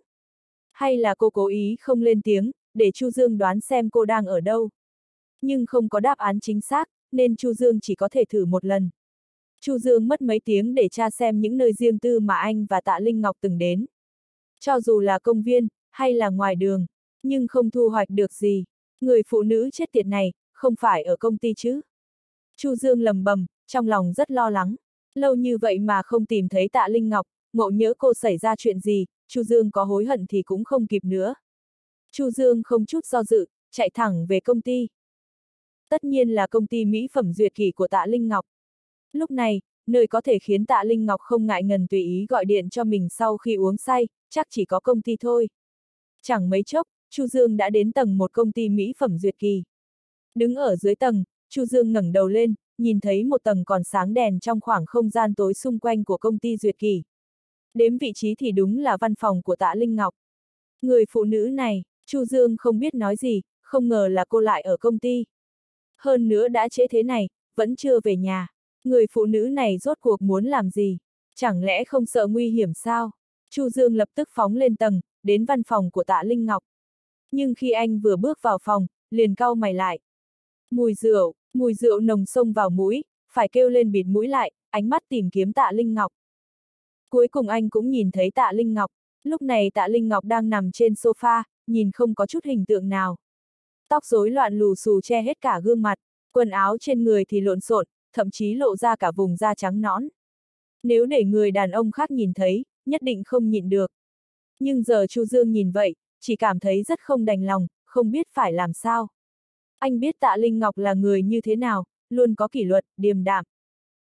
Hay là cô cố ý không lên tiếng, để Chu Dương đoán xem cô đang ở đâu. Nhưng không có đáp án chính xác, nên Chu Dương chỉ có thể thử một lần. Chu Dương mất mấy tiếng để tra xem những nơi riêng tư mà anh và Tạ Linh Ngọc từng đến. Cho dù là công viên, hay là ngoài đường, nhưng không thu hoạch được gì. Người phụ nữ chết tiệt này, không phải ở công ty chứ. Chu Dương lầm bầm, trong lòng rất lo lắng. Lâu như vậy mà không tìm thấy Tạ Linh Ngọc, ngộ nhớ cô xảy ra chuyện gì, Chu Dương có hối hận thì cũng không kịp nữa. Chu Dương không chút do dự, chạy thẳng về công ty. Tất nhiên là công ty mỹ phẩm duyệt kỳ của Tạ Linh Ngọc. Lúc này, nơi có thể khiến Tạ Linh Ngọc không ngại ngần tùy ý gọi điện cho mình sau khi uống say, chắc chỉ có công ty thôi. chẳng mấy chốc, Chu Dương đã đến tầng một công ty mỹ phẩm duyệt kỳ. Đứng ở dưới tầng, Chu Dương ngẩng đầu lên, nhìn thấy một tầng còn sáng đèn trong khoảng không gian tối xung quanh của công ty duyệt kỳ. Đếm vị trí thì đúng là văn phòng của tạ Linh Ngọc. Người phụ nữ này, Chu Dương không biết nói gì, không ngờ là cô lại ở công ty. Hơn nữa đã trễ thế này, vẫn chưa về nhà. Người phụ nữ này rốt cuộc muốn làm gì? Chẳng lẽ không sợ nguy hiểm sao? Chu Dương lập tức phóng lên tầng, đến văn phòng của tạ Linh Ngọc. Nhưng khi anh vừa bước vào phòng, liền cau mày lại. Mùi rượu, mùi rượu nồng sông vào mũi, phải kêu lên bịt mũi lại, ánh mắt tìm kiếm tạ Linh Ngọc. Cuối cùng anh cũng nhìn thấy tạ Linh Ngọc, lúc này tạ Linh Ngọc đang nằm trên sofa, nhìn không có chút hình tượng nào. Tóc rối loạn lù xù che hết cả gương mặt, quần áo trên người thì lộn xộn, thậm chí lộ ra cả vùng da trắng nõn. Nếu để người đàn ông khác nhìn thấy, nhất định không nhịn được. Nhưng giờ Chu Dương nhìn vậy, chỉ cảm thấy rất không đành lòng, không biết phải làm sao. Anh biết tạ Linh Ngọc là người như thế nào, luôn có kỷ luật, điềm đạm.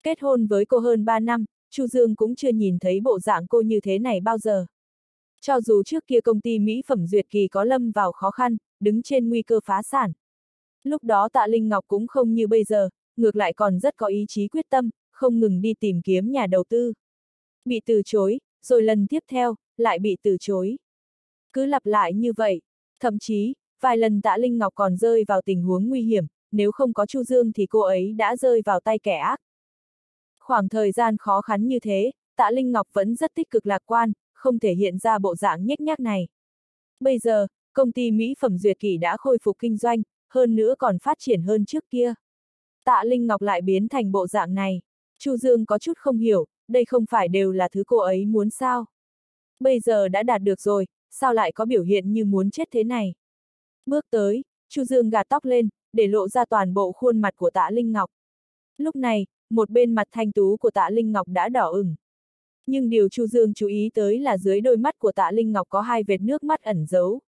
Kết hôn với cô hơn 3 năm, Chu Dương cũng chưa nhìn thấy bộ dạng cô như thế này bao giờ. Cho dù trước kia công ty mỹ phẩm duyệt kỳ có lâm vào khó khăn, đứng trên nguy cơ phá sản. Lúc đó tạ Linh Ngọc cũng không như bây giờ, ngược lại còn rất có ý chí quyết tâm, không ngừng đi tìm kiếm nhà đầu tư. Bị từ chối, rồi lần tiếp theo, lại bị từ chối. Cứ lặp lại như vậy, thậm chí, vài lần tạ Linh Ngọc còn rơi vào tình huống nguy hiểm, nếu không có Chu Dương thì cô ấy đã rơi vào tay kẻ ác. Khoảng thời gian khó khăn như thế, tạ Linh Ngọc vẫn rất tích cực lạc quan, không thể hiện ra bộ dạng nhếch nhác này. Bây giờ, công ty Mỹ phẩm Duyệt Kỷ đã khôi phục kinh doanh, hơn nữa còn phát triển hơn trước kia. Tạ Linh Ngọc lại biến thành bộ dạng này. Chu Dương có chút không hiểu, đây không phải đều là thứ cô ấy muốn sao. Bây giờ đã đạt được rồi, sao lại có biểu hiện như muốn chết thế này. Bước tới, Chu Dương gạt tóc lên, để lộ ra toàn bộ khuôn mặt của tạ Linh Ngọc. Lúc này, một bên mặt thanh tú của tạ Linh Ngọc đã đỏ ửng. Nhưng điều Chu Dương chú ý tới là dưới đôi mắt của tạ Linh Ngọc có hai vệt nước mắt ẩn giấu.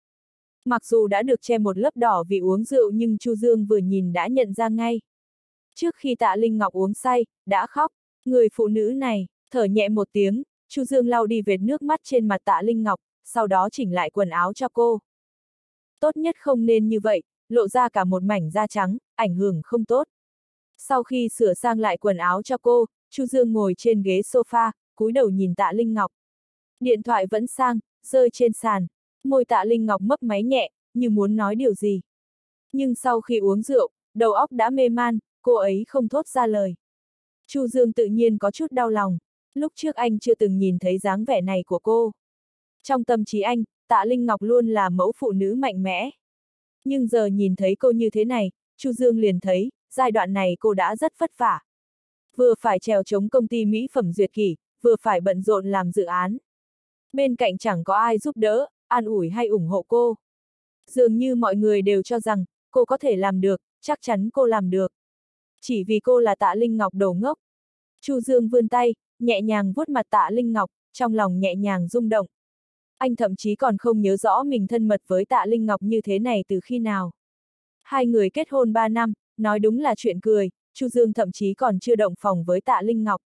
Mặc dù đã được che một lớp đỏ vì uống rượu nhưng Chu Dương vừa nhìn đã nhận ra ngay. Trước khi tạ Linh Ngọc uống say, đã khóc, người phụ nữ này, thở nhẹ một tiếng, Chu Dương lau đi vệt nước mắt trên mặt tạ Linh Ngọc, sau đó chỉnh lại quần áo cho cô. Tốt nhất không nên như vậy, lộ ra cả một mảnh da trắng, ảnh hưởng không tốt. Sau khi sửa sang lại quần áo cho cô, Chu Dương ngồi trên ghế sofa, cúi đầu nhìn tạ Linh Ngọc. Điện thoại vẫn sang, rơi trên sàn. Môi tạ Linh Ngọc mấp máy nhẹ, như muốn nói điều gì. Nhưng sau khi uống rượu, đầu óc đã mê man, cô ấy không thốt ra lời. Chu Dương tự nhiên có chút đau lòng. Lúc trước anh chưa từng nhìn thấy dáng vẻ này của cô. Trong tâm trí anh, tạ Linh Ngọc luôn là mẫu phụ nữ mạnh mẽ. Nhưng giờ nhìn thấy cô như thế này, Chu Dương liền thấy, giai đoạn này cô đã rất vất vả. Vừa phải trèo chống công ty mỹ phẩm duyệt kỷ, vừa phải bận rộn làm dự án. Bên cạnh chẳng có ai giúp đỡ, an ủi hay ủng hộ cô. Dường như mọi người đều cho rằng, cô có thể làm được, chắc chắn cô làm được. Chỉ vì cô là tạ Linh Ngọc đầu ngốc. Chu Dương vươn tay, nhẹ nhàng vuốt mặt tạ Linh Ngọc, trong lòng nhẹ nhàng rung động. Anh thậm chí còn không nhớ rõ mình thân mật với tạ Linh Ngọc như thế này từ khi nào. Hai người kết hôn ba năm, nói đúng là chuyện cười, Chu Dương thậm chí còn chưa động phòng với tạ Linh Ngọc.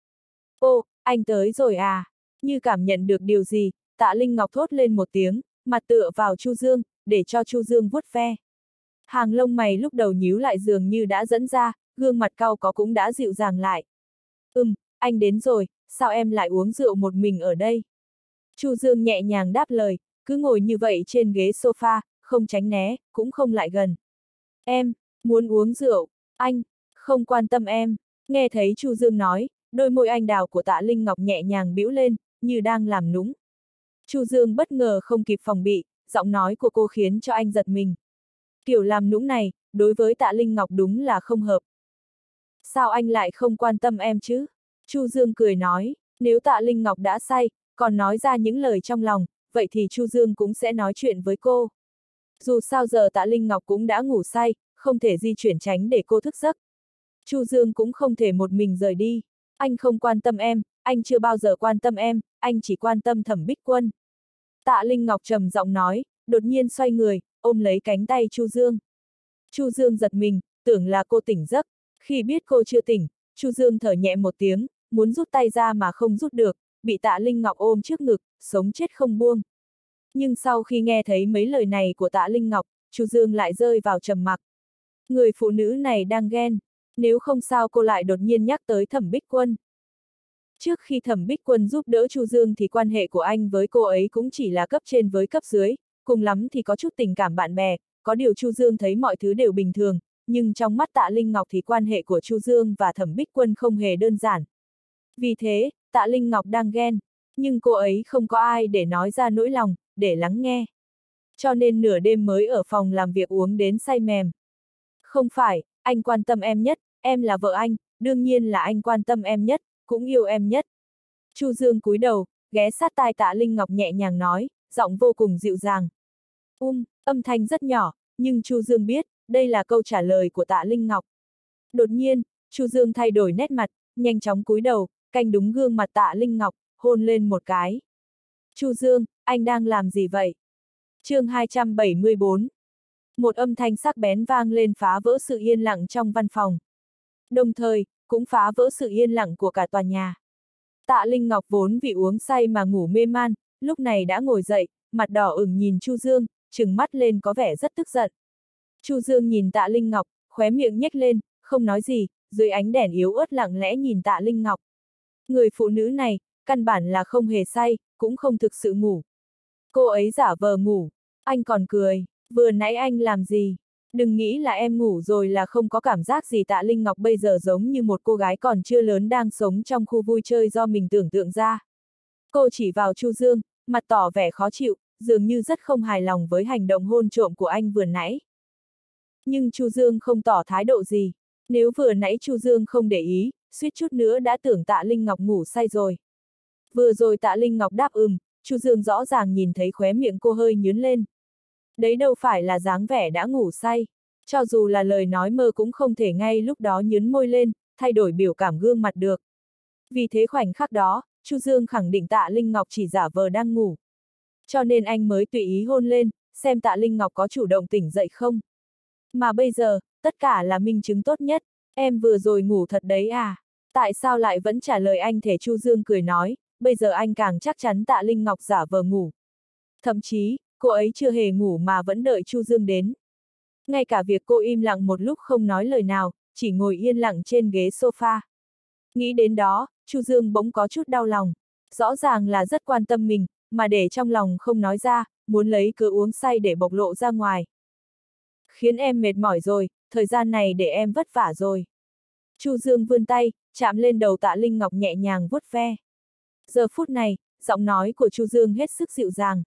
Ô, anh tới rồi à? Như cảm nhận được điều gì, tạ Linh Ngọc thốt lên một tiếng, mặt tựa vào Chu Dương, để cho Chu Dương vuốt ve. Hàng lông mày lúc đầu nhíu lại dường như đã dẫn ra, gương mặt cao có cũng đã dịu dàng lại. Ừm, anh đến rồi, sao em lại uống rượu một mình ở đây? Chu Dương nhẹ nhàng đáp lời, cứ ngồi như vậy trên ghế sofa, không tránh né, cũng không lại gần. Em, muốn uống rượu, anh, không quan tâm em. Nghe thấy Chu Dương nói, đôi môi anh đào của tạ Linh Ngọc nhẹ nhàng bĩu lên, như đang làm nũng. Chu Dương bất ngờ không kịp phòng bị, giọng nói của cô khiến cho anh giật mình. Kiểu làm nũng này, đối với tạ Linh Ngọc đúng là không hợp. Sao anh lại không quan tâm em chứ? Chu Dương cười nói, nếu tạ Linh Ngọc đã say, còn nói ra những lời trong lòng, vậy thì Chu Dương cũng sẽ nói chuyện với cô. Dù sao giờ tạ Linh Ngọc cũng đã ngủ say, không thể di chuyển tránh để cô thức giấc. Chu Dương cũng không thể một mình rời đi. Anh không quan tâm em, anh chưa bao giờ quan tâm em, anh chỉ quan tâm thẩm bích quân. Tạ Linh Ngọc trầm giọng nói, đột nhiên xoay người, ôm lấy cánh tay Chu Dương. Chu Dương giật mình, tưởng là cô tỉnh giấc. Khi biết cô chưa tỉnh, Chu Dương thở nhẹ một tiếng, muốn rút tay ra mà không rút được, bị tạ Linh Ngọc ôm trước ngực, sống chết không buông. Nhưng sau khi nghe thấy mấy lời này của tạ Linh Ngọc, Chu Dương lại rơi vào trầm mặc. Người phụ nữ này đang ghen, nếu không sao cô lại đột nhiên nhắc tới thẩm bích quân. Trước khi thẩm bích quân giúp đỡ Chu Dương thì quan hệ của anh với cô ấy cũng chỉ là cấp trên với cấp dưới, cùng lắm thì có chút tình cảm bạn bè, có điều Chu Dương thấy mọi thứ đều bình thường, nhưng trong mắt tạ Linh Ngọc thì quan hệ của Chu Dương và thẩm bích quân không hề đơn giản. Vì thế, tạ Linh Ngọc đang ghen, nhưng cô ấy không có ai để nói ra nỗi lòng, để lắng nghe. Cho nên nửa đêm mới ở phòng làm việc uống đến say mềm. Không phải, anh quan tâm em nhất, em là vợ anh, đương nhiên là anh quan tâm em nhất, cũng yêu em nhất. Chu Dương cúi đầu, ghé sát tai tạ Linh Ngọc nhẹ nhàng nói, giọng vô cùng dịu dàng. Um, âm thanh rất nhỏ, nhưng Chu Dương biết, đây là câu trả lời của tạ Linh Ngọc. Đột nhiên, Chu Dương thay đổi nét mặt, nhanh chóng cúi đầu, canh đúng gương mặt tạ Linh Ngọc, hôn lên một cái. Chu Dương, anh đang làm gì vậy? chương 274 Một âm thanh sắc bén vang lên phá vỡ sự yên lặng trong văn phòng. Đồng thời, cũng phá vỡ sự yên lặng của cả tòa nhà. Tạ Linh Ngọc vốn vì uống say mà ngủ mê man, lúc này đã ngồi dậy, mặt đỏ ửng nhìn Chu Dương, trừng mắt lên có vẻ rất tức giận. Chu Dương nhìn Tạ Linh Ngọc, khóe miệng nhếch lên, không nói gì, dưới ánh đèn yếu ớt lặng lẽ nhìn Tạ Linh Ngọc. Người phụ nữ này, căn bản là không hề say, cũng không thực sự ngủ. Cô ấy giả vờ ngủ, anh còn cười, vừa nãy anh làm gì? Đừng nghĩ là em ngủ rồi là không có cảm giác gì tạ Linh Ngọc bây giờ giống như một cô gái còn chưa lớn đang sống trong khu vui chơi do mình tưởng tượng ra. Cô chỉ vào Chu Dương, mặt tỏ vẻ khó chịu, dường như rất không hài lòng với hành động hôn trộm của anh vừa nãy. Nhưng Chu Dương không tỏ thái độ gì. Nếu vừa nãy Chu Dương không để ý, suýt chút nữa đã tưởng tạ Linh Ngọc ngủ say rồi. Vừa rồi tạ Linh Ngọc đáp ừm, Chu Dương rõ ràng nhìn thấy khóe miệng cô hơi nhướn lên. Đấy đâu phải là dáng vẻ đã ngủ say. Cho dù là lời nói mơ cũng không thể ngay lúc đó nhướn môi lên, thay đổi biểu cảm gương mặt được. Vì thế khoảnh khắc đó, Chu Dương khẳng định tạ Linh Ngọc chỉ giả vờ đang ngủ. Cho nên anh mới tùy ý hôn lên, xem tạ Linh Ngọc có chủ động tỉnh dậy không. Mà bây giờ, tất cả là minh chứng tốt nhất, em vừa rồi ngủ thật đấy à? Tại sao lại vẫn trả lời anh thể Chu Dương cười nói, bây giờ anh càng chắc chắn tạ Linh Ngọc giả vờ ngủ. Thậm chí, cô ấy chưa hề ngủ mà vẫn đợi Chu Dương đến. Ngay cả việc cô im lặng một lúc không nói lời nào, chỉ ngồi yên lặng trên ghế sofa. Nghĩ đến đó, Chu Dương bỗng có chút đau lòng. Rõ ràng là rất quan tâm mình, mà để trong lòng không nói ra, muốn lấy cứ uống say để bộc lộ ra ngoài. Khiến em mệt mỏi rồi, thời gian này để em vất vả rồi. Chu Dương vươn tay, chạm lên đầu tạ Linh Ngọc nhẹ nhàng vuốt ve. Giờ phút này, giọng nói của Chu Dương hết sức dịu dàng.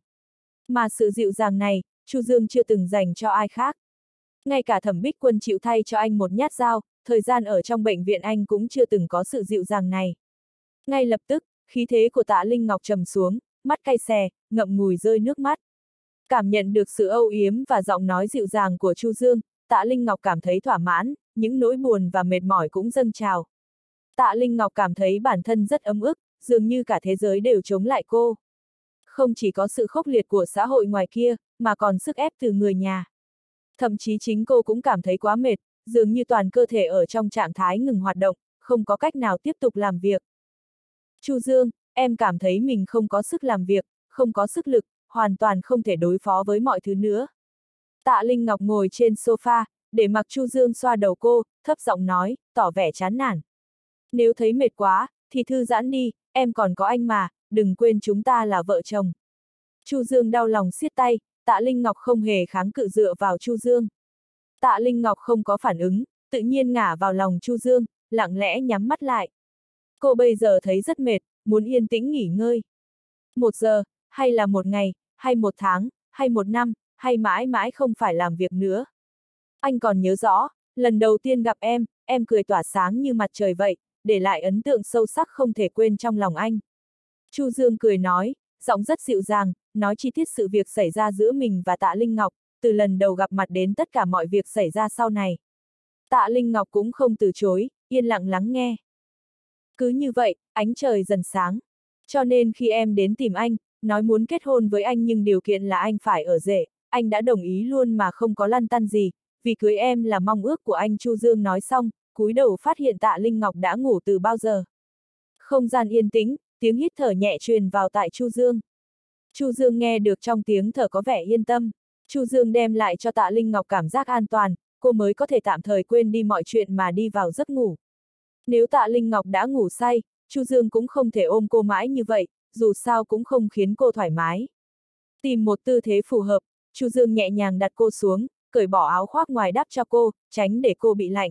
Mà sự dịu dàng này, Chu Dương chưa từng dành cho ai khác. Ngay cả thẩm bích quân chịu thay cho anh một nhát dao, thời gian ở trong bệnh viện anh cũng chưa từng có sự dịu dàng này. Ngay lập tức, khí thế của tạ Linh Ngọc trầm xuống, mắt cay xè, ngậm ngùi rơi nước mắt. Cảm nhận được sự âu yếm và giọng nói dịu dàng của Chu Dương, tạ Linh Ngọc cảm thấy thỏa mãn, những nỗi buồn và mệt mỏi cũng dâng trào. Tạ Linh Ngọc cảm thấy bản thân rất ấm ức, dường như cả thế giới đều chống lại cô. Không chỉ có sự khốc liệt của xã hội ngoài kia, mà còn sức ép từ người nhà. Thậm chí chính cô cũng cảm thấy quá mệt, dường như toàn cơ thể ở trong trạng thái ngừng hoạt động, không có cách nào tiếp tục làm việc. Chu Dương, em cảm thấy mình không có sức làm việc, không có sức lực, hoàn toàn không thể đối phó với mọi thứ nữa. Tạ Linh Ngọc ngồi trên sofa, để mặc Chu Dương xoa đầu cô, thấp giọng nói, tỏ vẻ chán nản. Nếu thấy mệt quá, thì thư giãn đi, em còn có anh mà, đừng quên chúng ta là vợ chồng. Chu Dương đau lòng siết tay, tạ Linh Ngọc không hề kháng cự dựa vào Chu Dương. Tạ Linh Ngọc không có phản ứng, tự nhiên ngả vào lòng Chu Dương, lặng lẽ nhắm mắt lại. Cô bây giờ thấy rất mệt, muốn yên tĩnh nghỉ ngơi. Một giờ, hay là một ngày, hay một tháng, hay một năm, hay mãi mãi không phải làm việc nữa. Anh còn nhớ rõ, lần đầu tiên gặp em, em cười tỏa sáng như mặt trời vậy, để lại ấn tượng sâu sắc không thể quên trong lòng anh. Chu Dương cười nói, giọng rất dịu dàng, nói chi tiết sự việc xảy ra giữa mình và Tạ Linh Ngọc, từ lần đầu gặp mặt đến tất cả mọi việc xảy ra sau này. Tạ Linh Ngọc cũng không từ chối, yên lặng lắng nghe. Cứ như vậy, ánh trời dần sáng. Cho nên khi em đến tìm anh, nói muốn kết hôn với anh nhưng điều kiện là anh phải ở rể, anh đã đồng ý luôn mà không có lăn tăn gì, vì cưới em là mong ước của anh Chu Dương nói xong, cúi đầu phát hiện tạ Linh Ngọc đã ngủ từ bao giờ. Không gian yên tĩnh, tiếng hít thở nhẹ truyền vào tại Chu Dương. Chu Dương nghe được trong tiếng thở có vẻ yên tâm. Chu Dương đem lại cho tạ Linh Ngọc cảm giác an toàn, cô mới có thể tạm thời quên đi mọi chuyện mà đi vào giấc ngủ. Nếu tạ Linh Ngọc đã ngủ say, Chu Dương cũng không thể ôm cô mãi như vậy, dù sao cũng không khiến cô thoải mái. Tìm một tư thế phù hợp, Chu Dương nhẹ nhàng đặt cô xuống, cởi bỏ áo khoác ngoài đắp cho cô, tránh để cô bị lạnh.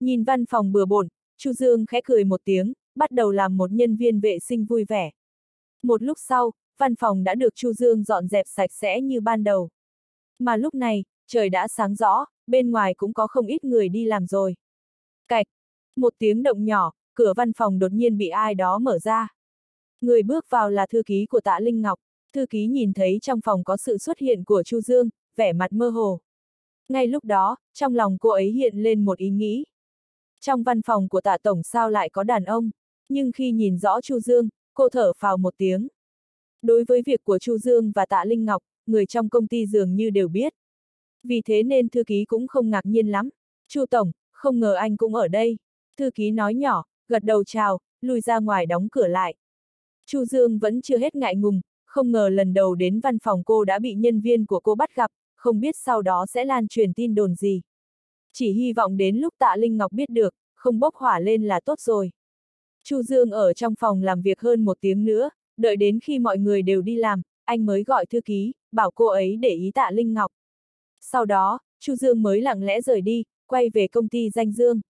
Nhìn văn phòng bừa bộn, Chu Dương khẽ cười một tiếng, bắt đầu làm một nhân viên vệ sinh vui vẻ. Một lúc sau, văn phòng đã được Chu Dương dọn dẹp sạch sẽ như ban đầu. Mà lúc này, trời đã sáng rõ, bên ngoài cũng có không ít người đi làm rồi. Cạch, một tiếng động nhỏ, cửa văn phòng đột nhiên bị ai đó mở ra. Người bước vào là thư ký của tạ Linh Ngọc, thư ký nhìn thấy trong phòng có sự xuất hiện của Chu Dương, vẻ mặt mơ hồ. Ngay lúc đó, trong lòng cô ấy hiện lên một ý nghĩ. Trong văn phòng của tạ tổng sao lại có đàn ông, nhưng khi nhìn rõ Chu Dương, cô thở phào một tiếng. Đối với việc của Chu Dương và tạ Linh Ngọc, người trong công ty dường như đều biết. Vì thế nên thư ký cũng không ngạc nhiên lắm. Chu Tổng, không ngờ anh cũng ở đây. Thư ký nói nhỏ, gật đầu chào, lùi ra ngoài đóng cửa lại. Chu Dương vẫn chưa hết ngại ngùng, không ngờ lần đầu đến văn phòng cô đã bị nhân viên của cô bắt gặp, không biết sau đó sẽ lan truyền tin đồn gì. Chỉ hy vọng đến lúc tạ Linh Ngọc biết được, không bốc hỏa lên là tốt rồi. Chu Dương ở trong phòng làm việc hơn một tiếng nữa, đợi đến khi mọi người đều đi làm, anh mới gọi thư ký, bảo cô ấy để ý tạ Linh Ngọc. Sau đó, Chu Dương mới lặng lẽ rời đi, quay về công ty danh Dương.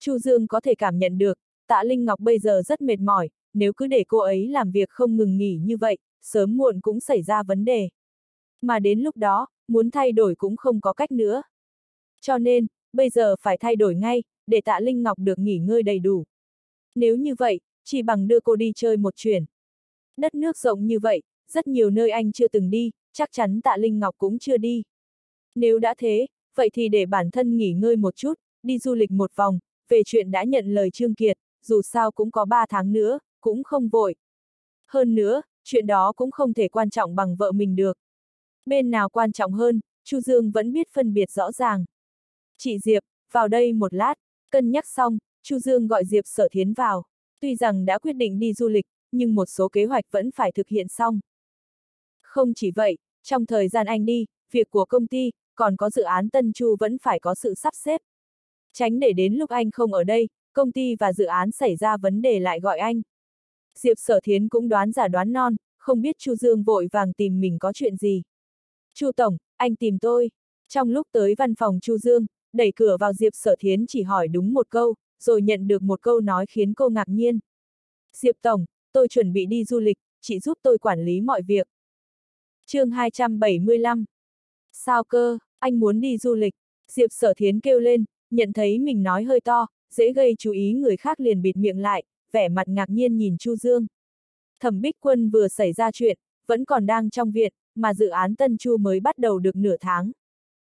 Chu Dương có thể cảm nhận được, tạ Linh Ngọc bây giờ rất mệt mỏi, nếu cứ để cô ấy làm việc không ngừng nghỉ như vậy, sớm muộn cũng xảy ra vấn đề. Mà đến lúc đó, muốn thay đổi cũng không có cách nữa. Cho nên, bây giờ phải thay đổi ngay, để tạ Linh Ngọc được nghỉ ngơi đầy đủ. Nếu như vậy, chỉ bằng đưa cô đi chơi một chuyển. Đất nước rộng như vậy, rất nhiều nơi anh chưa từng đi, chắc chắn tạ Linh Ngọc cũng chưa đi. Nếu đã thế, vậy thì để bản thân nghỉ ngơi một chút, đi du lịch một vòng, về chuyện đã nhận lời Trương Kiệt, dù sao cũng có 3 tháng nữa, cũng không vội. Hơn nữa, chuyện đó cũng không thể quan trọng bằng vợ mình được. Bên nào quan trọng hơn, Chu Dương vẫn biết phân biệt rõ ràng. Chị Diệp, vào đây một lát, cân nhắc xong, Chu Dương gọi Diệp Sở Thiến vào. Tuy rằng đã quyết định đi du lịch, nhưng một số kế hoạch vẫn phải thực hiện xong. Không chỉ vậy, trong thời gian anh đi, việc của công ty, còn có dự án Tân Chu vẫn phải có sự sắp xếp. Tránh để đến lúc anh không ở đây, công ty và dự án xảy ra vấn đề lại gọi anh. Diệp Sở Thiến cũng đoán giả đoán non, không biết Chu Dương vội vàng tìm mình có chuyện gì. Chu Tổng, anh tìm tôi. Trong lúc tới văn phòng Chu Dương, đẩy cửa vào Diệp Sở Thiến chỉ hỏi đúng một câu, rồi nhận được một câu nói khiến cô ngạc nhiên. Diệp Tổng, tôi chuẩn bị đi du lịch, chị giúp tôi quản lý mọi việc. chương 275 Sao cơ, anh muốn đi du lịch? Diệp Sở Thiến kêu lên, nhận thấy mình nói hơi to, dễ gây chú ý người khác liền bịt miệng lại, vẻ mặt ngạc nhiên nhìn Chu Dương. Thẩm Bích Quân vừa xảy ra chuyện, vẫn còn đang trong viện, mà dự án Tân Chu mới bắt đầu được nửa tháng.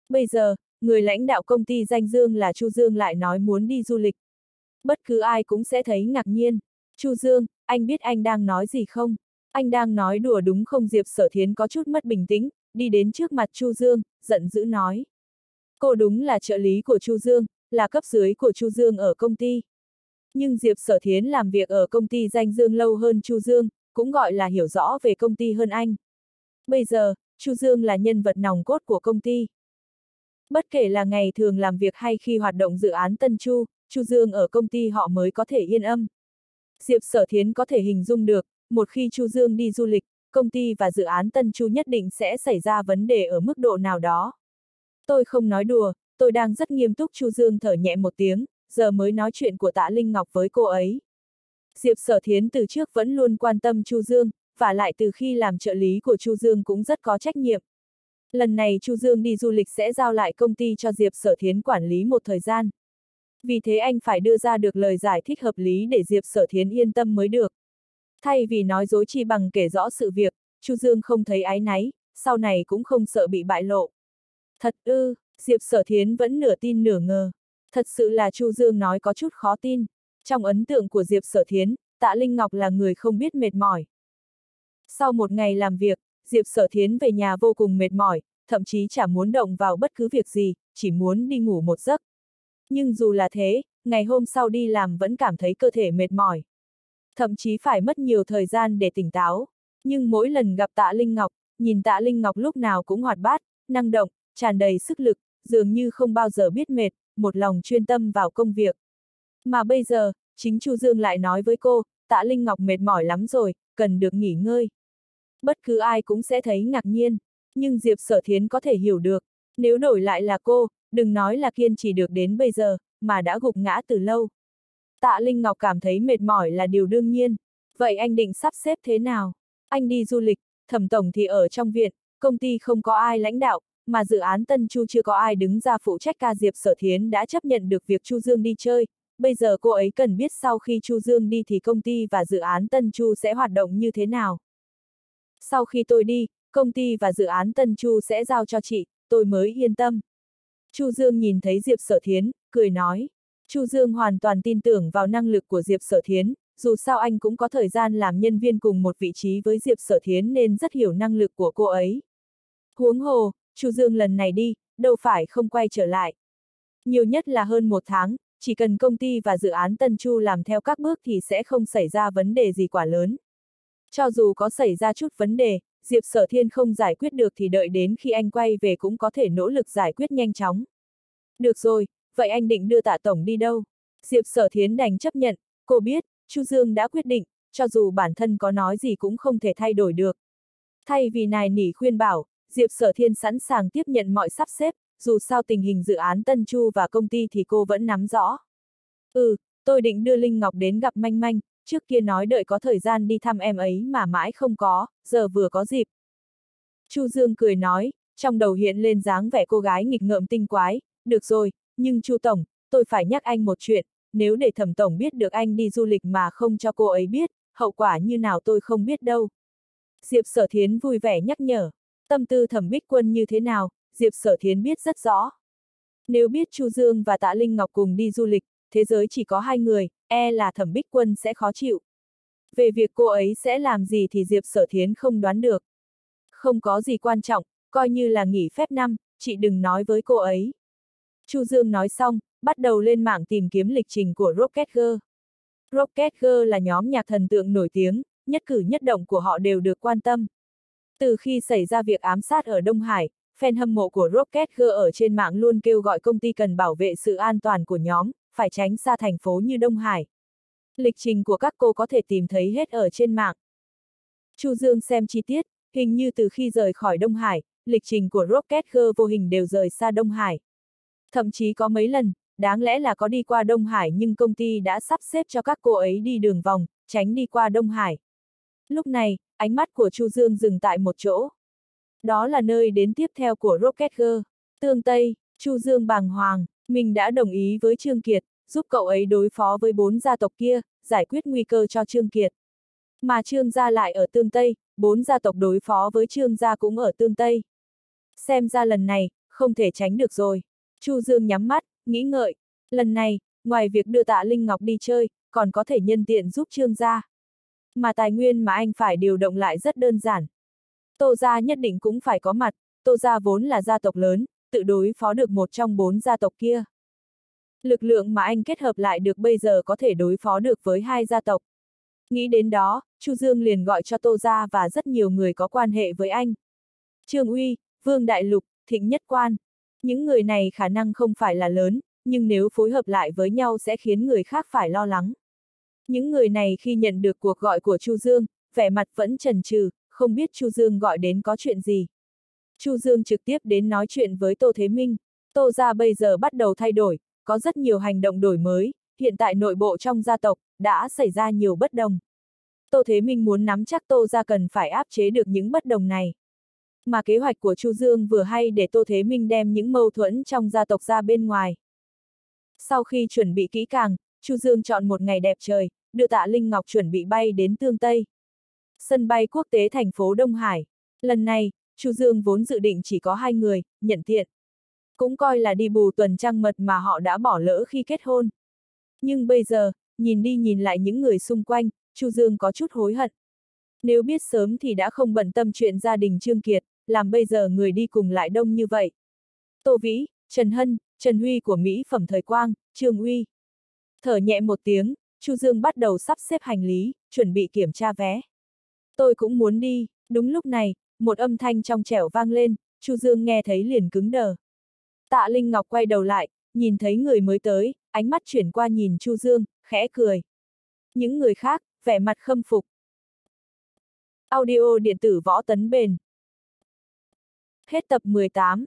Bây giờ, người lãnh đạo công ty danh Dương là Chu Dương lại nói muốn đi du lịch. Bất cứ ai cũng sẽ thấy ngạc nhiên. Chu Dương, anh biết anh đang nói gì không? Anh đang nói đùa đúng không Diệp Sở Thiến có chút mất bình tĩnh, đi đến trước mặt Chu Dương, giận dữ nói. Cô đúng là trợ lý của Chu Dương, là cấp dưới của Chu Dương ở công ty. Nhưng Diệp Sở Thiến làm việc ở công ty danh Dương lâu hơn Chu Dương, cũng gọi là hiểu rõ về công ty hơn anh. Bây giờ, Chu Dương là nhân vật nòng cốt của công ty. Bất kể là ngày thường làm việc hay khi hoạt động dự án Tân Chu, Chu Dương ở công ty họ mới có thể yên âm. Diệp Sở Thiến có thể hình dung được, một khi Chu Dương đi du lịch, công ty và dự án Tân Chu nhất định sẽ xảy ra vấn đề ở mức độ nào đó. Tôi không nói đùa, tôi đang rất nghiêm túc Chu Dương thở nhẹ một tiếng, giờ mới nói chuyện của tạ Linh Ngọc với cô ấy. Diệp Sở Thiến từ trước vẫn luôn quan tâm Chu Dương, và lại từ khi làm trợ lý của Chu Dương cũng rất có trách nhiệm. Lần này Chu Dương đi du lịch sẽ giao lại công ty cho Diệp Sở Thiến quản lý một thời gian. Vì thế anh phải đưa ra được lời giải thích hợp lý để Diệp Sở Thiến yên tâm mới được. Thay vì nói dối chi bằng kể rõ sự việc, Chu Dương không thấy ái náy, sau này cũng không sợ bị bại lộ. Thật ư, Diệp Sở Thiến vẫn nửa tin nửa ngờ. Thật sự là Chu Dương nói có chút khó tin. Trong ấn tượng của Diệp Sở Thiến, Tạ Linh Ngọc là người không biết mệt mỏi. Sau một ngày làm việc, Diệp Sở Thiến về nhà vô cùng mệt mỏi, thậm chí chả muốn động vào bất cứ việc gì, chỉ muốn đi ngủ một giấc. Nhưng dù là thế, ngày hôm sau đi làm vẫn cảm thấy cơ thể mệt mỏi. Thậm chí phải mất nhiều thời gian để tỉnh táo. Nhưng mỗi lần gặp tạ Linh Ngọc, nhìn tạ Linh Ngọc lúc nào cũng hoạt bát, năng động, tràn đầy sức lực, dường như không bao giờ biết mệt, một lòng chuyên tâm vào công việc. Mà bây giờ, chính Chu Dương lại nói với cô, tạ Linh Ngọc mệt mỏi lắm rồi, cần được nghỉ ngơi. Bất cứ ai cũng sẽ thấy ngạc nhiên, nhưng Diệp Sở Thiến có thể hiểu được, nếu đổi lại là cô, đừng nói là kiên trì được đến bây giờ, mà đã gục ngã từ lâu. Tạ Linh Ngọc cảm thấy mệt mỏi là điều đương nhiên. Vậy anh định sắp xếp thế nào? Anh đi du lịch, thẩm tổng thì ở trong viện, công ty không có ai lãnh đạo, mà dự án Tân Chu chưa có ai đứng ra phụ trách ca Diệp Sở Thiến đã chấp nhận được việc Chu Dương đi chơi. Bây giờ cô ấy cần biết sau khi Chu Dương đi thì công ty và dự án Tân Chu sẽ hoạt động như thế nào. Sau khi tôi đi, công ty và dự án Tân Chu sẽ giao cho chị, tôi mới yên tâm. Chu Dương nhìn thấy Diệp Sở Thiến, cười nói. Chu Dương hoàn toàn tin tưởng vào năng lực của Diệp Sở Thiến, dù sao anh cũng có thời gian làm nhân viên cùng một vị trí với Diệp Sở Thiến nên rất hiểu năng lực của cô ấy. Huống hồ, Chu Dương lần này đi, đâu phải không quay trở lại. Nhiều nhất là hơn một tháng, chỉ cần công ty và dự án Tân Chu làm theo các bước thì sẽ không xảy ra vấn đề gì quả lớn. Cho dù có xảy ra chút vấn đề, Diệp Sở Thiên không giải quyết được thì đợi đến khi anh quay về cũng có thể nỗ lực giải quyết nhanh chóng. Được rồi, vậy anh định đưa tạ tổng đi đâu? Diệp Sở Thiên đành chấp nhận, cô biết, Chu Dương đã quyết định, cho dù bản thân có nói gì cũng không thể thay đổi được. Thay vì nài nỉ khuyên bảo, Diệp Sở Thiên sẵn sàng tiếp nhận mọi sắp xếp, dù sao tình hình dự án Tân Chu và công ty thì cô vẫn nắm rõ. Ừ, tôi định đưa Linh Ngọc đến gặp Manh Manh, trước kia nói đợi có thời gian đi thăm em ấy mà mãi không có, giờ vừa có dịp. Chu Dương cười nói, trong đầu hiện lên dáng vẻ cô gái nghịch ngợm tinh quái, được rồi, nhưng Chu Tổng, tôi phải nhắc anh một chuyện, nếu để thẩm tổng biết được anh đi du lịch mà không cho cô ấy biết, hậu quả như nào tôi không biết đâu. Diệp Sở Thiến vui vẻ nhắc nhở, tâm tư thẩm bích quân như thế nào, Diệp Sở Thiến biết rất rõ. Nếu biết Chu Dương và Tạ Linh Ngọc cùng đi du lịch, thế giới chỉ có hai người, e là thẩm bích quân sẽ khó chịu. Về việc cô ấy sẽ làm gì thì Diệp Sở Thiến không đoán được. Không có gì quan trọng, coi như là nghỉ phép năm, chị đừng nói với cô ấy. Chu Dương nói xong, bắt đầu lên mạng tìm kiếm lịch trình của Rocket Girl. Rocket Girl là nhóm nhạc thần tượng nổi tiếng, nhất cử nhất động của họ đều được quan tâm. Từ khi xảy ra việc ám sát ở Đông Hải, fan hâm mộ của Rocket Girl ở trên mạng luôn kêu gọi công ty cần bảo vệ sự an toàn của nhóm, phải tránh xa thành phố như Đông Hải. Lịch trình của các cô có thể tìm thấy hết ở trên mạng. Chu Dương xem chi tiết, hình như từ khi rời khỏi Đông Hải, lịch trình của Rocket Girl vô hình đều rời xa Đông Hải. Thậm chí có mấy lần, đáng lẽ là có đi qua Đông Hải nhưng công ty đã sắp xếp cho các cô ấy đi đường vòng, tránh đi qua Đông Hải. Lúc này, ánh mắt của Chu Dương dừng tại một chỗ. Đó là nơi đến tiếp theo của Rocket Girl. Tương Tây, Chu Dương bàng hoàng, mình đã đồng ý với Trương Kiệt, giúp cậu ấy đối phó với bốn gia tộc kia, giải quyết nguy cơ cho Trương Kiệt. Mà Trương gia lại ở Tương Tây, bốn gia tộc đối phó với Trương gia cũng ở Tương Tây. Xem ra lần này, không thể tránh được rồi. Chu Dương nhắm mắt, nghĩ ngợi, lần này, ngoài việc đưa tạ Linh Ngọc đi chơi, còn có thể nhân tiện giúp Trương gia. Mà tài nguyên mà anh phải điều động lại rất đơn giản. Tô gia nhất định cũng phải có mặt, Tô gia vốn là gia tộc lớn, tự đối phó được một trong bốn gia tộc kia. Lực lượng mà anh kết hợp lại được bây giờ có thể đối phó được với hai gia tộc. Nghĩ đến đó, Chu Dương liền gọi cho Tô Gia và rất nhiều người có quan hệ với anh. Trương Uy, Vương Đại Lục, Thịnh Nhất Quan. Những người này khả năng không phải là lớn, nhưng nếu phối hợp lại với nhau sẽ khiến người khác phải lo lắng. Những người này khi nhận được cuộc gọi của Chu Dương, vẻ mặt vẫn trần trừ, không biết Chu Dương gọi đến có chuyện gì. Chu Dương trực tiếp đến nói chuyện với Tô Thế Minh. Tô gia bây giờ bắt đầu thay đổi, có rất nhiều hành động đổi mới, hiện tại nội bộ trong gia tộc, đã xảy ra nhiều bất đồng. Tô Thế Minh muốn nắm chắc Tô gia cần phải áp chế được những bất đồng này. Mà kế hoạch của Chu Dương vừa hay để Tô Thế Minh đem những mâu thuẫn trong gia tộc ra bên ngoài. Sau khi chuẩn bị kỹ càng, Chu Dương chọn một ngày đẹp trời, đưa tạ Linh Ngọc chuẩn bị bay đến Tương Tây. Sân bay quốc tế thành phố Đông Hải. Lần này, Chu Dương vốn dự định chỉ có hai người, nhận thiện. Cũng coi là đi bù tuần trăng mật mà họ đã bỏ lỡ khi kết hôn. Nhưng bây giờ, nhìn đi nhìn lại những người xung quanh, Chu Dương có chút hối hận. Nếu biết sớm thì đã không bận tâm chuyện gia đình Trương Kiệt, làm bây giờ người đi cùng lại đông như vậy. Tô Vĩ, Trần Hân, Trần Huy của Mỹ phẩm thời quang, Trương Uy. Thở nhẹ một tiếng, Chu Dương bắt đầu sắp xếp hành lý, chuẩn bị kiểm tra vé. Tôi cũng muốn đi, đúng lúc này, một âm thanh trong trẻo vang lên, Chu Dương nghe thấy liền cứng đờ. Tạ Linh Ngọc quay đầu lại, nhìn thấy người mới tới, ánh mắt chuyển qua nhìn Chu Dương, khẽ cười. Những người khác, vẻ mặt khâm phục. Audio điện tử võ tấn bền. Hết tập 18